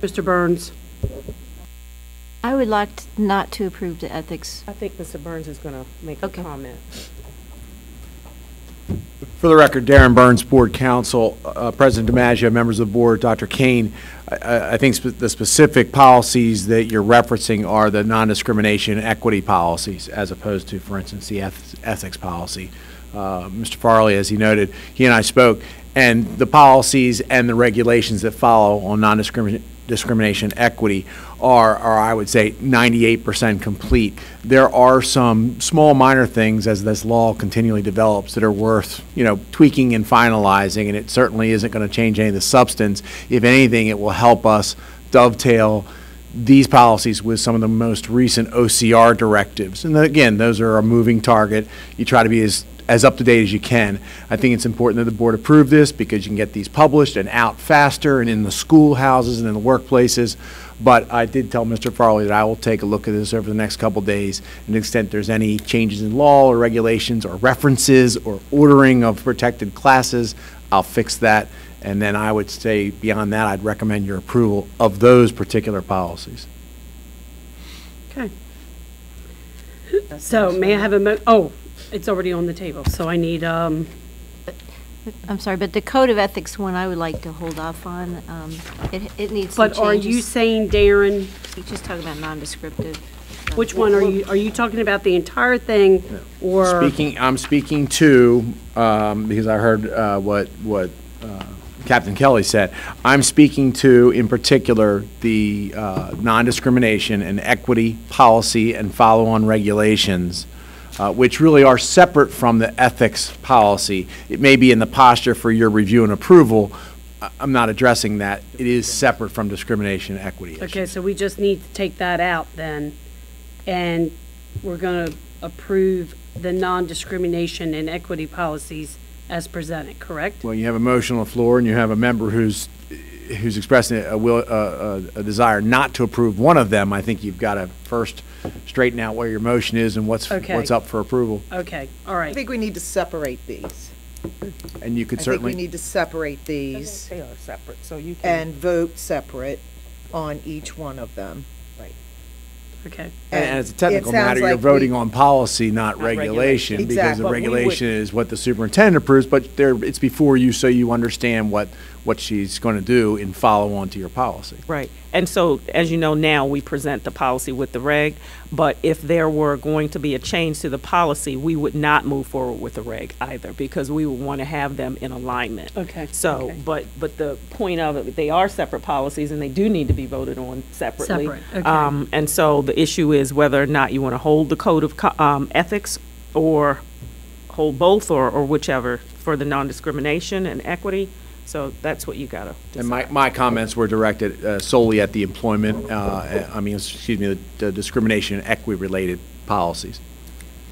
Mr. Burns? I would like t- not to approve the ethics. I think Mr. Burns is going to make a comment. For the record, Darren Burns, Board Counsel, uh, President DiMaggio, members of the board, Dr. Kane, I- I think spe- the specific policies that you're referencing are the non-discrimination equity policies, as opposed to, for instance, the eth- ethics policy. Uh, Mr. Farley, as he noted, he and I spoke, and the policies and the regulations that follow on non-discrimination discrimination equity are, are, I would say, 98% complete. There are some small minor things as this law continually develops that are worth, you know, tweaking and finalizing, and it certainly isn't going to change any of the substance. If anything, it will help us dovetail these policies with some of the most recent OCR directives. And again, those are a moving target. You try to be as as up to date as you can. I think it's important that the board approve this because you can get these published and out faster and in the schoolhouses and in the workplaces. But I did tell Mr. Farley that I will take a look at this over the next couple days. And the extent there's any changes in law or regulations or references or ordering of protected classes, I'll fix that. And then I would say beyond that, I'd recommend your approval of those particular policies. Okay. So may I have a mo, oh, it's already on the table, so I need, um, I'm sorry, but the code of ethics one I would like to hold off on. Um, It, it needs some but are you changes. saying, Darren, He's just talking about non-descriptive. which one are you, are you talking about the entire thing, or? Speaking, I'm speaking to, um, because I heard uh, what, what uh, Captain Kelly said, I'm speaking to, in particular, the uh, non-discrimination and equity policy and follow-on regulations, uh, which really are separate from the ethics policy. It may be in the posture for your review and approval. I- I'm not addressing that. It is separate from discrimination and equity. Okay, so we just need to take that out then, and we're gonna approve the non-discrimination and equity policies as presented, correct? Well, you have a motion on the floor, and you have a member who's, who's expressing a will, a, a- a desire not to approve one of them. I think you've got to first straighten out where your motion is and what's, Okay. what's up for approval. Okay, all right. I think we need to separate these. And you could I think certainly. we need to separate these They are separate, so you can. and vote separate on each one of them. Right. Okay. And and as a technical sounds matter, you're like we- voting on policy, not Not regulation, regulation. because the But regulation is what the superintendent approves, but there, it's before you, so you understand what, what she's going to do in follow-on to your policy. Right. And so, as you know now, we present the policy with the reg, but if there were going to be a change to the policy, we would not move forward with the reg either, because we would want to have them in alignment. Okay. So, okay. but, but the point of it, they are separate policies, and they do need to be voted on separately. Separate, okay. Um, And so the issue is whether or not you want to hold the code of um, ethics, or hold both, or, or whichever, for the non-discrimination and equity. So that's what you got to And my, my comments were directed uh, solely at the employment, uh, I mean, excuse me, the- the discrimination and equity-related policies.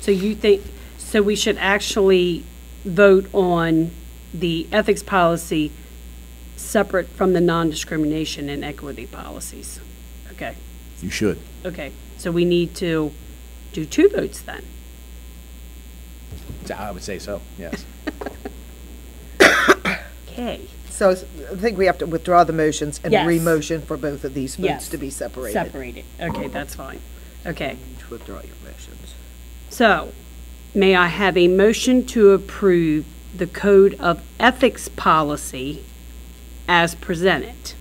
So you think, so we should actually vote on the ethics policy separate from the non-discrimination and equity policies? Okay, You should. okay. So we need to do two votes then? I would say so, yes. Okay. So I think we have to withdraw the motions and Yes. re-motion for both of these votes Yes. to be separated. Separated. Okay, that's fine. Okay. To Withdraw your motions. So, may I have a motion to approve the Code of Ethics policy as presented?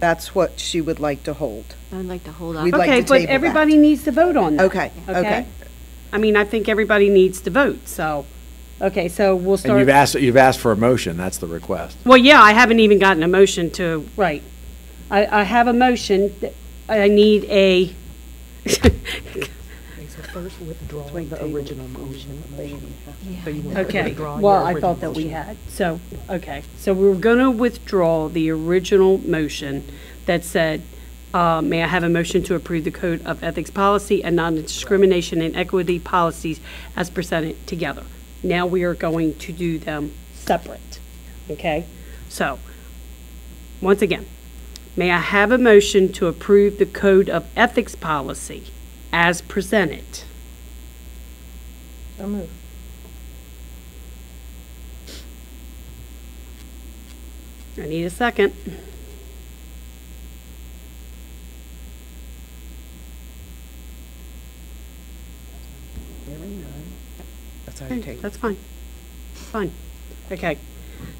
That's what she would like to hold. I'd like to hold off. We'd like Okay, to but table that. everybody needs to vote on that. Okay, okay. I mean, I think everybody needs to vote, so, Okay, so we'll And start. you've asked, you've asked for a motion, that's the request. Well, yeah, I haven't even gotten a motion to, right. I, I have a motion, that I need a, First withdraw the original motion. okay, well, I thought that we had, so, okay. So we were gonna withdraw the original motion that said, uh, may I have a motion to approve the Code of Ethics Policy and Non-Discrimination and Equity Policies as presented together. Now we are going to do them separate, okay? So, once again, may I have a motion to approve the Code of Ethics Policy as presented? So moved. I need a second. Okay, you take it. That's fine. Fine. Okay.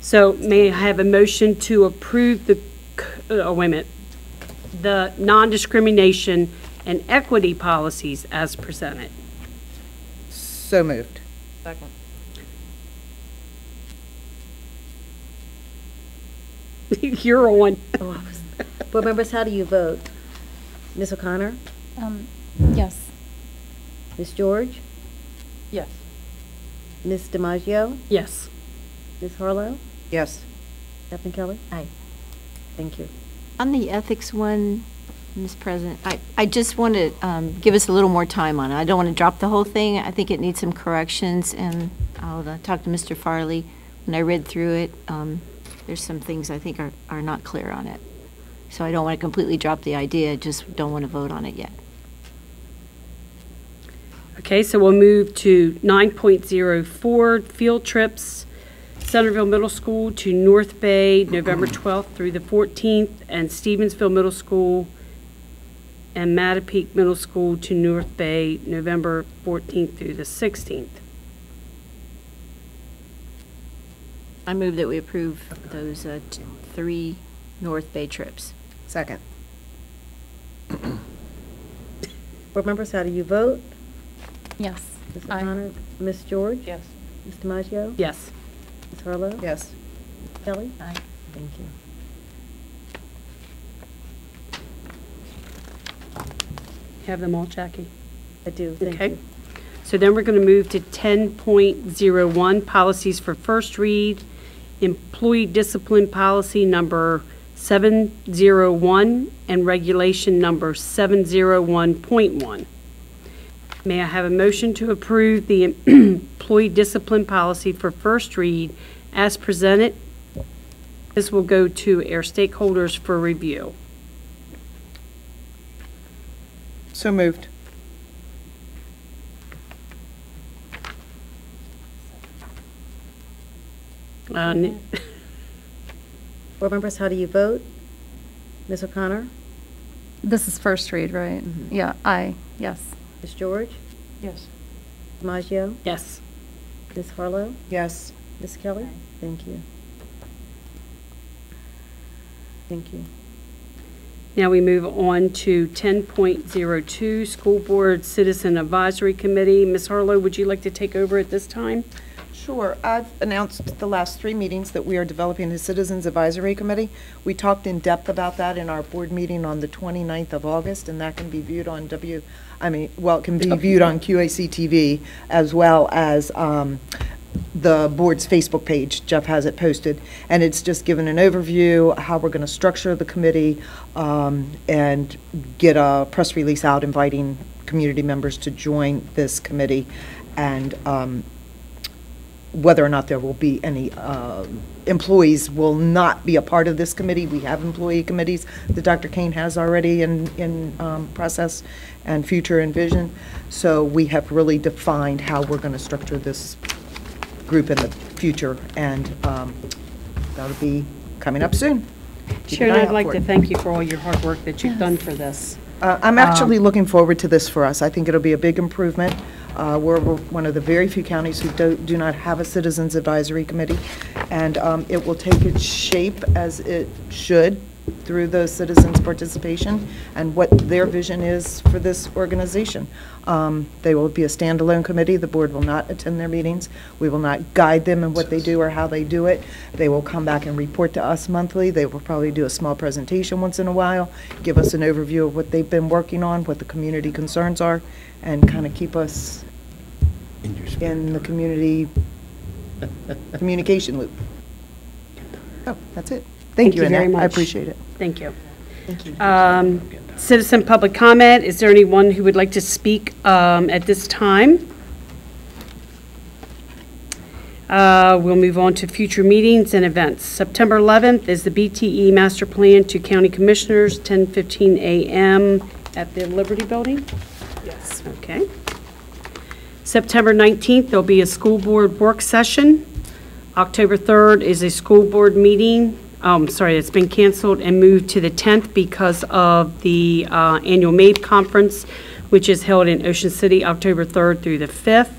So may I have a motion to approve the, c- oh, wait a minute, the non-discrimination and equity policies as presented? So moved. Second. You're on. Oh, I was- Board members, how do you vote? Ms. O'Connor? Um, yes. Ms. George? Yes. Ms. DiMaggio? Yes. Ms. Harlow? Yes. Captain Kelly? Aye. Thank you. On the ethics one, Ms. President, I, I just want to um, give us a little more time on it. I don't want to drop the whole thing. I think it needs some corrections, and I'll uh, talk to Mr. Farley. When I read through it, um, there's some things I think are, are not clear on it. So I don't want to completely drop the idea, just don't want to vote on it yet. Okay, so we'll move to 9.04, field trips, Centreville Middle School to North Bay, November 12th through the 14th, and Stevensville Middle School and Matapeake Middle School to North Bay, November 14th through the 16th. I move that we approve those uh, t- three North Bay trips. Second. Board members, how do you vote? Yes. Ms. O'Connor? Ms. George? Yes. Ms. DiMaggio? Yes. Ms. Harlow? Yes. Kelly? Aye. Thank you. Have them all, Jackie? I do, thank Okay. you. So then we're going to move to 10.01, policies for first read, employee discipline policy number 701 and regulation number 701.1. May I have a motion to approve the employee discipline policy for first read as presented? This will go to our stakeholders for review. So moved. Uh, n- Board members, how do you vote? Ms. O'Connor? This is first read, right? Yeah, aye, yes. Ms. George? Yes. DiMaggio? Yes. Ms. Harlow? Yes. Ms. Kelly? Thank you. Thank you. Now we move on to 10.02, School Board Citizen Advisory Committee. Ms. Harlow, would you like to take over at this time? Sure. I've announced the last three meetings that we are developing a Citizens Advisory Committee. We talked in depth about that in our board meeting on the 29th of August, and that can be viewed on W, I mean, well, it can be viewed on QAC TV as well as um, the board's Facebook page. Jeff has it posted. And it's just given an overview, how we're going to structure the committee, um, and get a press release out inviting community members to join this committee. And um, whether or not there will be any um, employees will not be a part of this committee. We have employee committees that Dr. Kane has already in, in um, process and future and vision. So we have really defined how we're going to structure this group in the future, and um, that'll be coming up soon. Keep Sharon, I'd like to thank you for all your hard work that you've done for this. Uh, I'm actually looking forward to this for us. I think it'll be a big improvement. Uh, We're we're one of the very few counties who do do not have a Citizens Advisory Committee, and um, it will take its shape as it should through the citizens' participation and what their vision is for this organization. Um, They will be a standalone committee. The board will not attend their meetings. We will not guide them in what they do or how they do it. They will come back and report to us monthly. They will probably do a small presentation once in a while, give us an overview of what they've been working on, what the community concerns are, and kind of keep us in the community communication loop. Oh, that's it. Thank you, very Annette. much. I appreciate it. Thank you. Um, Citizen public comment, is there anyone who would like to speak um, at this time? Uh, We'll move on to future meetings and events. September 11th is the BTE Master Plan to County Commissioners, 10:15 a.m. at the Liberty Building? Yes. Okay. September 19th, there'll be a school board work session. October 3rd is a school board meeting, um, sorry, it's been canceled and moved to the 10th because of the uh, annual MABE conference, which is held in Ocean City, October 3rd through the 5th,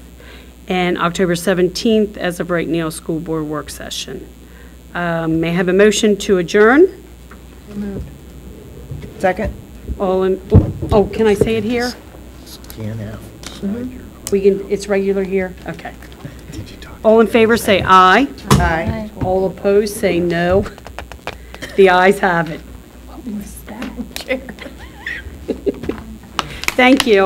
and October 17th as of right now, school board work session. Um, May I have a motion to adjourn? Second? All in, oh, can I say it here? Scan out. We can, it's regular here? Okay. All in favor, say aye. Aye. All opposed, say no. The ayes have it. Thank you.